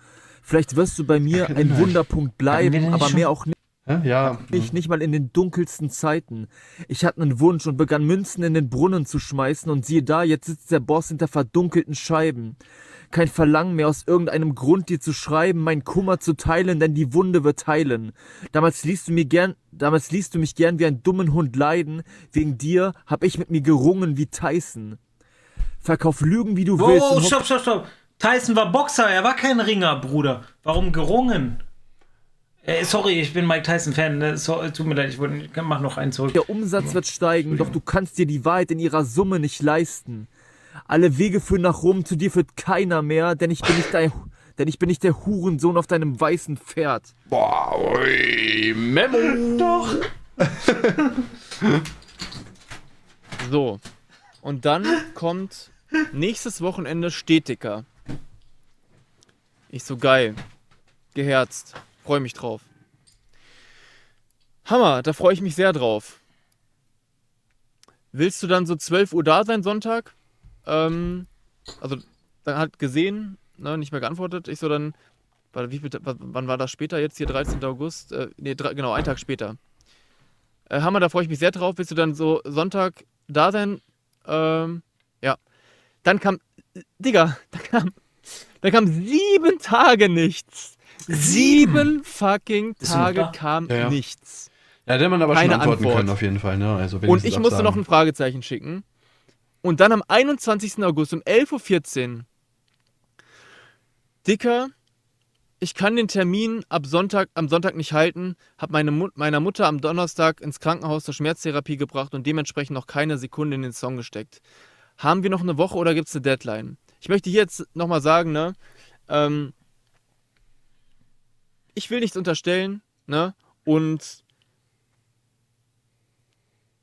Vielleicht wirst du bei mir ein nein. Wunderpunkt Hatten wir bleiben, nicht aber schon? mehr auch nicht. Ja. Ich nicht mal in den dunkelsten Zeiten. Ich hatte einen Wunsch und begann Münzen in den Brunnen zu schmeißen und siehe da, jetzt sitzt der Boss hinter verdunkelten Scheiben. Kein Verlangen mehr aus irgendeinem Grund dir zu schreiben, mein Kummer zu teilen, denn die Wunde wird heilen. Damals liest du mir gern, damals liest du mich gern wie einen dummen Hund leiden. Wegen dir hab ich mit mir gerungen wie Tyson. Verkauf Lügen, wie du willst. Wow, und hoff- stopp, stopp, stopp. Tyson war Boxer, er war kein Ringer, Bruder. Warum gerungen? Äh, sorry, ich bin Mike Tyson-Fan. Ne? So, tut mir leid, ich wollte- ich mach noch einen zurück. Der Umsatz wird steigen, doch du kannst dir die Wahrheit in ihrer Summe nicht leisten. Alle Wege führen nach Rom, zu dir führt keiner mehr, denn ich bin nicht dein, denn ich bin nicht der Hurensohn auf deinem weißen Pferd. Boah, ui, Memo. Doch. So. Und dann kommt nächstes Wochenende Stetiker. Ich so geil. Geherzt. Freue mich drauf. Hammer, da freue ich mich sehr drauf. Willst du dann so 12 Uhr da sein Sonntag? Ähm, also, dann hat gesehen, ne, nicht mehr geantwortet. Ich so dann, warte, wie wann war das später jetzt hier? 13. August? Äh, nee, genau, einen Tag später. Äh, Hammer, da freue ich mich sehr drauf. Willst du dann so Sonntag da sein? Ähm, ja. Dann kam, Digga, <laughs> da kam, da kam sieben Tage nichts. Sieben fucking Tage kam Ja, ja. nichts. Ja, hätte man aber Keine schon antworten Antwort. können, auf jeden Fall. Ne? Also Und ich musste noch ein Fragezeichen schicken. Und dann am 21. August um 11.14 Uhr. Dicker, ich kann den Termin ab Sonntag, am Sonntag nicht halten, habe meine Mut, meiner Mutter am Donnerstag ins Krankenhaus zur Schmerztherapie gebracht und dementsprechend noch keine Sekunde in den Song gesteckt. Haben wir noch eine Woche oder gibt es eine Deadline? Ich möchte hier jetzt nochmal sagen, ne? Ähm, ich will nichts unterstellen, ne? Und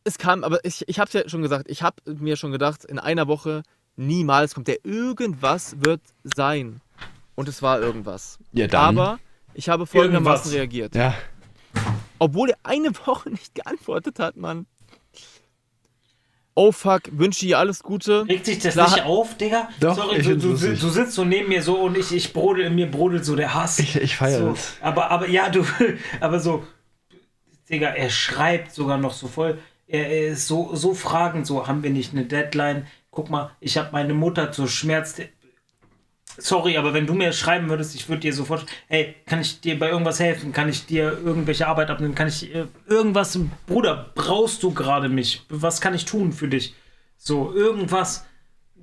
es kam, aber ich, ich habe es ja schon gesagt, ich habe mir schon gedacht, in einer Woche niemals kommt der irgendwas wird sein. Und es war irgendwas. Ja, dann. Aber ich habe folgendermaßen Irgendwas. reagiert. Ja, Obwohl er eine Woche nicht geantwortet hat, Mann. Oh fuck, wünsche dir alles Gute. Regt sich das Klar nicht auf, Digga? Doch, Sorry, ich du, du, du sitzt so neben mir so und ich, ich brodel, in mir brodelt so der Hass. ich, ich feiere so. das. Aber, aber ja, du, <laughs> aber so, Digga, er schreibt sogar noch so voll. Er, er ist so, so fragend, so haben wir nicht eine Deadline. Guck mal, ich habe meine Mutter zur Schmerz. Sorry, aber wenn du mir schreiben würdest, ich würde dir sofort, hey, kann ich dir bei irgendwas helfen? Kann ich dir irgendwelche Arbeit abnehmen? Kann ich äh, irgendwas, Bruder, brauchst du gerade mich? Was kann ich tun für dich? So, irgendwas.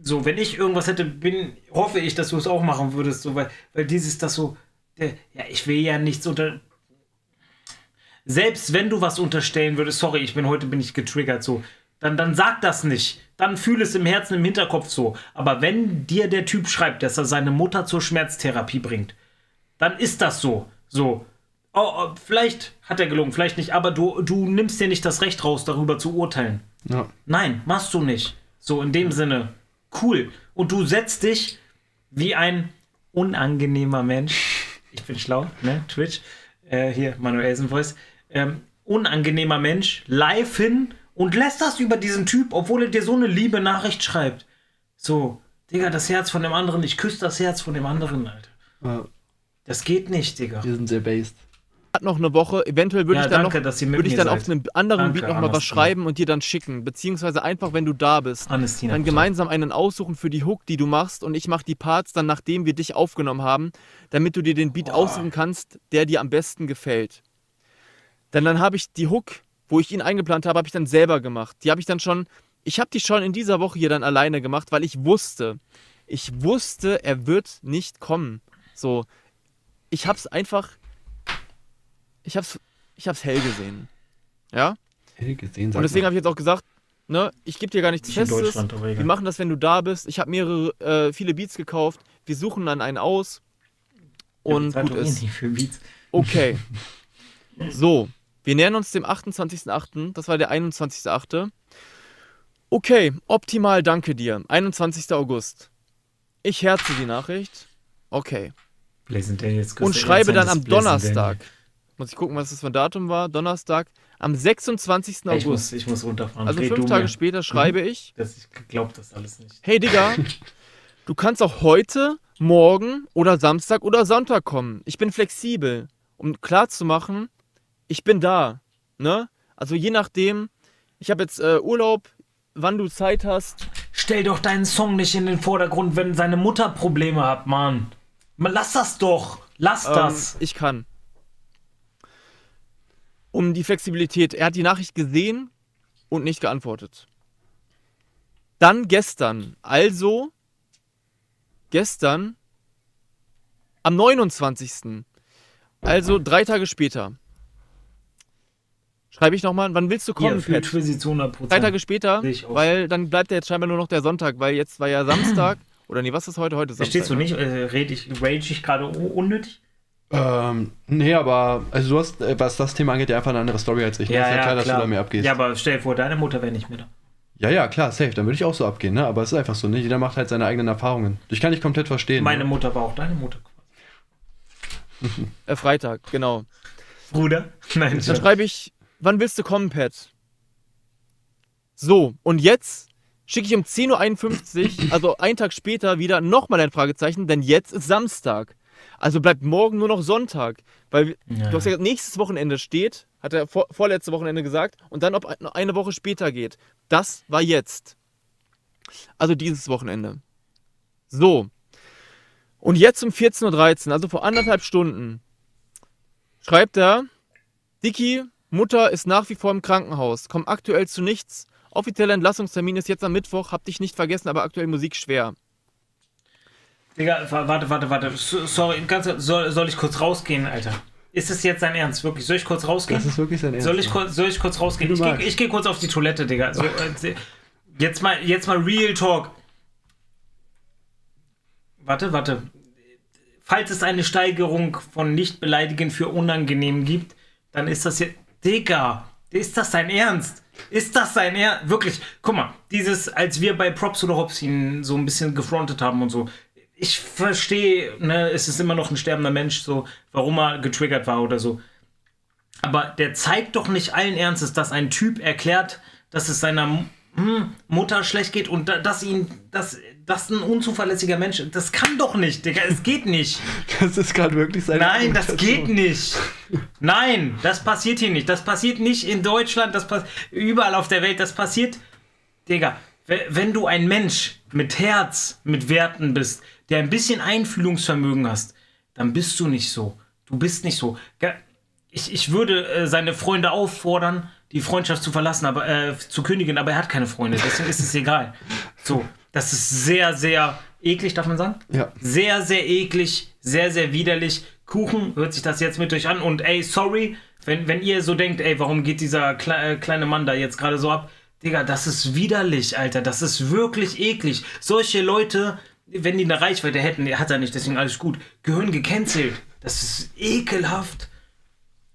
So, wenn ich irgendwas hätte, bin, hoffe ich, dass du es auch machen würdest, so, weil, weil dieses, das so, der, ja, ich will ja nichts unter. Selbst wenn du was unterstellen würdest, sorry, ich bin heute bin ich getriggert, so, dann, dann sag das nicht. Dann fühl es im Herzen, im Hinterkopf so. Aber wenn dir der Typ schreibt, dass er seine Mutter zur Schmerztherapie bringt, dann ist das so. So. Oh, oh, vielleicht hat er gelogen, vielleicht nicht, aber du, du nimmst dir nicht das Recht raus, darüber zu urteilen. Ja. Nein, machst du nicht. So in dem Sinne. Cool. Und du setzt dich wie ein unangenehmer Mensch. Ich bin schlau, ne? Twitch. Äh, hier, Manuelsen Voice. Ähm, unangenehmer Mensch live hin und lässt das über diesen Typ, obwohl er dir so eine liebe Nachricht schreibt. So, Digga, das Herz von dem anderen, ich küsse das Herz von dem anderen, Alter. Ja, Das geht nicht, Digga. wir sind sehr based. Hat noch eine Woche. Eventuell würde Ja, ich dann danke, noch, würde ich dann auf einem anderen Danke, Beat noch mal was Anastina. schreiben und dir dann schicken. Beziehungsweise einfach, wenn du da bist. Anestina. dann gemeinsam einen aussuchen für die Hook, die du machst und ich mache die Parts dann, nachdem wir dich aufgenommen haben, damit du dir den Beat aussuchen kannst, der dir am besten gefällt. Denn dann habe ich die Hook, wo ich ihn eingeplant habe, habe ich dann selber gemacht. Die habe ich dann schon Ich habe die schon in dieser Woche hier dann alleine gemacht, weil ich wusste, ich wusste, er wird nicht kommen. So, ich hab's einfach, ich hab's, ich hab's hell gesehen. Ja? Hell gesehen, Und deswegen habe ich jetzt auch gesagt, ne, ich gebe dir gar nichts Nicht in Festes. Wir machen das, wenn du da bist. Ich habe mehrere, äh, viele Beats gekauft. Wir suchen dann einen aus. Und gut ist. Für Beats. Okay. <laughs> So, wir nähern uns dem 28.08. Das war der 21.08. Okay, optimal, danke dir. 21. August. Ich herze die Nachricht. Okay. Und schreibe dann am Donnerstag. Muss ich gucken, was das für ein Datum war. Donnerstag, am 26. Ich muss, August. ich muss runterfahren. Also fünf Tage später schreibe ich. Das, ich glaub das alles nicht. Hey Digga, <laughs> du kannst auch heute, morgen oder Samstag oder Sonntag kommen. Ich bin flexibel, um klar zu machen, ich bin da. Ne? Also je nachdem, ich habe jetzt äh, Urlaub, wann du Zeit hast. Stell doch deinen Song nicht in den Vordergrund, wenn seine Mutter Probleme hat, Mann. Man, lass das doch. Lass das. Ähm, ich kann. Um die Flexibilität. Er hat die Nachricht gesehen und nicht geantwortet. Dann gestern, also gestern am 29. Also drei Tage später. Schreibe ich nochmal, wann willst du kommen, Hier, für Pat? Twizzy zu 100%. Drei Tage später, weil dann bleibt ja jetzt scheinbar nur noch der Sonntag, weil jetzt war ja Samstag. <clears throat> Oder nee, was ist heute? Heute Samstag. Verstehst du nicht? Äh, red ich, rage ich gerade unnötig? Ähm, nee, aber also du hast, äh, was das Thema angeht, ja einfach eine andere Story als ich. ne? ist ja klar, dass du da mehr abgehst. Ja, Ja, aber stell dir vor, deine Mutter wäre nicht mehr da. ja, klar, safe. Dann würde ich auch so abgehen, ne? Aber es ist einfach so, ne? Jeder macht halt seine eigenen Erfahrungen. Ich kann dich komplett verstehen. Meine ne? Mutter war auch deine Mutter. Äh, Freitag, genau. Bruder? <laughs> Nein, Dann schreibe ich, wann willst du kommen, Pat? So, und jetzt schicke ich um 10.51 Uhr, also einen Tag später, wieder nochmal ein Fragezeichen, denn jetzt ist Samstag. Also bleibt morgen nur noch Sonntag. Weil Ja. du hast ja gesagt, nächstes Wochenende steht, hat er vor, vorletzte Wochenende gesagt, und dann ob eine Woche später geht. Das war jetzt. Also dieses Wochenende. So. Und jetzt um 14.13 Uhr, also vor anderthalb Stunden, schreibt er, Dicky, Mutter ist nach wie vor im Krankenhaus, komm aktuell zu nichts. Offizieller Entlassungstermin ist jetzt am Mittwoch, hab dich nicht vergessen, aber aktuell Musik schwer. Digga, wa- warte, warte, warte. So- Sorry, ganz, soll, soll ich kurz rausgehen, Alter? Ist es jetzt dein Ernst? Wirklich? Soll ich kurz rausgehen? Das ist wirklich sein Ernst. Soll ich, kurz, soll ich kurz rausgehen? Ich gehe geh kurz auf die Toilette, Digga. So, äh, jetzt, mal, jetzt mal Real Talk. Warte, warte. Falls es eine Steigerung von Nicht-Beleidigen für unangenehm gibt, dann ist das jetzt. Digga, ist das dein Ernst? Ist das sein Ernst? Wirklich, guck mal, dieses, als wir bei Props oder Hops ihn so ein bisschen gefrontet haben und so. Ich verstehe, ne, es ist immer noch ein sterbender Mensch, so, warum er getriggert war oder so. Aber der zeigt doch nicht allen Ernstes, dass ein Typ erklärt, dass es seiner hm, Mutter schlecht geht und da, dass ihn, dass, dass ein unzuverlässiger Mensch, das kann doch nicht, Digga, es geht nicht. Das ist gerade wirklich sein Nein, das geht nicht. Nein, das passiert hier nicht. Das passiert nicht in Deutschland, das passiert überall auf der Welt, das passiert, Digga, we- wenn du ein Mensch mit Herz, mit Werten bist, der ein bisschen Einfühlungsvermögen hast, dann bist du nicht so. Du bist nicht so. Ich, ich würde äh, seine Freunde auffordern, die Freundschaft zu verlassen, aber äh, zu kündigen, aber er hat keine Freunde, deswegen ist es egal. So, das ist sehr, sehr eklig, darf man sagen? Ja. Sehr, sehr eklig, sehr, sehr widerlich. Kuchen hört sich das jetzt mit euch an und ey, sorry, wenn, wenn ihr so denkt, ey, warum geht dieser kle äh, kleine Mann da jetzt gerade so ab? Digga, das ist widerlich, Alter. Das ist wirklich eklig. Solche Leute, wenn die eine Reichweite hätten, hat er nicht, deswegen alles gut, gehören gecancelt. Das ist ekelhaft.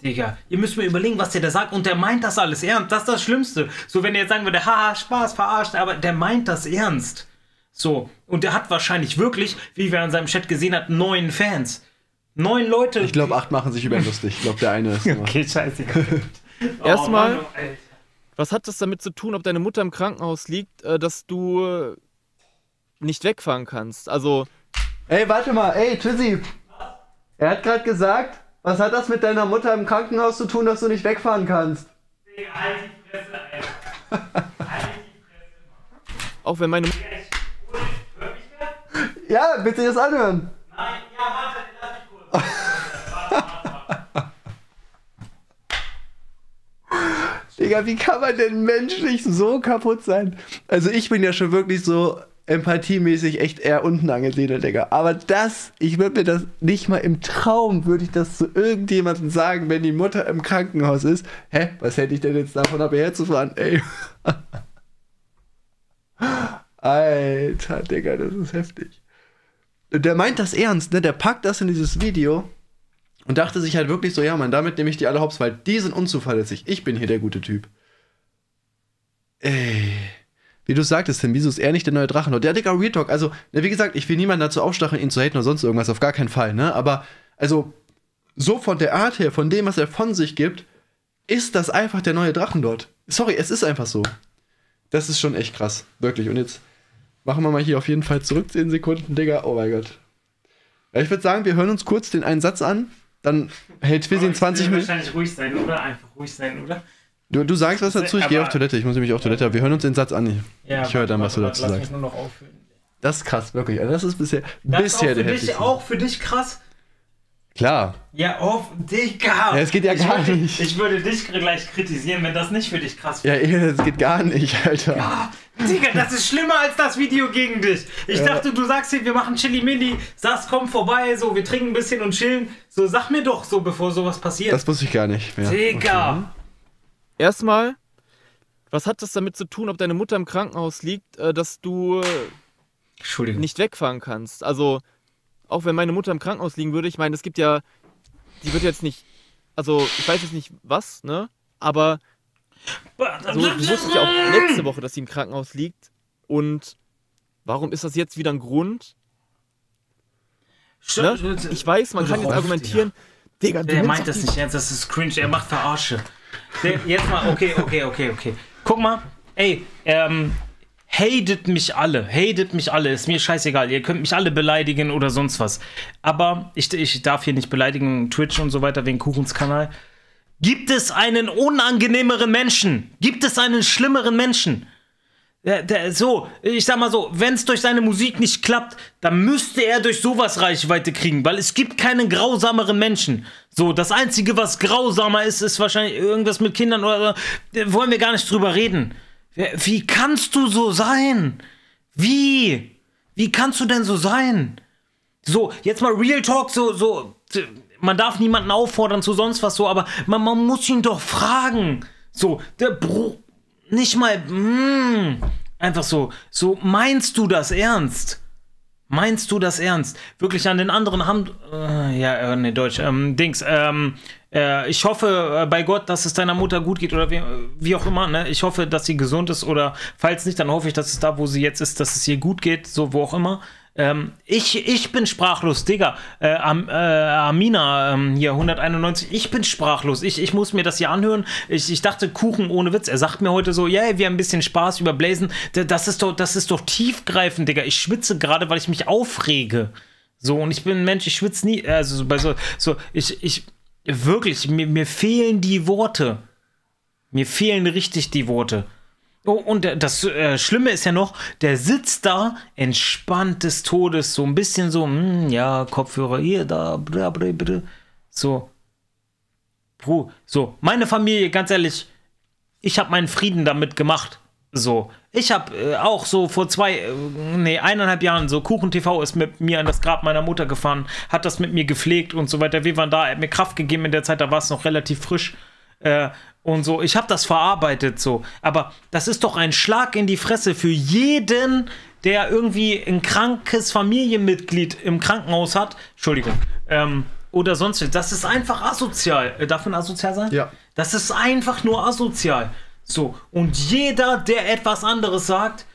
Digga, ihr müsst mir überlegen, was der da sagt und der meint das alles ernst. Das ist das Schlimmste. So, wenn er jetzt sagen würde, haha, Spaß, verarscht, aber der meint das ernst. So, und der hat wahrscheinlich wirklich, wie wir an seinem Chat gesehen haben, neun Fans. Neun Leute. Ich glaube, acht machen sich über ihn <laughs> lustig. Ich glaube, der eine ist. Okay, scheiße. <laughs> Erstmal- Oh, ey. Was hat das damit zu tun, ob deine Mutter im Krankenhaus liegt, äh, dass du äh, nicht wegfahren kannst? Also, Ey, warte mal, ey, Twizzy. Er hat gerade gesagt, was hat das mit deiner Mutter im Krankenhaus zu tun, dass du nicht wegfahren kannst? Digga, halt die Fresse, <laughs> Alter. auch wenn meine Mutter. Ja, willst du dir das anhören? Nein, ja, warte, lass mich kurz. <laughs> Digga, Digga, wie kann man denn menschlich so kaputt sein? Also ich bin ja schon wirklich so empathiemäßig echt eher unten angesiedelt, Digga. Aber das, ich würde mir das nicht mal im Traum, würde ich das zu irgendjemandem sagen, wenn die Mutter im Krankenhaus ist. Hä, was hätte ich denn jetzt davon, aber herzufahren? Ey. <laughs> Alter, Digga, das ist heftig. Und der meint das ernst, ne? Der packt das in dieses Video und dachte sich halt wirklich so, ja, Mann, damit nehme ich die alle hops, weil die sind unzuverlässig. Ich bin hier der gute Typ. Ey. Wie du sagtest, Tim, wieso ist er nicht der neue Drachenlord? Der Digga, Real Talk. Also, wie gesagt, ich will niemanden dazu aufstacheln, ihn zu haten oder sonst irgendwas, auf gar keinen Fall, ne? Aber, also, so von der Art her, von dem, was er von sich gibt, ist das einfach der neue Drachenlord. Sorry, es ist einfach so. Das ist schon echt krass. Wirklich. Und jetzt machen wir mal hier auf jeden Fall zurück 10 Sekunden, Digga. Oh mein Gott. Ja, ich würde sagen, wir hören uns kurz den einen Satz an. Dann hält Fizzy in 20 Minuten. wahrscheinlich ruhig sein, oder? Einfach ruhig sein, oder? Du, du sagst was dazu, ich gehe auf Toilette. Ich muss nämlich auf Toilette. Wir hören uns den Satz an. Ja, ich höre dann, was du dazu sagst. Das ist krass, wirklich. Also das ist bisher, Das bisher ist auch für, dich, auch für dich krass. Klar. Ja, auf Digga. Ja, es geht ja ich gar würde, nicht. Ich würde dich gleich kritisieren, wenn das nicht für dich krass Ja, ey, das <laughs> geht gar nicht, Alter. Ah, Digga, das ist schlimmer als das Video gegen dich. Ich dachte, du sagst hier, wir machen Chili Milli, sagst, komm vorbei, so, wir trinken ein bisschen und chillen. So, sag mir doch so, bevor sowas passiert. Das wusste ich gar nicht mehr. Digga. Erstmal, was hat das damit zu tun, ob deine Mutter im Krankenhaus liegt, äh, dass du nicht wegfahren kannst? Also, auch wenn meine Mutter im Krankenhaus liegen würde, ich meine, es gibt ja, die wird jetzt nicht, also ich weiß jetzt nicht was, ne? Aber so wusste ich auch letzte Woche, dass sie im Krankenhaus liegt. Und warum ist das jetzt wieder ein Grund? Ne? Ich weiß, man kann jetzt argumentieren, Digga, du Der nimmst meint das nicht ernst, das ist cringe, er macht Verarsche. Jetzt mal, okay, okay, okay, okay. Guck mal, ey, ähm, hatet mich alle, hatet mich alle, ist mir scheißegal, ihr könnt mich alle beleidigen oder sonst was. Aber ich, ich darf hier nicht beleidigen, Twitch und so weiter, wegen Kuchens Kanal. Gibt es einen unangenehmeren Menschen? Gibt es einen schlimmeren Menschen? So, ich sag mal so, wenn es durch seine Musik nicht klappt, dann müsste er durch sowas Reichweite kriegen, weil es gibt keinen grausameren Menschen. So, das Einzige, was grausamer ist, ist wahrscheinlich irgendwas mit Kindern oder äh, wollen wir gar nicht drüber reden. Wie kannst du so sein? Wie? Wie kannst du denn so sein? So, jetzt mal Real Talk, so, so, man darf niemanden auffordern zu sonst was so, aber man, man muss ihn doch fragen. So, der Bro, nicht mal, mm, einfach so, so, meinst du das ernst? Meinst du das ernst? Wirklich an den anderen haben, äh, ja, äh, ne, Deutsch, ähm, Dings, ähm, äh, ich hoffe äh, bei Gott, dass es deiner Mutter gut geht oder wie, wie auch immer, ne? Ich hoffe, dass sie gesund ist oder falls nicht, dann hoffe ich, dass es da, wo sie jetzt ist, dass es ihr gut geht, so wo auch immer. Ähm, ich, ich bin sprachlos, Digga. Äh, Am, äh, Amina, ähm, hier 191, ich bin sprachlos. Ich, ich muss mir das hier anhören. Ich, ich dachte, Kuchen ohne Witz. Er sagt mir heute so, ja, yeah, wir haben ein bisschen Spaß über Blazen. Das ist doch, das ist doch tiefgreifend, Digga. Ich schwitze gerade, weil ich mich aufrege. So, und ich bin ein Mensch, ich schwitze nie. Also so bei so, so ich, ich, wirklich, mir, mir fehlen die Worte. Mir fehlen richtig die Worte. Oh, und der- das äh, Schlimme ist ja noch, der sitzt da, entspannt des Todes, so ein bisschen so, hm, ja, Kopfhörer hier, da, bla, bla, bla. So. Puh, so, meine Familie, ganz ehrlich, ich habe meinen Frieden damit gemacht. So, ich habe äh, auch so vor zwei, äh, nee, eineinhalb Jahren so Kuchen TV ist mit mir an das Grab meiner Mutter gefahren, hat das mit mir gepflegt und so weiter. Wir waren da, er hat mir Kraft gegeben in der Zeit, da war es noch relativ frisch. Äh, und so, ich habe das verarbeitet so. Aber das ist doch ein Schlag in die Fresse für jeden, der irgendwie ein krankes Familienmitglied im Krankenhaus hat. Entschuldigung. Ähm, oder sonst was. Das ist einfach asozial. Äh, Darf man asozial sein? Ja. Das ist einfach nur asozial. So. Und jeder, der etwas anderes sagt,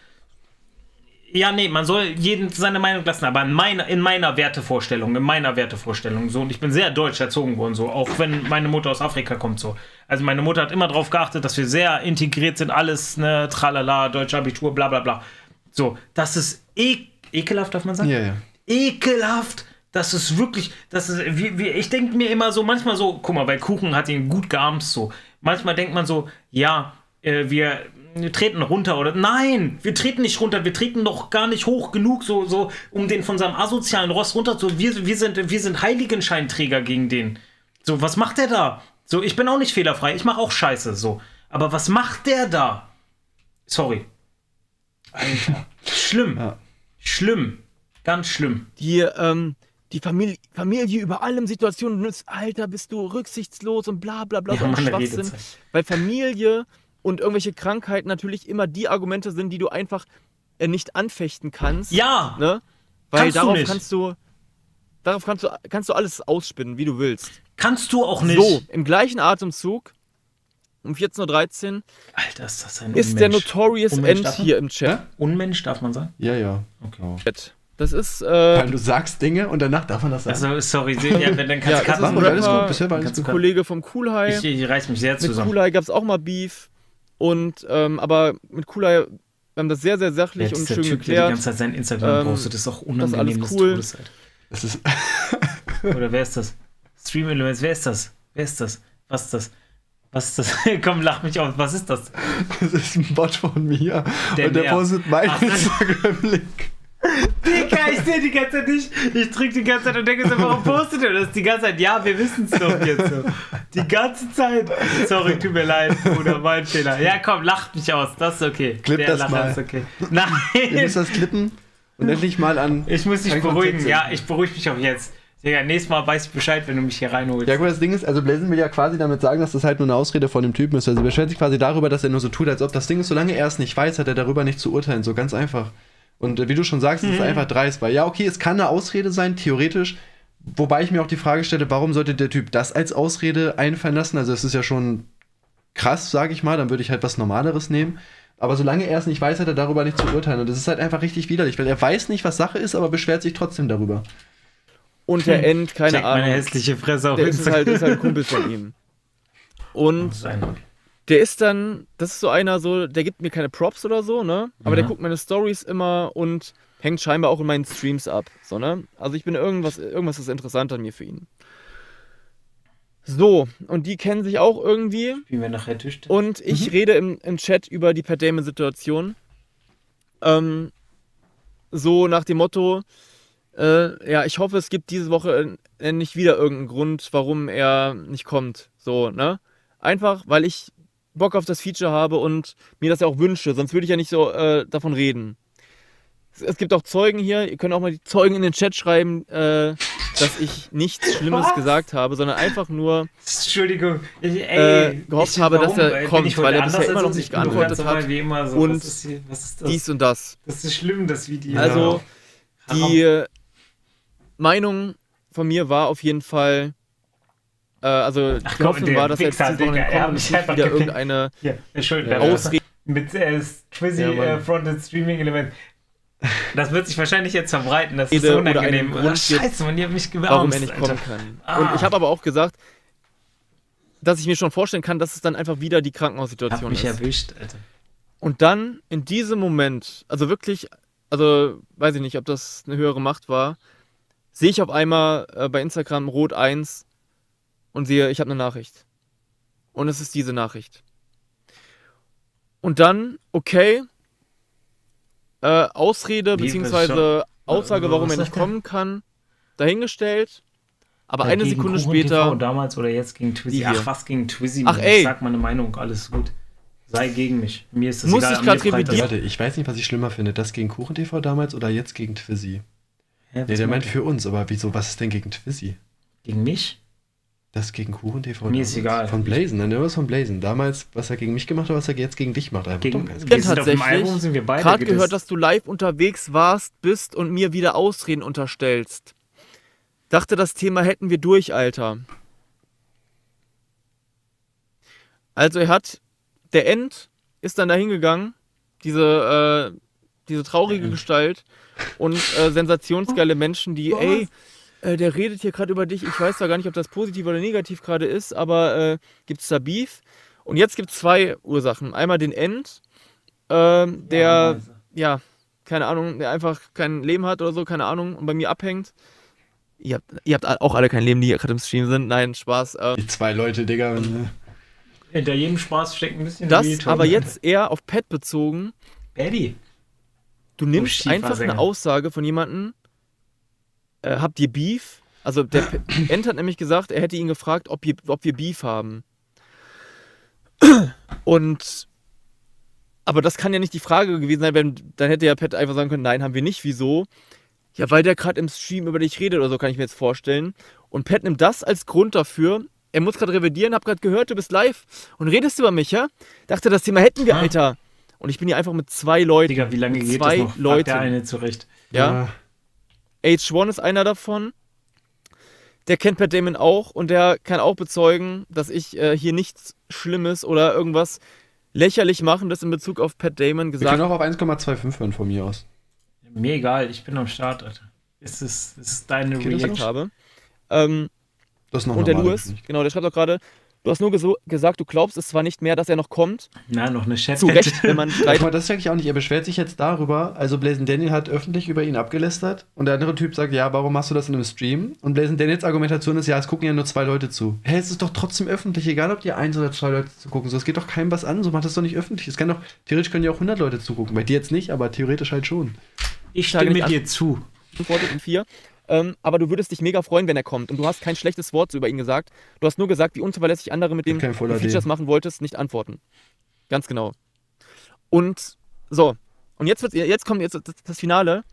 ja, nee, man soll jeden seine Meinung lassen, aber in meiner, in meiner Wertevorstellung, in meiner Wertevorstellung, so, und ich bin sehr deutsch erzogen worden, so, auch wenn meine Mutter aus Afrika kommt, so. Also meine Mutter hat immer darauf geachtet, dass wir sehr integriert sind, alles, ne, tralala, deutsche Abitur, bla bla bla. So, das ist e ekelhaft, darf man sagen? Ja, ja. ekelhaft. Das ist wirklich, das ist, wie, wie, ich denke mir immer so, manchmal so, guck mal, bei Kuchen hat ihn gut gearmt so. Manchmal denkt man so, ja, äh, wir, wir treten runter oder nein, wir treten nicht runter, wir treten doch gar nicht hoch genug, so, so, um den von seinem asozialen Ross runter zu. Wir, wir sind, wir sind Heiligenscheinträger gegen den. So, was macht der da? So, ich bin auch nicht fehlerfrei, ich mache auch Scheiße, so. Aber was macht der da? Sorry. Alter. Schlimm. Ja. Schlimm. Ganz schlimm. Die, ähm, die Familie, Familie über allem Situationen nützt, Alter, bist du rücksichtslos und bla bla bla, Ja, so Mann, Schwachsinn. Weil Familie und irgendwelche Krankheiten natürlich immer die Argumente sind, die du einfach äh, nicht anfechten kannst. Ja! Ne? Weil Kannst du darauf nicht. kannst du. Darauf kannst du, kannst du alles ausspinnen, wie du willst. Kannst du auch nicht. So, im gleichen Atemzug, um 14.13 Uhr, Alter, ist das ein ist der Unmensch. Notorious Unmensch End darf man? hier im Chat. Unmensch, darf man sagen? Ja, ja. Okay. Das ist, äh, Weil du sagst Dinge und danach darf man das sagen. Also, sorry, ja, wenn dann kannst Ja, du ein Machen alles gut. Bisher war alles ein Kollege vom Coolhigh. Ich, ich reiß mich sehr Mit zusammen. Kulai gab es auch mal Beef. Und, ähm, aber mit Kulai, wir haben das sehr, sehr sachlich Jetzt und schön Typ, der die geklärt. ganze Zeit sein Instagram Ähm, postet, ist auch das ist unangenehm alles cool. Alter. Das ist, <laughs> Oder wer ist das? Stream Elements, wer ist das? Wer ist das? Was ist das? Was ist das? <laughs> Komm, lach mich auf. Was ist das? das ist ein Bot von mir. Der und der postet meinen Instagram-Link. Digga, ich sehe die ganze Zeit nicht. Ich drück die ganze Zeit und denke so, warum postet er das die ganze Zeit? Ja, wir wissen es doch jetzt so. Die ganze Zeit. Sorry, tut mir leid, Bruder, mein Fehler. Ja, komm, lacht mich aus. Das ist okay. Clip Der das Lacher mal. ist okay. Ihr Nein. müsst das klippen und endlich mal an. Ich muss dich beruhigen. Konzept Ja, ich beruhige mich auch jetzt. Digga, nächstes Mal weiß ich Bescheid, wenn du mich hier reinholst. Ja, gut, das Ding ist, also Blazen will ja quasi damit sagen, dass das halt nur eine Ausrede von dem Typen ist. Also er beschwert sich quasi darüber, dass er nur so tut, als ob das Ding ist, solange er es nicht weiß, hat er darüber nicht zu urteilen. So ganz einfach. Und äh, wie du schon sagst, es ist einfach dreist, weil ja, okay, es kann eine Ausrede sein, theoretisch. Wobei ich mir auch die Frage stelle, warum sollte der Typ das als Ausrede einfallen lassen? Also es ist ja schon krass, sage ich mal, dann würde ich halt was Normaleres nehmen. Aber solange er es nicht weiß, hat er darüber nicht zu urteilen. Und das ist halt einfach richtig widerlich, weil er weiß nicht, was Sache ist, aber beschwert sich trotzdem darüber. Und der End, keine Check meine Ahnung. hässliche Fresse auf Der ist halt, ist halt ein Instagram. Kumpel von ihm. Und Sein. Der ist dann, das ist so einer, so, der gibt mir keine Props oder so, ne? Aber der Mhm. guckt meine Stories immer und hängt scheinbar auch in meinen Streams ab. So, ne? Also ich bin irgendwas, irgendwas ist interessant an mir für ihn. So, und die kennen sich auch irgendwie. Wie wir nachher Tisch. Und ich rede im, im Chat über die Pat Damon-Situation. Ähm, so nach dem Motto, äh, ja, ich hoffe, es gibt diese Woche äh, nicht wieder irgendeinen Grund, warum er nicht kommt. So, ne? Einfach, weil ich Bock auf das Feature habe und mir das ja auch wünsche, sonst würde ich ja nicht so äh, davon reden. Es, es gibt auch Zeugen hier, ihr könnt auch mal die Zeugen in den Chat schreiben, äh, dass ich nichts <laughs> Schlimmes Was? gesagt habe, sondern einfach nur Entschuldigung. Ich, Äh, gehofft habe, dass er kommt, weil er bisher immer noch nicht geantwortet hat. So. Und hier, dies und das. das ist schlimm, das Video. Also. Die äh, Meinung von mir war auf jeden Fall, äh, also die Ach komm, Hoffnung war, dass er jetzt diese Woche mich nicht einfach wieder irgendeine. Ja, Ausrede. Mit äh, Twizzy Ja, äh, Fronted Streaming Element. Das wird sich wahrscheinlich jetzt verbreiten. Das ist so unangenehm. Grund Ach, scheiße, man, ihr habt mich gewärmt. warum er nicht kommen kann. Ah. Und ich habe aber auch gesagt, dass ich mir schon vorstellen kann, dass es dann einfach wieder die Hab Krankenhaussituation mich ist. erwischt, Alter. Und dann in diesem Moment, also wirklich, also weiß ich nicht, ob das eine höhere Macht war, sehe ich auf einmal äh, bei Instagram rot 1 und sehe, ich habe eine Nachricht. Und es ist diese Nachricht. Und dann, okay, äh, Ausrede beziehungsweise Aussage, warum er nicht kommen kann, dahingestellt. Aber Ja, eine Sekunde Kuchen TV später, damals oder jetzt gegen Twizzy. Ach, was gegen Twizzy? Ach, ey. Ich sag meine Meinung, alles gut. Sei gegen mich. Mir ist das Muss egal. ich Freitag. revidieren? Warte, ich weiß nicht, was ich schlimmer finde. Das gegen KuchenTV damals oder jetzt gegen Twizzy? Was Nee, der meint für uns, aber wieso, was ist denn gegen Twizzy? Gegen mich? Das gegen KuchenTV Mir ist egal. Von Blazen, nein, der was von Blazen. Damals, was er gegen mich gemacht hat, was er jetzt gegen dich macht. Einfach Gegen, wir tatsächlich Album, sind wir beide gerade gehört, dass du live unterwegs warst, bist und mir wieder Ausreden unterstellst. Dachte, das Thema hätten wir durch, Alter. Also er hat, der End ist dann dahin gegangen, diese, äh, diese traurige Gestalt und äh, sensationsgeile Menschen, die, ey, äh, der redet hier gerade über dich, ich weiß zwar gar nicht, ob das positiv oder negativ gerade ist, aber äh, gibt's da Beef? Und jetzt gibt es zwei Ursachen. Einmal den End, ähm, der, ja, keine Ahnung, der einfach kein Leben hat oder so, keine Ahnung, und bei mir abhängt. Ihr habt, ihr habt auch alle kein Leben, die gerade im Stream sind. Nein, Spaß. Äh, Die zwei Leute, Digga. und, äh, Hinter jedem Spaß steckt ein bisschen das aber jetzt eher auf Pet bezogen. Paddy. Du nimmst einfach eine Aussage von jemandem, äh, habt ihr Beef? Also der <clears throat> End hat nämlich gesagt, er hätte ihn gefragt, ob, ihr, ob wir Beef haben. <clears throat> Und aber das kann ja nicht die Frage gewesen sein, wenn dann hätte ja Pat einfach sagen können, nein, haben wir nicht. Wieso? Ja, weil der gerade im Stream über dich redet oder so, kann ich mir jetzt vorstellen. Und Pat nimmt das als Grund dafür. Er muss gerade revidieren, hab gerade gehört, du bist live und redest über mich, ja? Dachte, das Thema hätten wir, Ah. Alter. Und ich bin hier einfach mit zwei Leuten. Digga, wie lange mit geht zwei das noch? Leuten. der eine zurecht. Ja. H1 ist einer davon. Der kennt Pat Damon auch und der kann auch bezeugen, dass ich äh, hier nichts Schlimmes oder irgendwas lächerlich machendes in Bezug auf Pat Damon gesagt können auch auf 1,25 hören von mir aus. Mir egal, ich bin am Start, Alter. Es ist, es ist deine Okay, das Reaction. habe. Ähm, Das ist noch und der Louis, ich. genau, der schreibt auch gerade, du hast nur geso- gesagt, du glaubst es zwar nicht mehr, dass er noch kommt. Na, noch eine Chat. Zu Recht, wenn man Guck drei mal, das check ich auch nicht. Er beschwert sich jetzt darüber. Also Blazing Daniel hat öffentlich über ihn abgelästert und der andere Typ sagt, ja, warum machst du das in einem Stream? Und Blazing Daniels Argumentation ist, ja, es gucken ja nur zwei Leute zu. Hä, es ist doch trotzdem öffentlich, egal ob dir eins oder zwei Leute zugucken. So, es geht doch keinem was an, so macht das doch nicht öffentlich. Es kann doch, theoretisch können ja auch 100 Leute zugucken. Bei dir jetzt nicht, aber theoretisch halt schon. Ich stimme dir zu. antwortet in vier. Ähm, aber du würdest dich mega freuen, wenn er kommt. Und du hast kein schlechtes Wort so über ihn gesagt. Du hast nur gesagt, wie unzuverlässig andere mit dem du. Features machen wolltest, nicht antworten. Ganz genau. Und so. Und jetzt, wird, jetzt kommt jetzt das, Finale.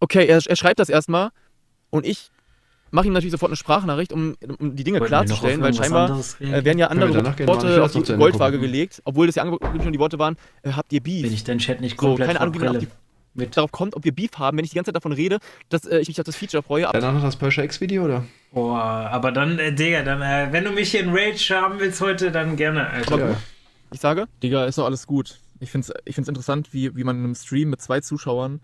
Okay, er, er schreibt das erstmal. Und ich mache ihm natürlich sofort eine Sprachnachricht, um, um die Dinge Wollten klarzustellen, weil scheinbar äh, werden ja andere Worte auf die Goldwaage gelegt, obwohl das ja angeblich schon die Worte waren, äh, habt ihr Beef? Wenn ich deinen Chat nicht So, komplett keine Ahnung, wie man auf die, Mit. darauf kommt, ob wir Beef haben, wenn ich die ganze Zeit davon rede, dass äh, ich mich auf das Feature freue. Danach noch das Porsche X-Video, oder? Oh, aber dann, äh, Digga, dann, äh, wenn du mich hier in Rage haben willst heute, dann gerne, Alter. Ja. Ich sage, Digga, ist doch alles gut. Ich find's, ich find's interessant, wie, wie man in einem Stream mit zwei Zuschauern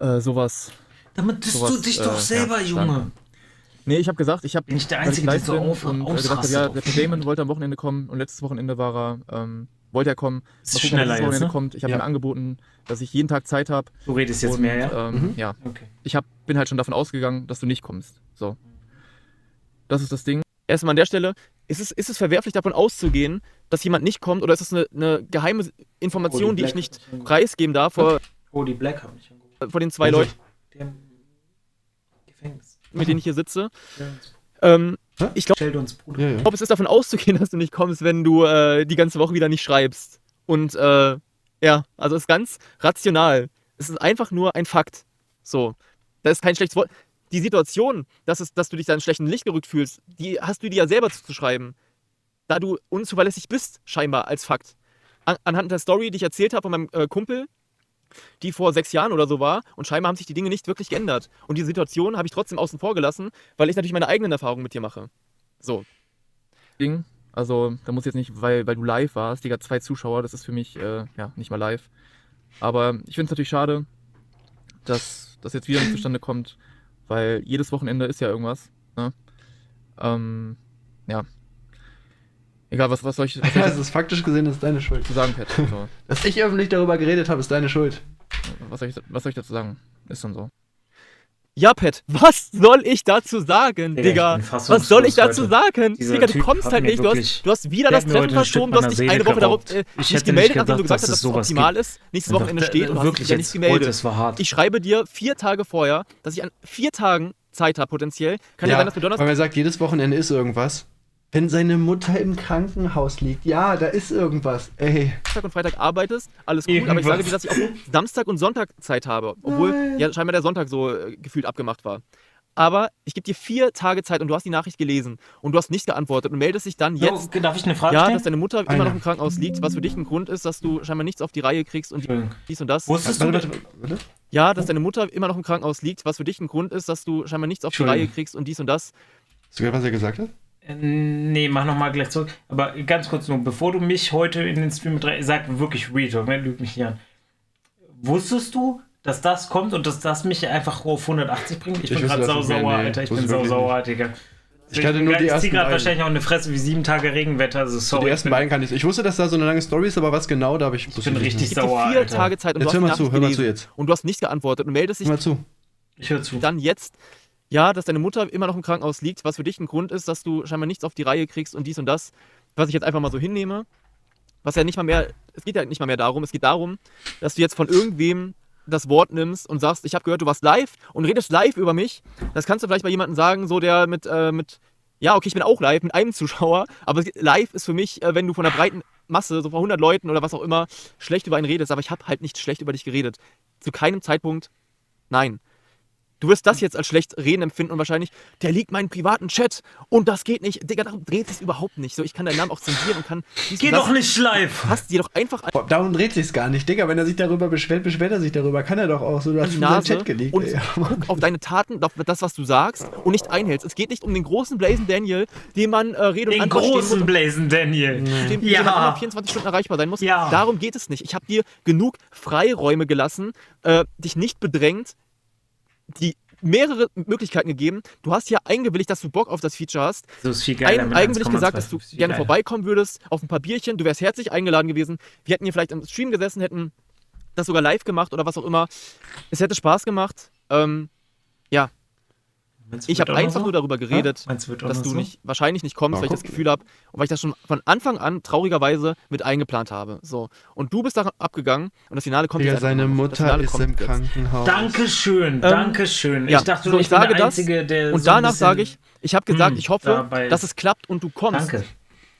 äh, sowas. Damit disst sowas, du dich doch äh, selber, ja, Junge. Nee, ich habe gesagt, ich habe. Bin ich der Einzige, der so auf- und äh, gesagt ja, der? Damon wollte am Wochenende kommen und letztes Wochenende war er, ähm, wollte er kommen. Ist Mal gucken, schneller er jetzt, ne? kommt. Ich habe Ja. ihm angeboten, dass ich jeden Tag Zeit habe. Du redest jetzt und, mehr, ja? Ähm, Mhm. Ja, Okay. ich hab, bin halt schon davon ausgegangen, dass du nicht kommst. So. Das ist das Ding. erstmal an der Stelle, ist es, ist es verwerflich davon auszugehen, dass jemand nicht kommt oder ist es eine, eine geheime Information, Oh, die die ich nicht preisgeben darf vor, Oh, die Black haben mich angerufen. vor den zwei Also, Leuten, Die haben Gefängnis. mit denen ich hier sitze? Stell uns- Ich glaube. Ja, ja. es ist davon auszugehen, <laughs> dass du nicht kommst, wenn du äh, die ganze Woche wieder nicht schreibst. Und äh, ja, also es ist ganz rational. Es ist einfach nur ein Fakt. So. Das ist kein schlechtes Wort. Die Situation, dass, es, dass du dich da in schlechten Licht gerückt fühlst, die hast du dir ja selber zuzuschreiben. Da du unzuverlässig bist, scheinbar als Fakt. An, anhand der Story, die ich erzählt habe von meinem äh, Kumpel, die vor sechs Jahren oder so war, und scheinbar haben sich die Dinge nicht wirklich geändert. Und die Situation habe ich trotzdem außen vor gelassen, weil ich natürlich meine eigenen Erfahrungen mit dir mache. So. Ding. Also, da muss jetzt nicht, weil, weil du live warst, Digga, zwei Zuschauer, das ist für mich, äh, ja, nicht mal live. Aber ich finde es natürlich schade, dass das jetzt wieder nicht zustande kommt, weil jedes Wochenende ist ja irgendwas. Ne? Ähm, ja. Egal, was, was soll ich, was ich Also, ist faktisch gesehen, das ist deine Schuld. dazu sagen, Pat? So, <laughs> Dass ich öffentlich darüber geredet habe, ist deine Schuld. was, soll ich, was soll ich dazu sagen? Ist dann so. Ja, Pat, was soll ich dazu sagen, Digga, Digga? ich Was soll ich dazu heute. sagen? Dieser Digga, du Typ kommst halt nicht. Du hast, du hast wieder der das Treffen verschoben. Du hast dich eine Woche darauf äh, Ich nicht gemeldet, nachdem du gesagt dass hast, es dass es optimal ist. Nächstes Wochenende äh, steht und du hast wirklich dich ja nicht gemeldet. heute, es war hart. Ich schreibe dir vier Tage vorher, dass ich an vier Tagen Zeit habe, potenziell. Kann ja, ja, sein, dass du Donnerstag. weil er sagt, jedes Wochenende ist irgendwas. Wenn seine Mutter im Krankenhaus liegt, ja, da ist irgendwas. Ey. und Freitag arbeitest, alles cool, aber ich sage dir, dass ich auch Samstag und Sonntag Zeit habe. Obwohl ja scheinbar der Sonntag so äh, gefühlt abgemacht war. Aber ich gebe dir vier Tage Zeit und du hast die Nachricht gelesen und du hast nicht geantwortet und meldest dich dann jetzt, Oh, darf ich eine Frage ja, stellen? dass deine Mutter immer Einer. noch im Krankenhaus liegt, was für dich ein Grund ist, dass du scheinbar nichts auf die Reihe kriegst und dies und das. Wusstest du, Warte, warte. Ja, dass deine Mutter immer noch im Krankenhaus liegt, was für dich ein Grund ist, dass du scheinbar nichts auf die Entschuldigung. Reihe kriegst und dies und das. Hast du gehört, was er gesagt hat? Äh, Nee, mach nochmal gleich zurück. Aber ganz kurz nur, bevor du mich heute in den Stream mit rein, sag wirklich Real Talk, ne, lüg mich nicht an. Wusstest du, dass das kommt und dass das mich einfach auf 180 bringt? Ich, Ich bin wusste gerade das sau nicht mehr, sauer, nee, Alter. Ich bin sau wirklich sauer, Digga. Ich kannte nur die ich ersten zieh gerade beiden. wahrscheinlich auch eine Fresse wie sieben Tage Regenwetter. Also sorry. die ersten ich beiden kann ich. Ich wusste, dass da so eine lange Story ist, aber was genau, da habe ich. ich bin richtig Ich gebe sauer, vier Alter. Tage Zeit und Jetzt du hör mal zu, hör mal zu jetzt. und du hast nicht geantwortet und meldest dich Hör mal zu. Ich höre zu. dann jetzt, ja, dass deine Mutter immer noch im Krankenhaus liegt, was für dich ein Grund ist, dass du scheinbar nichts auf die Reihe kriegst und dies und das, was ich jetzt einfach mal so hinnehme. Was ja nicht mal mehr, es geht ja nicht mal mehr darum, es geht darum, dass du jetzt von irgendwem das Wort nimmst und sagst, ich habe gehört, du warst live und redest live über mich. Das kannst du vielleicht bei jemandem sagen, so der mit, äh, mit Ja, okay, ich bin auch live mit einem Zuschauer, aber live ist für mich, äh, wenn du von der breiten Masse, so vor 100 Leuten oder was auch immer, schlecht über einen redest, aber ich habe halt nicht schlecht über dich geredet. Zu keinem Zeitpunkt, nein. Du wirst das jetzt als schlecht reden empfinden und wahrscheinlich, der liegt meinen privaten Chat und das geht nicht. Digga, darum dreht es überhaupt nicht. So, ich kann deinen Namen auch zensieren und kann. Geh und doch nicht live! Passt dir doch einfach an Boah, Darum dreht sich's gar nicht, Digga. Wenn er sich darüber beschwert, beschwert er sich darüber. Kann er doch auch so. Du hast Nase Chat gelegt. und ey. <laughs> auf deine Taten, auf das, was du sagst und nicht einhältst. Es geht nicht um den großen Blazen Daniel, dem man äh, Rede und Den Antwort stehen muss großen und Blazen Daniel. dem, Ja. man immer 24 Stunden erreichbar sein muss. Ja. Darum geht es nicht. Ich habe dir genug Freiräume gelassen, äh, dich nicht bedrängt, die mehrere Möglichkeiten gegeben. Du hast ja eingewilligt, dass du Bock auf das Feature hast. So ist viel geiler Ein, 1,25. gesagt, dass du gerne geiler. vorbeikommen würdest auf ein paar Bierchen. Du wärst herzlich eingeladen gewesen. Wir hätten hier vielleicht im Stream gesessen, hätten das sogar live gemacht oder was auch immer. Es hätte Spaß gemacht. Ähm, du, ich habe einfach so? nur darüber geredet, dass du so? nicht, wahrscheinlich nicht kommst, weil ich das. Gefühl habe und weil ich das schon von Anfang an traurigerweise mit eingeplant habe. So. Und du bist da abgegangen und das Finale kommt Digga, jetzt einfach seine. Das Mutter ist im jetzt. Krankenhaus. Dankeschön, Dankeschön. ja, ich dachte, so, nur, ich sage der das Einzige, der Und so danach sage ich, ich habe gesagt, Hm, ich hoffe, dabei- dass es klappt und du kommst. Danke.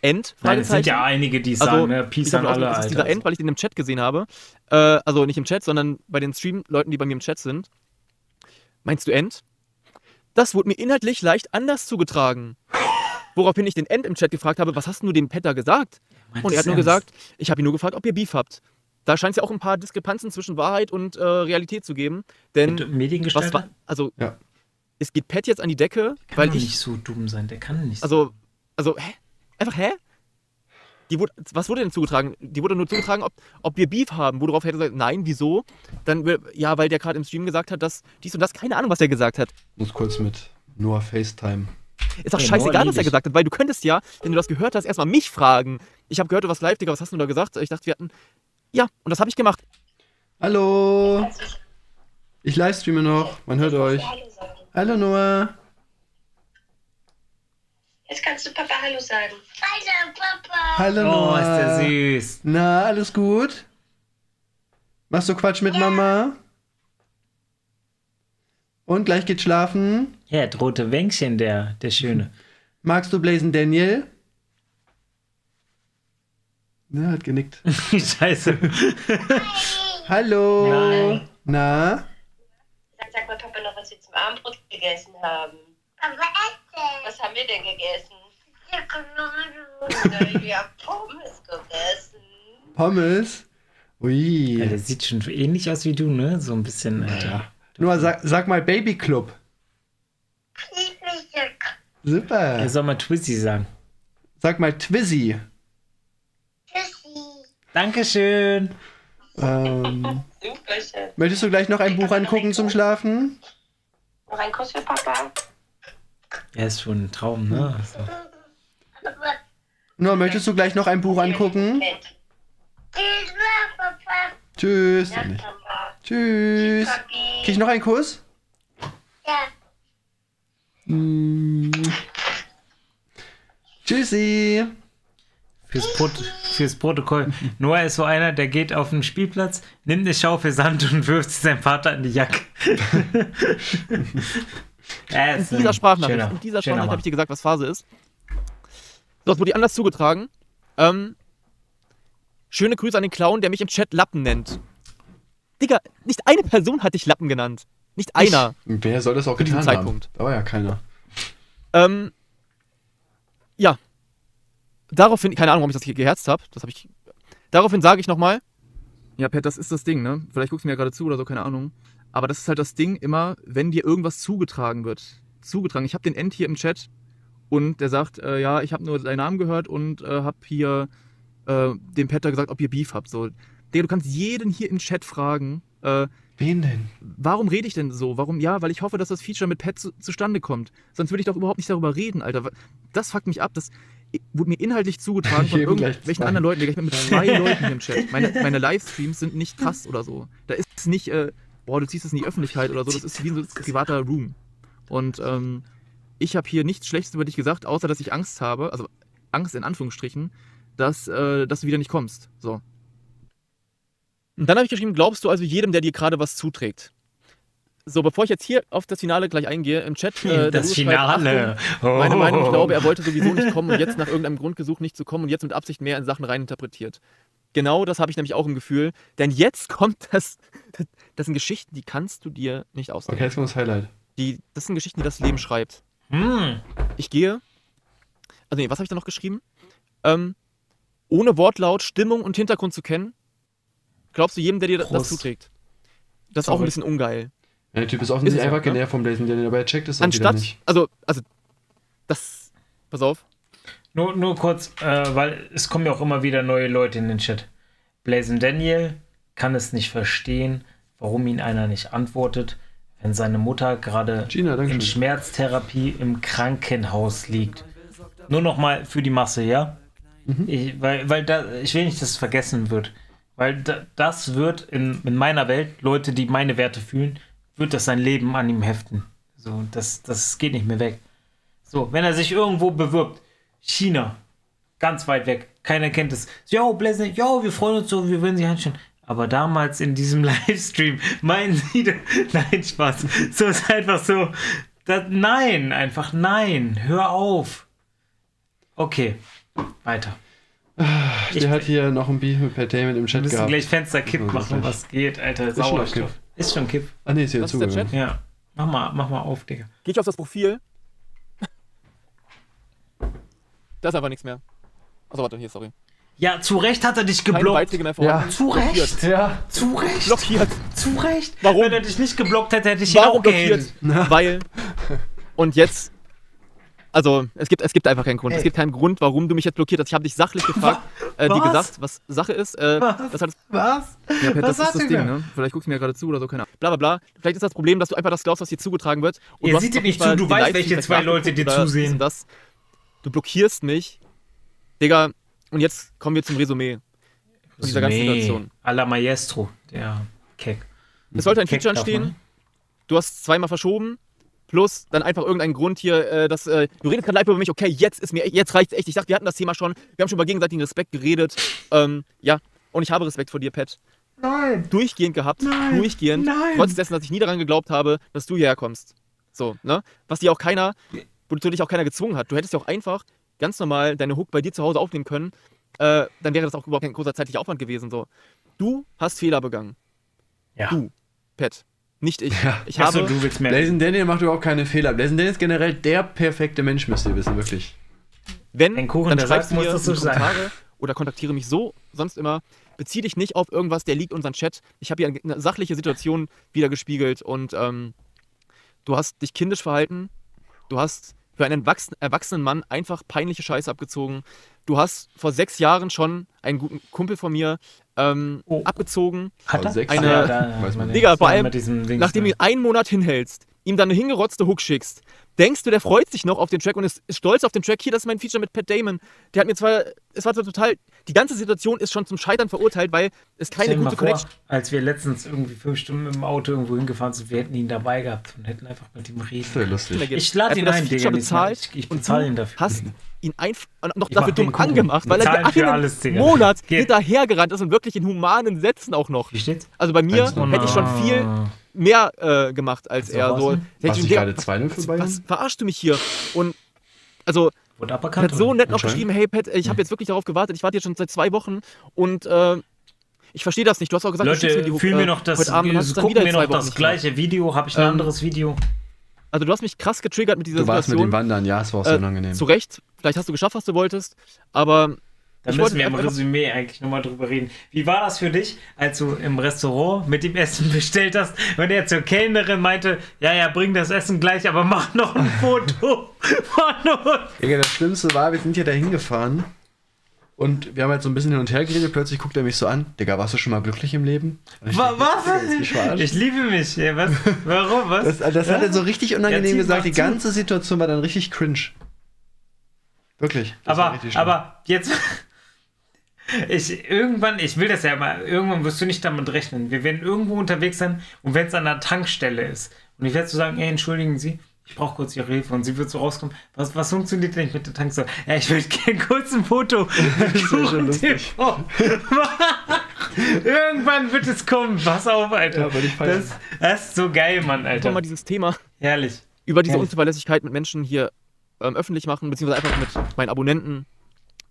End? Nein, es sind ja einige, die es Also, sagen, ne? Peace an alle, es ist dieser End, weil ich den im Chat gesehen habe. Äh, also nicht im Chat, sondern bei den Stream-Leuten, die bei mir im Chat sind. Meinst du End? Das wurde mir inhaltlich leicht anders zugetragen. Woraufhin ich den End im Chat gefragt habe, was hast du dem Petter gesagt? Und er hat nur gesagt, ich habe ihn nur gefragt, ob ihr Beef habt. Da scheint es ja auch ein paar Diskrepanzen zwischen Wahrheit und äh, Realität zu geben. Denn Und was war, also Ja. es geht Pat jetzt an die Decke, Kann weil doch ich nicht so dumm sein, der kann nicht also, also, hä? Einfach, hä? Die wurde, was wurde denn zugetragen? Die wurde nur zugetragen, ob, ob wir Beef haben. Worauf hätte er gesagt, nein, wieso? Dann, ja, weil der gerade im Stream gesagt hat, dass dies und das, keine Ahnung, was er gesagt hat. Muss kurz mit Noah FaceTime. Ist doch Ey, scheißegal, Noah was er ich. gesagt hat, weil du könntest ja, wenn du das gehört hast, erstmal mich fragen. Ich habe gehört, du warst live, Digga, was hast du da gesagt? Ich dachte, wir hatten. Ja, und das habe ich gemacht. Hallo. Ich livestreame noch. Man hört euch. Hallo Noah. Jetzt kannst du Papa Hallo sagen. Hallo Papa. Hallo Oh, Noah. ist der süß. Na, alles gut? Machst du Quatsch mit Mama? Und gleich geht schlafen? Ja, das rote Wänkchen, der, der Schöne. <laughs> Magst du Blazen Daniel? Ja, hat genickt. <laughs> Scheiße. Hallo. Nein. Na? Sag, sag mal Papa noch, was wir zum Abendbrot gegessen haben. Esse. Was haben wir denn gegessen? Wir haben Pommes gegessen. Pommes? Ui. Ja, der sieht schon ähnlich aus wie du, ne? So ein bisschen, Alter. Noah, sag, sag mal Baby Club. Super. Er soll mal Twizzy sagen. Sag mal Twizzy. Tschüssi. Dankeschön. Ähm, Super schön. möchtest du gleich noch ein Buch angucken zum Schlafen? Noch ein Kuss für Papa. Er ist schon ein Traum, ne? Also, Noah, möchtest du gleich noch ein Buch angucken? Tschüss. Ja. Tschüss. Krieg ich noch einen Kuss? Ja. Mm. Tschüssi. fürs, Prot fürs Protokoll. Noah ist so einer, der geht auf den Spielplatz, nimmt eine Schaufel Sand und wirft sie seinem Vater in die Jacke. <laughs> Er In dieser Sprachnachricht, schöner- in dieser Sprachnachricht habe ich dir gesagt, was Phase ist. So, das wurde dir anders zugetragen. Ähm, schöne Grüße an den Clown, der mich im Chat Lappen nennt. Digga, nicht eine Person hat dich Lappen genannt. Nicht einer. Wer soll das auch getan Zeitpunkt. haben? Da war ja keiner. Ähm, ja. Daraufhin, keine Ahnung, warum ich das hier geherzt habe. Das habe ich. Daraufhin sage ich nochmal. Ja, Pat, das ist das Ding, ne? Vielleicht guckst du mir ja gerade zu oder so, keine Ahnung. Aber das ist halt das Ding immer, wenn dir irgendwas zugetragen wird. Zugetragen. Ich habe den End hier im Chat und der sagt, äh, ja, ich habe nur deinen Namen gehört und äh, habe hier äh, dem Petter gesagt, ob ihr Beef habt. So, Digga, du kannst jeden hier im Chat fragen, äh, Wen denn? warum rede ich denn so? Warum? Ja, weil ich hoffe, dass das Feature mit Pat zu, zustande kommt. Sonst würde ich doch überhaupt nicht darüber reden, Alter. Das fuckt mich ab. Das wurde mir inhaltlich zugetragen <laughs> von irgendwelchen anderen Leuten. Ich bin mit zwei <laughs> Leuten hier im Chat. Meine, meine Livestreams sind nicht krass oder so. Da ist es nicht, äh, boah, du ziehst es in die Öffentlichkeit oder so. Das ist wie so ein privater Room. Und ähm, ich habe hier nichts Schlechtes über dich gesagt, außer dass ich Angst habe, also Angst in Anführungsstrichen, dass, äh, dass du wieder nicht kommst. So. Und dann habe ich geschrieben, glaubst du also jedem, der dir gerade was zuträgt? so, bevor ich jetzt hier auf das Finale gleich eingehe, im Chat. Äh, das schreibt, Finale. Achtung, Meine Meinung, ich glaube, er wollte sowieso nicht kommen und jetzt nach irgendeinem Grund gesucht, nicht zu kommen und jetzt mit Absicht mehr in Sachen reininterpretiert. Genau das habe ich nämlich auch im Gefühl. Denn jetzt kommt das. Das sind Geschichten, die kannst du dir nicht ausdenken. Okay, jetzt kommt das Highlight. Die, das sind Geschichten, die das Leben schreibt. Hm. Ich gehe. Also, nee, was habe ich da noch geschrieben? Ähm, ohne Wortlaut, Stimmung und Hintergrund zu kennen, glaubst du jedem, der dir das Prost. zuträgt. Das ist auch ein bisschen ungeil. Ja, der Typ ist offensichtlich Ist einfach ne? genervt vom Daniel, aber er checkt es Anstatt, nicht. also, also, das, pass auf, Nur, nur kurz, äh, weil es kommen ja auch immer wieder neue Leute in den Chat. Blazing Daniel kann es nicht verstehen, warum ihn einer nicht antwortet, wenn seine Mutter gerade Gina, in. Schmerztherapie im Krankenhaus liegt. Nur noch mal für die Masse, ja? Mhm. Ich, weil, weil da, ich will nicht, dass es vergessen wird. Weil da, das wird in, in meiner Welt, Leute, die meine Werte fühlen, wird das sein Leben an ihm heften. So, das, das geht nicht mehr weg. So, wenn er sich irgendwo bewirbt, China, ganz weit weg, keiner kennt es. Yo, Blazing, yo, wir freuen uns so, wir würden sie einstellen. Aber damals in diesem <laughs> Livestream, meinen Sie, <laughs> nein, Spaß. So ist einfach so, das, nein, einfach nein, hör auf. Okay, weiter. Der hat hier noch ein Beef mit Damon im Wir Chat müssen gehabt. gleich Fenster kipp Oh, das machen, ist- was geht, Alter. schon auf Sauerstoff. Kipp. Ist schon Kipp. Ah, nee, ist hier ist. Chat? Ja. Mach mal, mach mal auf, Digga. gehe ich auf das Profil. Da ist einfach nichts mehr. Achso, warte, hier, sorry. Ja, zu Recht hat er dich Keine geblockt. Beiträge mehr vorhanden. Zu Recht. Ja. Zu Recht. Blockiert. Zu Recht. Warum? Wenn er dich nicht geblockt hätte, hätte ich ihn Warum auch blockiert? <laughs> Weil. Und jetzt. Also, es gibt, es gibt einfach keinen Grund. Ey. Es gibt keinen Grund, warum du mich jetzt blockiert hast. Ich habe dich sachlich gefragt, äh, dir gesagt, was Sache ist. Äh, Was? das hat Was? Ja, Pat, Was das ist das Ding, ne? Vielleicht guckst du mir gerade zu oder so, keine Ahnung. Bla bla bla. Vielleicht ist das Problem, dass du einfach das glaubst, was dir zugetragen wird. Und Ihr seht dir nicht zu, du weißt, welche zwei Leute dir zusehen. Das. Du blockierst mich. Digga, und jetzt kommen wir zum Resümee von dieser ganzen Situation. A la Maestro, der Keck. Es sollte ein Keck Feature man. Du hast zweimal verschoben. Plus dann einfach irgendeinen Grund hier, äh, dass äh, du redest gerade live über mich, okay, jetzt ist mir jetzt reicht's echt. Ich dachte, wir hatten das Thema schon. Wir haben schon über gegenseitigen Respekt geredet. Ähm, ja, und ich habe Respekt vor dir, Pat. Nein. Durchgehend gehabt, Nein, durchgehend. nein. Trotz dessen, dass ich nie daran geglaubt habe, dass du hierher kommst. So, ne? Was dir auch keiner, wozu dich auch keiner gezwungen hat. Du hättest ja auch einfach ganz normal deine Hook bei dir zu Hause aufnehmen können. Äh, dann wäre das auch überhaupt kein großer zeitlicher Aufwand gewesen. So. Du hast Fehler begangen. Ja. Du, Pat. Nicht ich. <laughs> Ich Achso, habe. du willst mehr. Blazing Daniel macht überhaupt keine Fehler. Blazing Daniel ist generell der perfekte Mensch, müsst ihr wissen, wirklich. Wenn, Ein Kuchen, dann schreibst du mir muss das so in die sein. Kommentare oder kontaktiere mich so, sonst immer. Bezieh dich nicht auf irgendwas, der liegt in unseren Chat. Ich habe hier eine sachliche Situation wieder gespiegelt und ähm, du hast dich kindisch verhalten. Du hast für einen wachsen- erwachsenen Mann einfach peinliche Scheiße abgezogen. Du hast vor sechs Jahren schon einen guten Kumpel von mir ähm, Oh. abgezogen. Hat Vor er? sechs Eine- Ja, da- Weiß man nicht. Digga, vor allem, nachdem du einen Monat hinhältst, ihm dann eine hingerotzte Hook schickst, denkst du, der freut sich noch auf den Track und ist, ist stolz auf den Track. Hier, das ist mein Feature mit Pat Damon. Der hat mir zwar, es war so total, die ganze Situation ist schon zum Scheitern verurteilt, weil es keine gute vor, Connection als wir letztens irgendwie fünf Stunden mit dem Auto irgendwo hingefahren sind, wir hätten ihn dabei gehabt und hätten einfach mit ihm Das reden. wäre lustig. Ich lade ihn ein, Digga, bezahlt Ich- ich bezahle du ihn dafür. hast ihn einfach noch Ich dafür dumm Kuchen. angemacht, weil er für einen alles. Monat hinterhergerannt ist und wirklich in humanen Sätzen auch noch. Wie steht's? Also bei mir Also, hätte ich schon viel mehr äh, gemacht als Also er. So, hätte Machst ich du gerade 2-0 für was, was verarschst du mich hier? Und also Er hat so nett noch geschrieben, hey Pat, ich habe jetzt wirklich darauf gewartet, ich warte jetzt schon seit zwei Wochen und äh, ich verstehe das nicht. Du hast auch gesagt, du schickst mir die Leute, fühlen äh, wir noch das, heute Abend gucken zwei noch das gleiche Video, habe ich ein Ähm, anderes Video. Also du hast mich krass getriggert mit dieser Du warst mit dem. Wandern, ja, es war auch so Äh, unangenehm. Zu Recht, vielleicht hast du geschafft, was du wolltest, aber Da ich müssen wollte wir im Resümee eigentlich nochmal drüber reden. Wie war das für dich, als du im Restaurant mit dem Essen <laughs> bestellt hast, wenn er zur Kellnerin meinte, ja, ja, bring das Essen gleich, aber mach noch ein Foto <laughs> von uns. Digga, das Schlimmste war, wir sind hier dahin gefahren und wir haben halt so ein bisschen hin und her geredet. Plötzlich guckt er mich so an. Digga, warst du schon mal glücklich im Leben? Ich Wa- Was? Ich liebe mich. Ja, was? Warum? Was? Das, das hat er so richtig unangenehm Ja, gesagt. Die zu. ganze Situation war dann richtig cringe. Wirklich. aber, richtig aber jetzt. <laughs> Ich, irgendwann, ich will das ja mal, irgendwann wirst du nicht damit rechnen. Wir werden irgendwo unterwegs sein und wenn es an der Tankstelle ist und ich werde so sagen, ey, entschuldigen Sie, ich brauche kurz Ihre Hilfe und sie wird so rauskommen, was, was funktioniert denn nicht mit der Tankstelle? Ja, ich würde <laughs> gerne kurz ein Foto. <laughs> wär schon lustig. <laughs> Irgendwann wird es kommen. Pass auf, Alter. Ja, das, das ist so geil, Mann, Einfach mal Alter. dieses Thema Herrlich. über diese Ehrlich. Unzuverlässigkeit mit Menschen hier ähm, öffentlich machen, beziehungsweise einfach mit meinen Abonnenten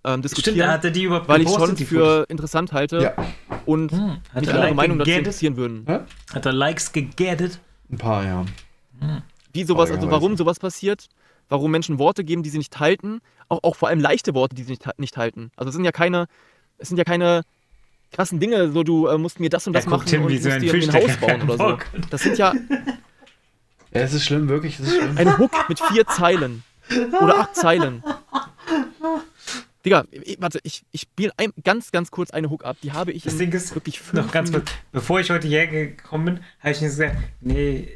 ähm, Stimmt, diskutieren. er die überhaupt weil ich schon für interessant halte Ja, und. Hm, hat mich er eure like Meinung dazu interessieren würden. Hat er Likes gegettet? ein paar, ja. Wie sowas, also warum sowas passiert, warum Menschen Worte geben, die sie nicht halten, auch, auch vor allem leichte Worte, die sie nicht, nicht halten. Also es sind ja keine, es sind ja keine krassen Dinge, so du äh, musst mir das und das machen hin und musst so dir ein Haus bauen oder so. Das sind ja Ja, es ist schlimm, wirklich, es ist schlimm. ein Hook mit vier Zeilen oder acht Zeilen. Digga, ich, warte, ich, ich spiele ganz, ganz kurz eine Hook ab. Die habe ich Das in Ding ist, wirklich fünf noch ganz kurz, bevor ich heute hierher gekommen bin, habe ich mir gesagt, nee,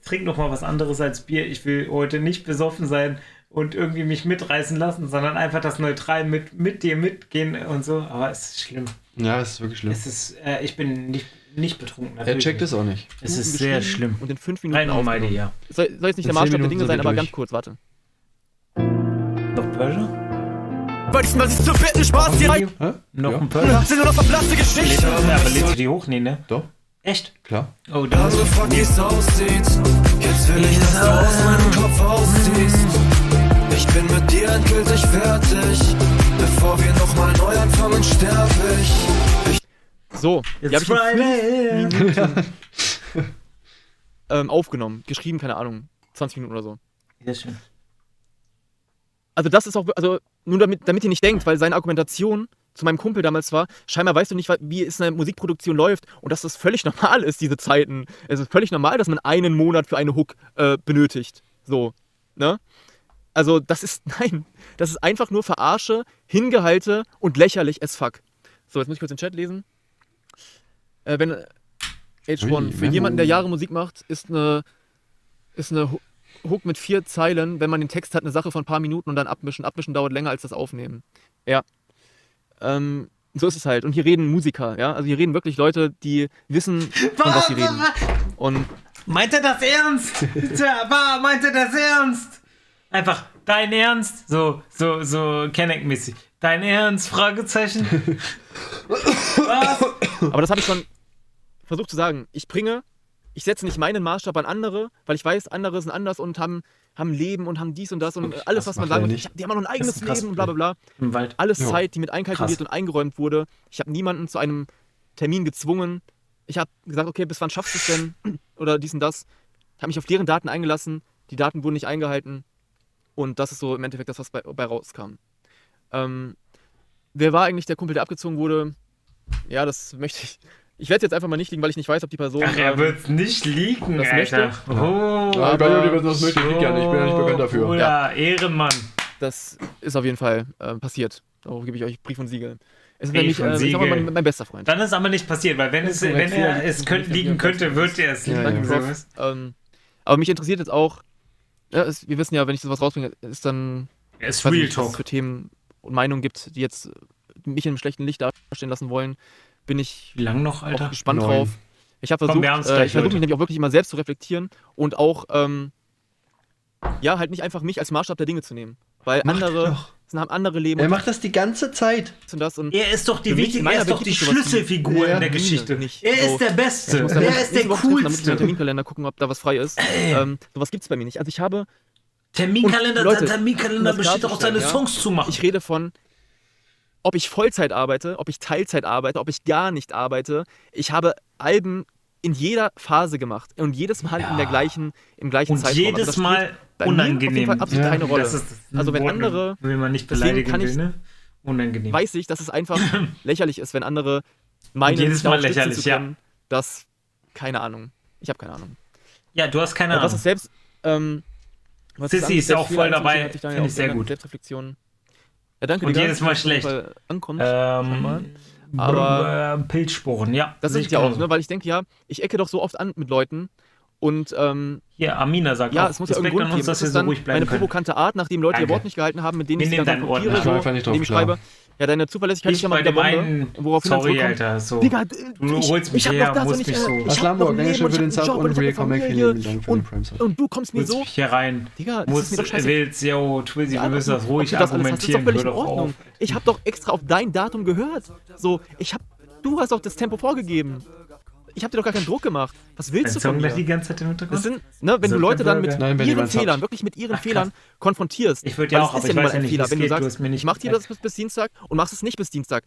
ich trinke noch mal was anderes als Bier. Ich will heute nicht besoffen sein und irgendwie mich mitreißen lassen, sondern einfach das neutral mit, mit dir mitgehen und so. Aber es ist schlimm. Ja, es ist wirklich schlimm. Es ist, äh, ich bin nicht, nicht betrunken. Er checkt es auch nicht. Es ist sehr schlimm. Und in fünf Minuten Rein Almighty, ja. Soll, soll jetzt nicht In der Maßstab der Dinge sein, aber durch. ganz kurz, warte. Noch Persia? Weil ich mal sich zu bitten, Spaß hier rein. Hä? Noch ja, ein Persia? Sind nur noch verblasste Geschichten. Ja, aber lädst du die hoch? Nee, ne? doch, Echt? klar. Oh, da Also fuck, wie es aussieht. Jetzt will ich, dass du aus meinem Kopf ausziehst. Ich bin mit dir endgültig fertig. Bevor wir nochmal neu anfangen, sterb ich. So, habe ich in fünf Friday. Minuten <laughs> ähm, aufgenommen. Geschrieben, keine Ahnung, 20 Minuten oder so. Sehr schön. Also das ist auch, also nur damit, damit ihr nicht denkt, weil seine Argumentation zu meinem Kumpel damals war, scheinbar weißt du nicht, wie es eine Musikproduktion läuft und dass das völlig <laughs> normal ist, diese Zeiten. Es ist völlig normal, dass man einen Monat für eine Hook äh, benötigt. So, ne? Also das ist, <laughs> nein, das ist einfach nur Verarsche, Hingehalte und lächerlich as fuck. So, jetzt muss ich kurz den Chat lesen. Äh, wenn H1, Ui, für jemanden, der Jahre Musik macht, ist eine, ist eine Ho- Hook mit vier Zeilen, wenn man den Text hat, eine Sache von ein paar Minuten und dann abmischen. Abmischen dauert länger als das Aufnehmen. Ja. Ähm, so ist es halt. Und hier reden Musiker, ja. Also hier reden wirklich Leute, die wissen, von was sie reden. Und Meint er das ernst? <laughs> Tja, war, meint er das ernst? Einfach, dein Ernst? So, so, so Kenneck-mäßig. Dein Ernst? Fragezeichen. <laughs> Was? Aber das habe ich schon versucht zu sagen. Ich bringe, ich setze nicht meinen Maßstab an andere, weil ich weiß, andere sind anders und haben, haben Leben und haben dies und das und Okay, alles, was man sagen muss. Ich- Die haben auch noch ein eigenes Leben und bla bla bla. Im Wald. Alles Ja. Zeit, die mit einkalkuliert Krass. und eingeräumt wurde. Ich habe niemanden zu einem Termin gezwungen. Ich habe gesagt, okay, bis wann schaffst du es denn? <clears throat> Oder dies und das. Ich habe mich auf deren Daten eingelassen. Die Daten wurden nicht eingehalten. Und das ist so im Endeffekt das, was bei, bei rauskam. Ähm, wer war eigentlich der Kumpel, der abgezogen wurde? Ja, das möchte ich. Ich werde jetzt einfach mal nicht liegen, weil ich nicht weiß, ob die Person. Ach, er ähm, wird's nicht liegen, Das Alter. möchte? Oh, Ja, aber- die das möchte ich nicht gerne. Ich bin ja nicht bekannt dafür. Oder Ehrenmann. Das ist auf jeden Fall äh, passiert. Darauf gebe ich euch Brief und Siegel. Es ist Brief nämlich und äh, ich mein, mein bester Freund. Dann ist aber nicht passiert, weil wenn, es, Ja, wenn er ja, es ja, könnt, ja, liegen ja, könnte, ja, wird er es ja, liegen. ja. Ist- Ähm, aber mich interessiert jetzt auch, ja, es, wir wissen ja, wenn ich sowas rausbringe, ist dann, ist weiß Real nicht, was es Talk. für Themen und Meinungen gibt, die jetzt mich in einem schlechten Licht dastehen lassen wollen, bin ich Wie lang noch, auch Alter? gespannt Neun. drauf. Ich habe Komm, versucht, haben's äh, ich versuche mich nämlich auch wirklich immer selbst zu reflektieren und auch, ähm, ja, halt nicht einfach mich als Maßstab der Dinge zu nehmen. Weil Macht andere, es haben andere Leben Er macht das die ganze Zeit. und das und Er ist doch die meiner er ist doch die Schlüsselfigur Ja, in der Geschichte. nicht. Er So. ist der Beste. Er ist der Woche treffen, damit ich Coolste. Terminkalender gucken, ob da was frei ist. Ähm, sowas gibt es bei mir nicht. Also ich habe, Terminkalender, Und Leute, der Terminkalender besteht doch aus seine klarzustellen, Songs zu machen. ich rede von, ob ich Vollzeit arbeite, ob ich Teilzeit arbeite, ob ich gar nicht arbeite. Ich habe Alben in jeder Phase gemacht und jedes Mal in der gleichen, im gleichen Und Zeitraum. Also jedes das Mal unangenehm. Absolut Ja, keine Rolle. Das ist das Also wenn Wort, andere- will man nicht beleidigen kann will, ich- ne? Unangenehm. weiß ich, dass es einfach <laughs> lächerlich ist, wenn andere meinen, jedes sich darauf Mal lächerlich, zu ja. können, dass, keine Ahnung, ich habe keine Ahnung. ja, du hast keine Aber was Ahnung. ist selbst, ähm, was Sissi ist ja auch voll dabei, finde ja ich sehr gut. Selbstreflexion. Ja, danke Und jedes Mal schlecht. Scheinbar. Ähm, Aber- äh, Pilzsporen, ja. Das sehe ist ich ja auch, ne? weil ich denke ja, ich ecke doch so oft an mit Leuten und ähm, Hier, Amina sagt ja, auch, es muss ja Respekt irgendeinen an Grund uns, geben. dass Das ist so ruhig bleiben meine können. provokante Art, nachdem Leute ihr Danke. Wort nicht gehalten haben, mit denen ich dann Ordner. so, Ich war einfach nicht drauf indem ich klar. schreibe, ja, deine Zuverlässigkeit ist Ich ja mal der dem Bombe, einen, dann sorry, zurückkommt, Alter, so. Digga, Du ich, holst mich ich hab her, das ich, mich äh, so. ich hab Aslambo, noch ein danke Leben schön und für ich den hab Sub und hab eine Recommend. Vielen Dank für den und, Prime Sub. und du kommst mir Holst so, mich hier rein. Digga, das ist Musst, mir doch scheiße. willst, yo, Twizzy, Ja, wir müssen das ruhig du das ist doch argumentieren. völlig in Ordnung. Ich habe doch extra auf dein Datum gehört. So, ich habe du hast auch das Tempo vorgegeben. Ich habe dir doch gar keinen Druck gemacht. Was willst Ein du von mir? die ganze Zeit im Das Hintergrund. sind, ne, wenn du Leute dann mit. Nein, ihren Fehlern, habt. wirklich mit ihren Ach. Fehlern konfrontierst. Ich würd ja auch, das aber ist ich ja nun weiß mal ja ein nicht, Fehler, wie's wenn du geht, du sagst, nicht ich mach dir das bis, bis Dienstag und machst es nicht bis Dienstag.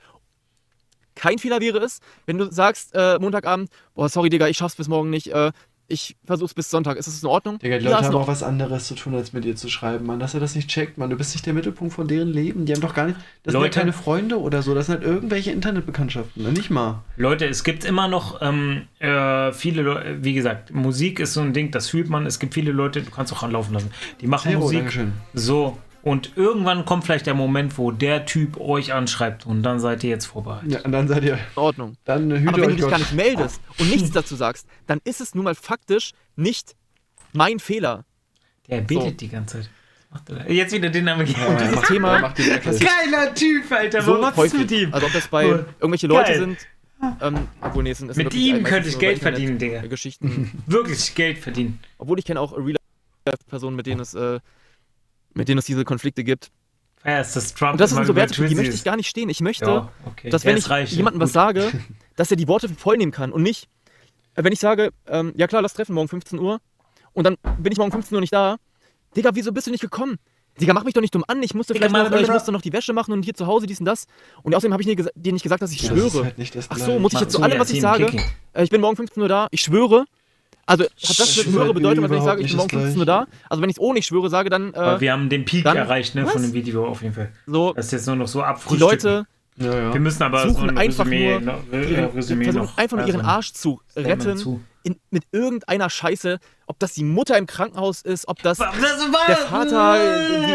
Kein Fehler wäre es, wenn du sagst, äh, Montagabend, boah, sorry, Digga, ich schaff's bis morgen nicht, äh, ich versuch's bis Sonntag. Ist das in Ordnung? Digga, die Leute haben in auch was anderes zu tun, als mit dir zu schreiben, Mann. Dass er das nicht checkt, Mann. Du bist nicht der Mittelpunkt von deren Leben. Die haben doch gar nicht. Das sind Leute- ja keine Freunde oder so. Das sind halt irgendwelche Internetbekanntschaften. Ne? Nicht mal. Leute, es gibt immer noch ähm, äh, viele Leute, wie gesagt, Musik ist so ein Ding, das fühlt man. Es gibt viele Leute, du kannst auch anlaufen lassen, die machen Zero, Musik. Dankeschön. So, und irgendwann kommt vielleicht der Moment, wo der Typ euch anschreibt und dann seid ihr jetzt vorbereitet. Ja, und dann seid ihr. In Ordnung. Dann hüte Aber wenn euch du dich Gott. gar nicht meldest <laughs> und nichts dazu sagst, dann ist es nun mal faktisch nicht mein Fehler. Der betet So. die ganze Zeit. Jetzt wieder Dynamik. Ja, dieses macht- Thema- macht. Geiler Typ, Alter. so was häufig. mit ihm? Also ob das bei Cool. irgendwelche Leute Geil. sind, ähm, obwohl nee, es sind Mit wirklich ihm könnte ich Geld verdienen, Digga. Geschichten. <laughs> Wirklich Geld verdienen. Obwohl ich kenne auch Real-Life-Personen, mit denen es, äh, mit denen es diese Konflikte gibt. Feierst das Trump Und das sind so Werte, für die möchte ich ist. gar nicht stehen. Ich möchte, Ja, okay. dass wenn ist ich reich, ja. jemandem was Gut. sage, <laughs> dass er die Worte für voll nehmen kann und nicht, wenn ich sage, ähm, ja klar, lass treffen morgen 15 Uhr und dann bin ich morgen 15 Uhr nicht da. Digga, wieso bist du nicht gekommen? Digga, mach mich doch nicht dumm an. Ich musste Digga, vielleicht noch, ich musste noch die Wäsche machen und hier zu Hause dies und das. Und außerdem habe ich dir, nicht gesagt, dass ich Ja, das ist schwöre. halt nicht das Ach so, muss ich jetzt so So, allem, ja, was ich sage? Äh, ich bin morgen 15 Uhr da. Ich schwöre. Also hat das eine höhere Bedeutung, als wenn ich sage, ich bin morgen das 15 Uhr da. Also wenn ich es ohne ich schwöre sage, dann Aber äh, wir haben den Peak dann- erreicht, ne, von Was? dem Video auf jeden Fall. so Das ist jetzt nur noch so die abfrühstücken. Leute Ja, ja. wir müssen aber suchen so ein einfach Resümee, nur äh, ihren, Resümee versuchen noch. einfach nur ihren also, Arsch zu retten zu. in, mit irgendeiner Scheiße, ob das die Mutter im Krankenhaus ist, ob das Das der Vater,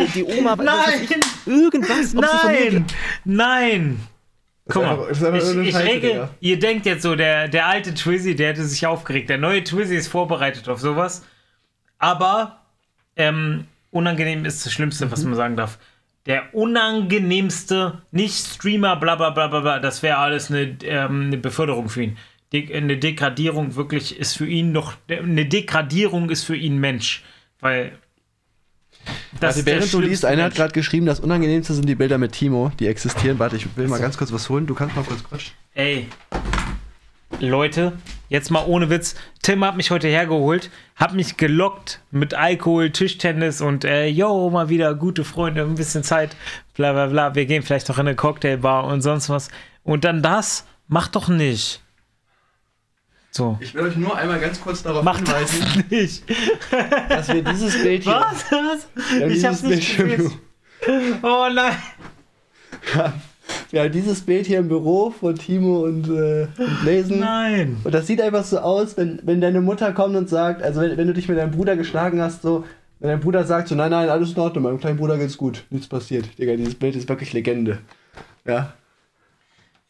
die, die Oma, Nein! irgendwas, ob die Nein! Nein! Guck mal, ich, ich Scheiße, rege, Digga. ihr denkt jetzt so, der, der alte Twizzy, der hätte sich aufgeregt. Der neue Twizzy ist vorbereitet auf sowas. Aber ähm, unangenehm ist das Schlimmste, was man sagen darf. Der unangenehmste, nicht Streamer, bla bla bla bla bla, das wäre alles eine, ähm, eine Beförderung für ihn. De eine Degradierung wirklich ist für ihn noch, eine Degradierung ist für ihn Mensch. Weil das Warte, während du liest, einer hat gerade geschrieben, das Unangenehmste sind die Bilder mit Timo, die existieren. Warte, ich will mal ganz kurz was holen. Du kannst mal kurz quatschen. Ey, Leute, jetzt mal ohne Witz. Tim hat mich heute hergeholt, hat mich gelockt mit Alkohol, Tischtennis und äh, yo, mal wieder gute Freunde, ein bisschen Zeit, bla bla bla. Wir gehen vielleicht noch in eine Cocktailbar und sonst was. Und dann das, mach doch nicht. So. Ich will euch nur einmal ganz kurz darauf Mach das nicht. dass wir dieses Bild hier. Was? Was? Haben Ich hab's nicht Bild Oh nein. Wir haben dieses Bild hier im Büro von Timo und, äh, und Blazen. Nein. Und das sieht einfach so aus, wenn, wenn deine Mutter kommt und sagt, also wenn, wenn du dich mit deinem Bruder geschlagen hast, so, wenn dein Bruder sagt so, nein, nein, alles in Ordnung, meinem kleinen Bruder geht's gut, nichts passiert. Digga, dieses Bild ist wirklich Legende. Ja.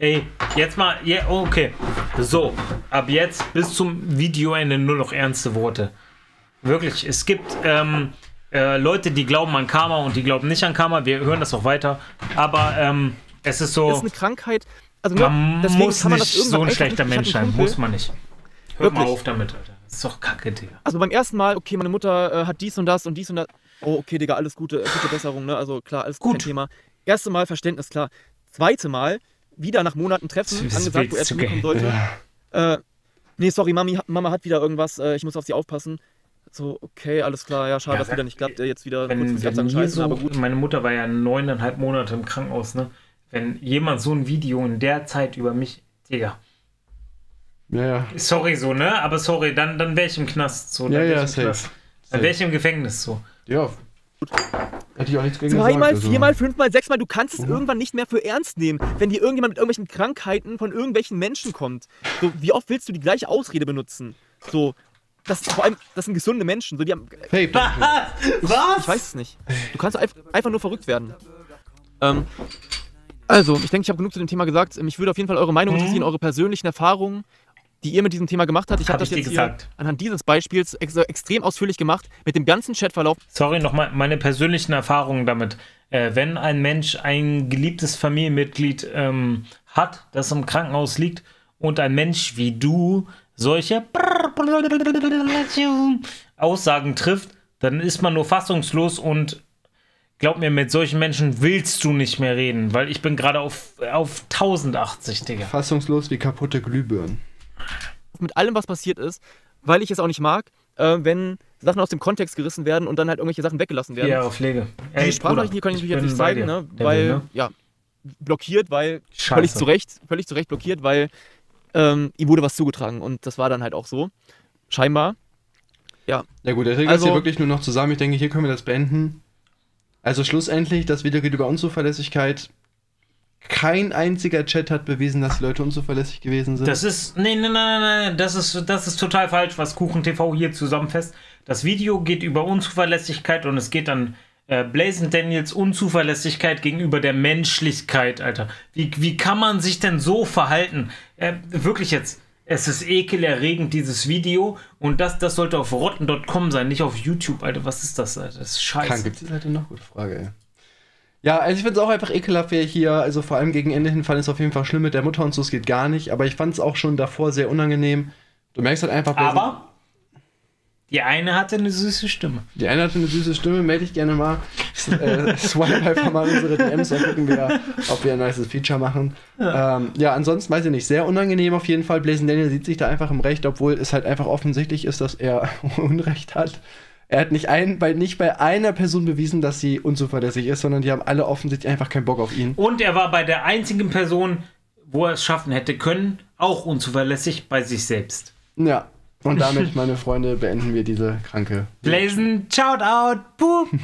Ey, jetzt mal, ja, okay. So, ab jetzt bis zum Videoende nur noch ernste Worte. Wirklich, es gibt ähm, äh, Leute, die glauben an Karma und die glauben nicht an Karma. Wir hören das auch weiter. Aber ähm, es ist so, ist eine Krankheit. Also nur, man muss man nicht das so ein schlechter Mensch sein. Muss man nicht. Hört mal Wirklich. auf damit, Alter. Das ist doch kacke, Digga. Also beim ersten Mal, okay, meine Mutter äh, hat dies und das und dies und das. Oh, okay, Digga, alles Gute, gute Besserung, ne? Also klar, alles Gut. kein Thema. Erste Mal Verständnis, klar. Zweite Mal, wieder nach Monaten treffen, Das angesagt, wo er ist zu mir kommen sollte. Äh, nee, sorry, Mami, Mama hat wieder irgendwas, äh, ich muss auf sie aufpassen. So, okay, alles klar, ja, schade, Ja, dass wieder nicht klappt, äh, jetzt wieder Wenn, kurzfristig wenn mir so, aber gut. meine Mutter war ja neuneinhalb Monate im Krankenhaus, ne? Wenn jemand so ein Video in der Zeit über mich, Digga, Ja, ja. Sorry so, ne? Aber sorry, dann, dann wäre ich im Knast. So, dann Ja, ja, safe. Knast. Dann wäre ich im Gefängnis so. Ja. Gut. Hätte ich auch nichts gegen Zweimal, gesagt. also. viermal, fünfmal, sechsmal, du kannst es Mhm. irgendwann nicht mehr für ernst nehmen, wenn dir irgendjemand mit irgendwelchen Krankheiten von irgendwelchen Menschen kommt. So, wie oft willst du die gleiche Ausrede benutzen? So, das, vor allem, das sind gesunde Menschen. So, die haben, Hey, danke. Was? ich weiß es nicht. Du kannst einfach, einfach nur verrückt werden. Ähm, also, ich denke, ich habe genug zu dem Thema gesagt. Mich würde auf jeden Fall eure Meinung Mhm. interessieren, eure persönlichen Erfahrungen, die ihr mit diesem Thema gemacht habt. Ich Hab habe das ich dir jetzt hier gesagt. anhand dieses Beispiels ex extrem ausführlich gemacht, mit dem ganzen Chatverlauf. Sorry, nochmal meine persönlichen Erfahrungen damit. Äh, wenn ein Mensch ein geliebtes Familienmitglied ähm, hat, das im Krankenhaus liegt, und ein Mensch wie du solche Aussagen trifft, dann ist man nur fassungslos und glaub mir, mit solchen Menschen willst du nicht mehr reden, weil ich bin gerade auf, auf 1080, Digga. Fassungslos wie kaputte Glühbirnen. Mit allem, was passiert ist, weil ich es auch nicht mag, äh, wenn Sachen aus dem Kontext gerissen werden und dann halt irgendwelche Sachen weggelassen werden. Ja, auf Pflege. Die Sprachnachrichten hier kann ich, ich natürlich jetzt nicht zeigen, ne? Weil, ne? ja, blockiert, weil Scheiße. völlig zu Recht, völlig zu Recht blockiert, weil ähm, ihm wurde was zugetragen und das war dann halt auch so. Scheinbar. Ja gut, der Regel Also- ist hier wirklich nur noch zusammen. Ich denke, hier können wir das beenden. Also schlussendlich, das Video geht über Unzuverlässigkeit. Kein einziger Chat hat bewiesen, dass die Leute unzuverlässig gewesen sind. Das ist. Nee, nee, nein, nein, nein. Das ist, das ist total falsch, was Kuchen TV hier zusammenfasst. Das Video geht über Unzuverlässigkeit und es geht an äh, Blazing Daniels Unzuverlässigkeit gegenüber der Menschlichkeit, Alter. Wie, wie kann man sich denn so verhalten? Äh, wirklich jetzt. Es ist ekelerregend, dieses Video. Und das, das sollte auf rotten.com sein, nicht auf YouTube, Alter. Was ist das, Alter? Das ist scheiße. Krank, gibt es die Seite noch? Gute Frage, ey. Ja, also ich finde es auch einfach ekelhaft, wer hier, also vor allem gegen Ende hin fand ich es auf jeden Fall schlimm mit der Mutter und so, es geht gar nicht, aber ich fand es auch schon davor sehr unangenehm. Du merkst halt einfach, Aber die eine hatte eine süße Stimme. die eine hatte eine süße Stimme, melde dich gerne mal. Äh, swipe einfach mal unsere DMs und gucken wir, ob wir ein nices Feature machen. Ja. Ähm, ja, ansonsten weiß ich nicht, sehr unangenehm auf jeden Fall. Blazing Daniel sieht sich da einfach im Recht, obwohl es halt einfach offensichtlich ist, dass er <laughs> Unrecht hat. Er hat nicht, ein, bei, nicht bei einer Person bewiesen, dass sie unzuverlässig ist, sondern die haben alle offensichtlich einfach keinen Bock auf ihn. Und er war bei der einzigen Person, wo er es schaffen hätte können, auch unzuverlässig bei sich selbst. Ja. Und damit, meine Freunde, beenden wir diese kranke. Blazen, shout out, boop. <laughs>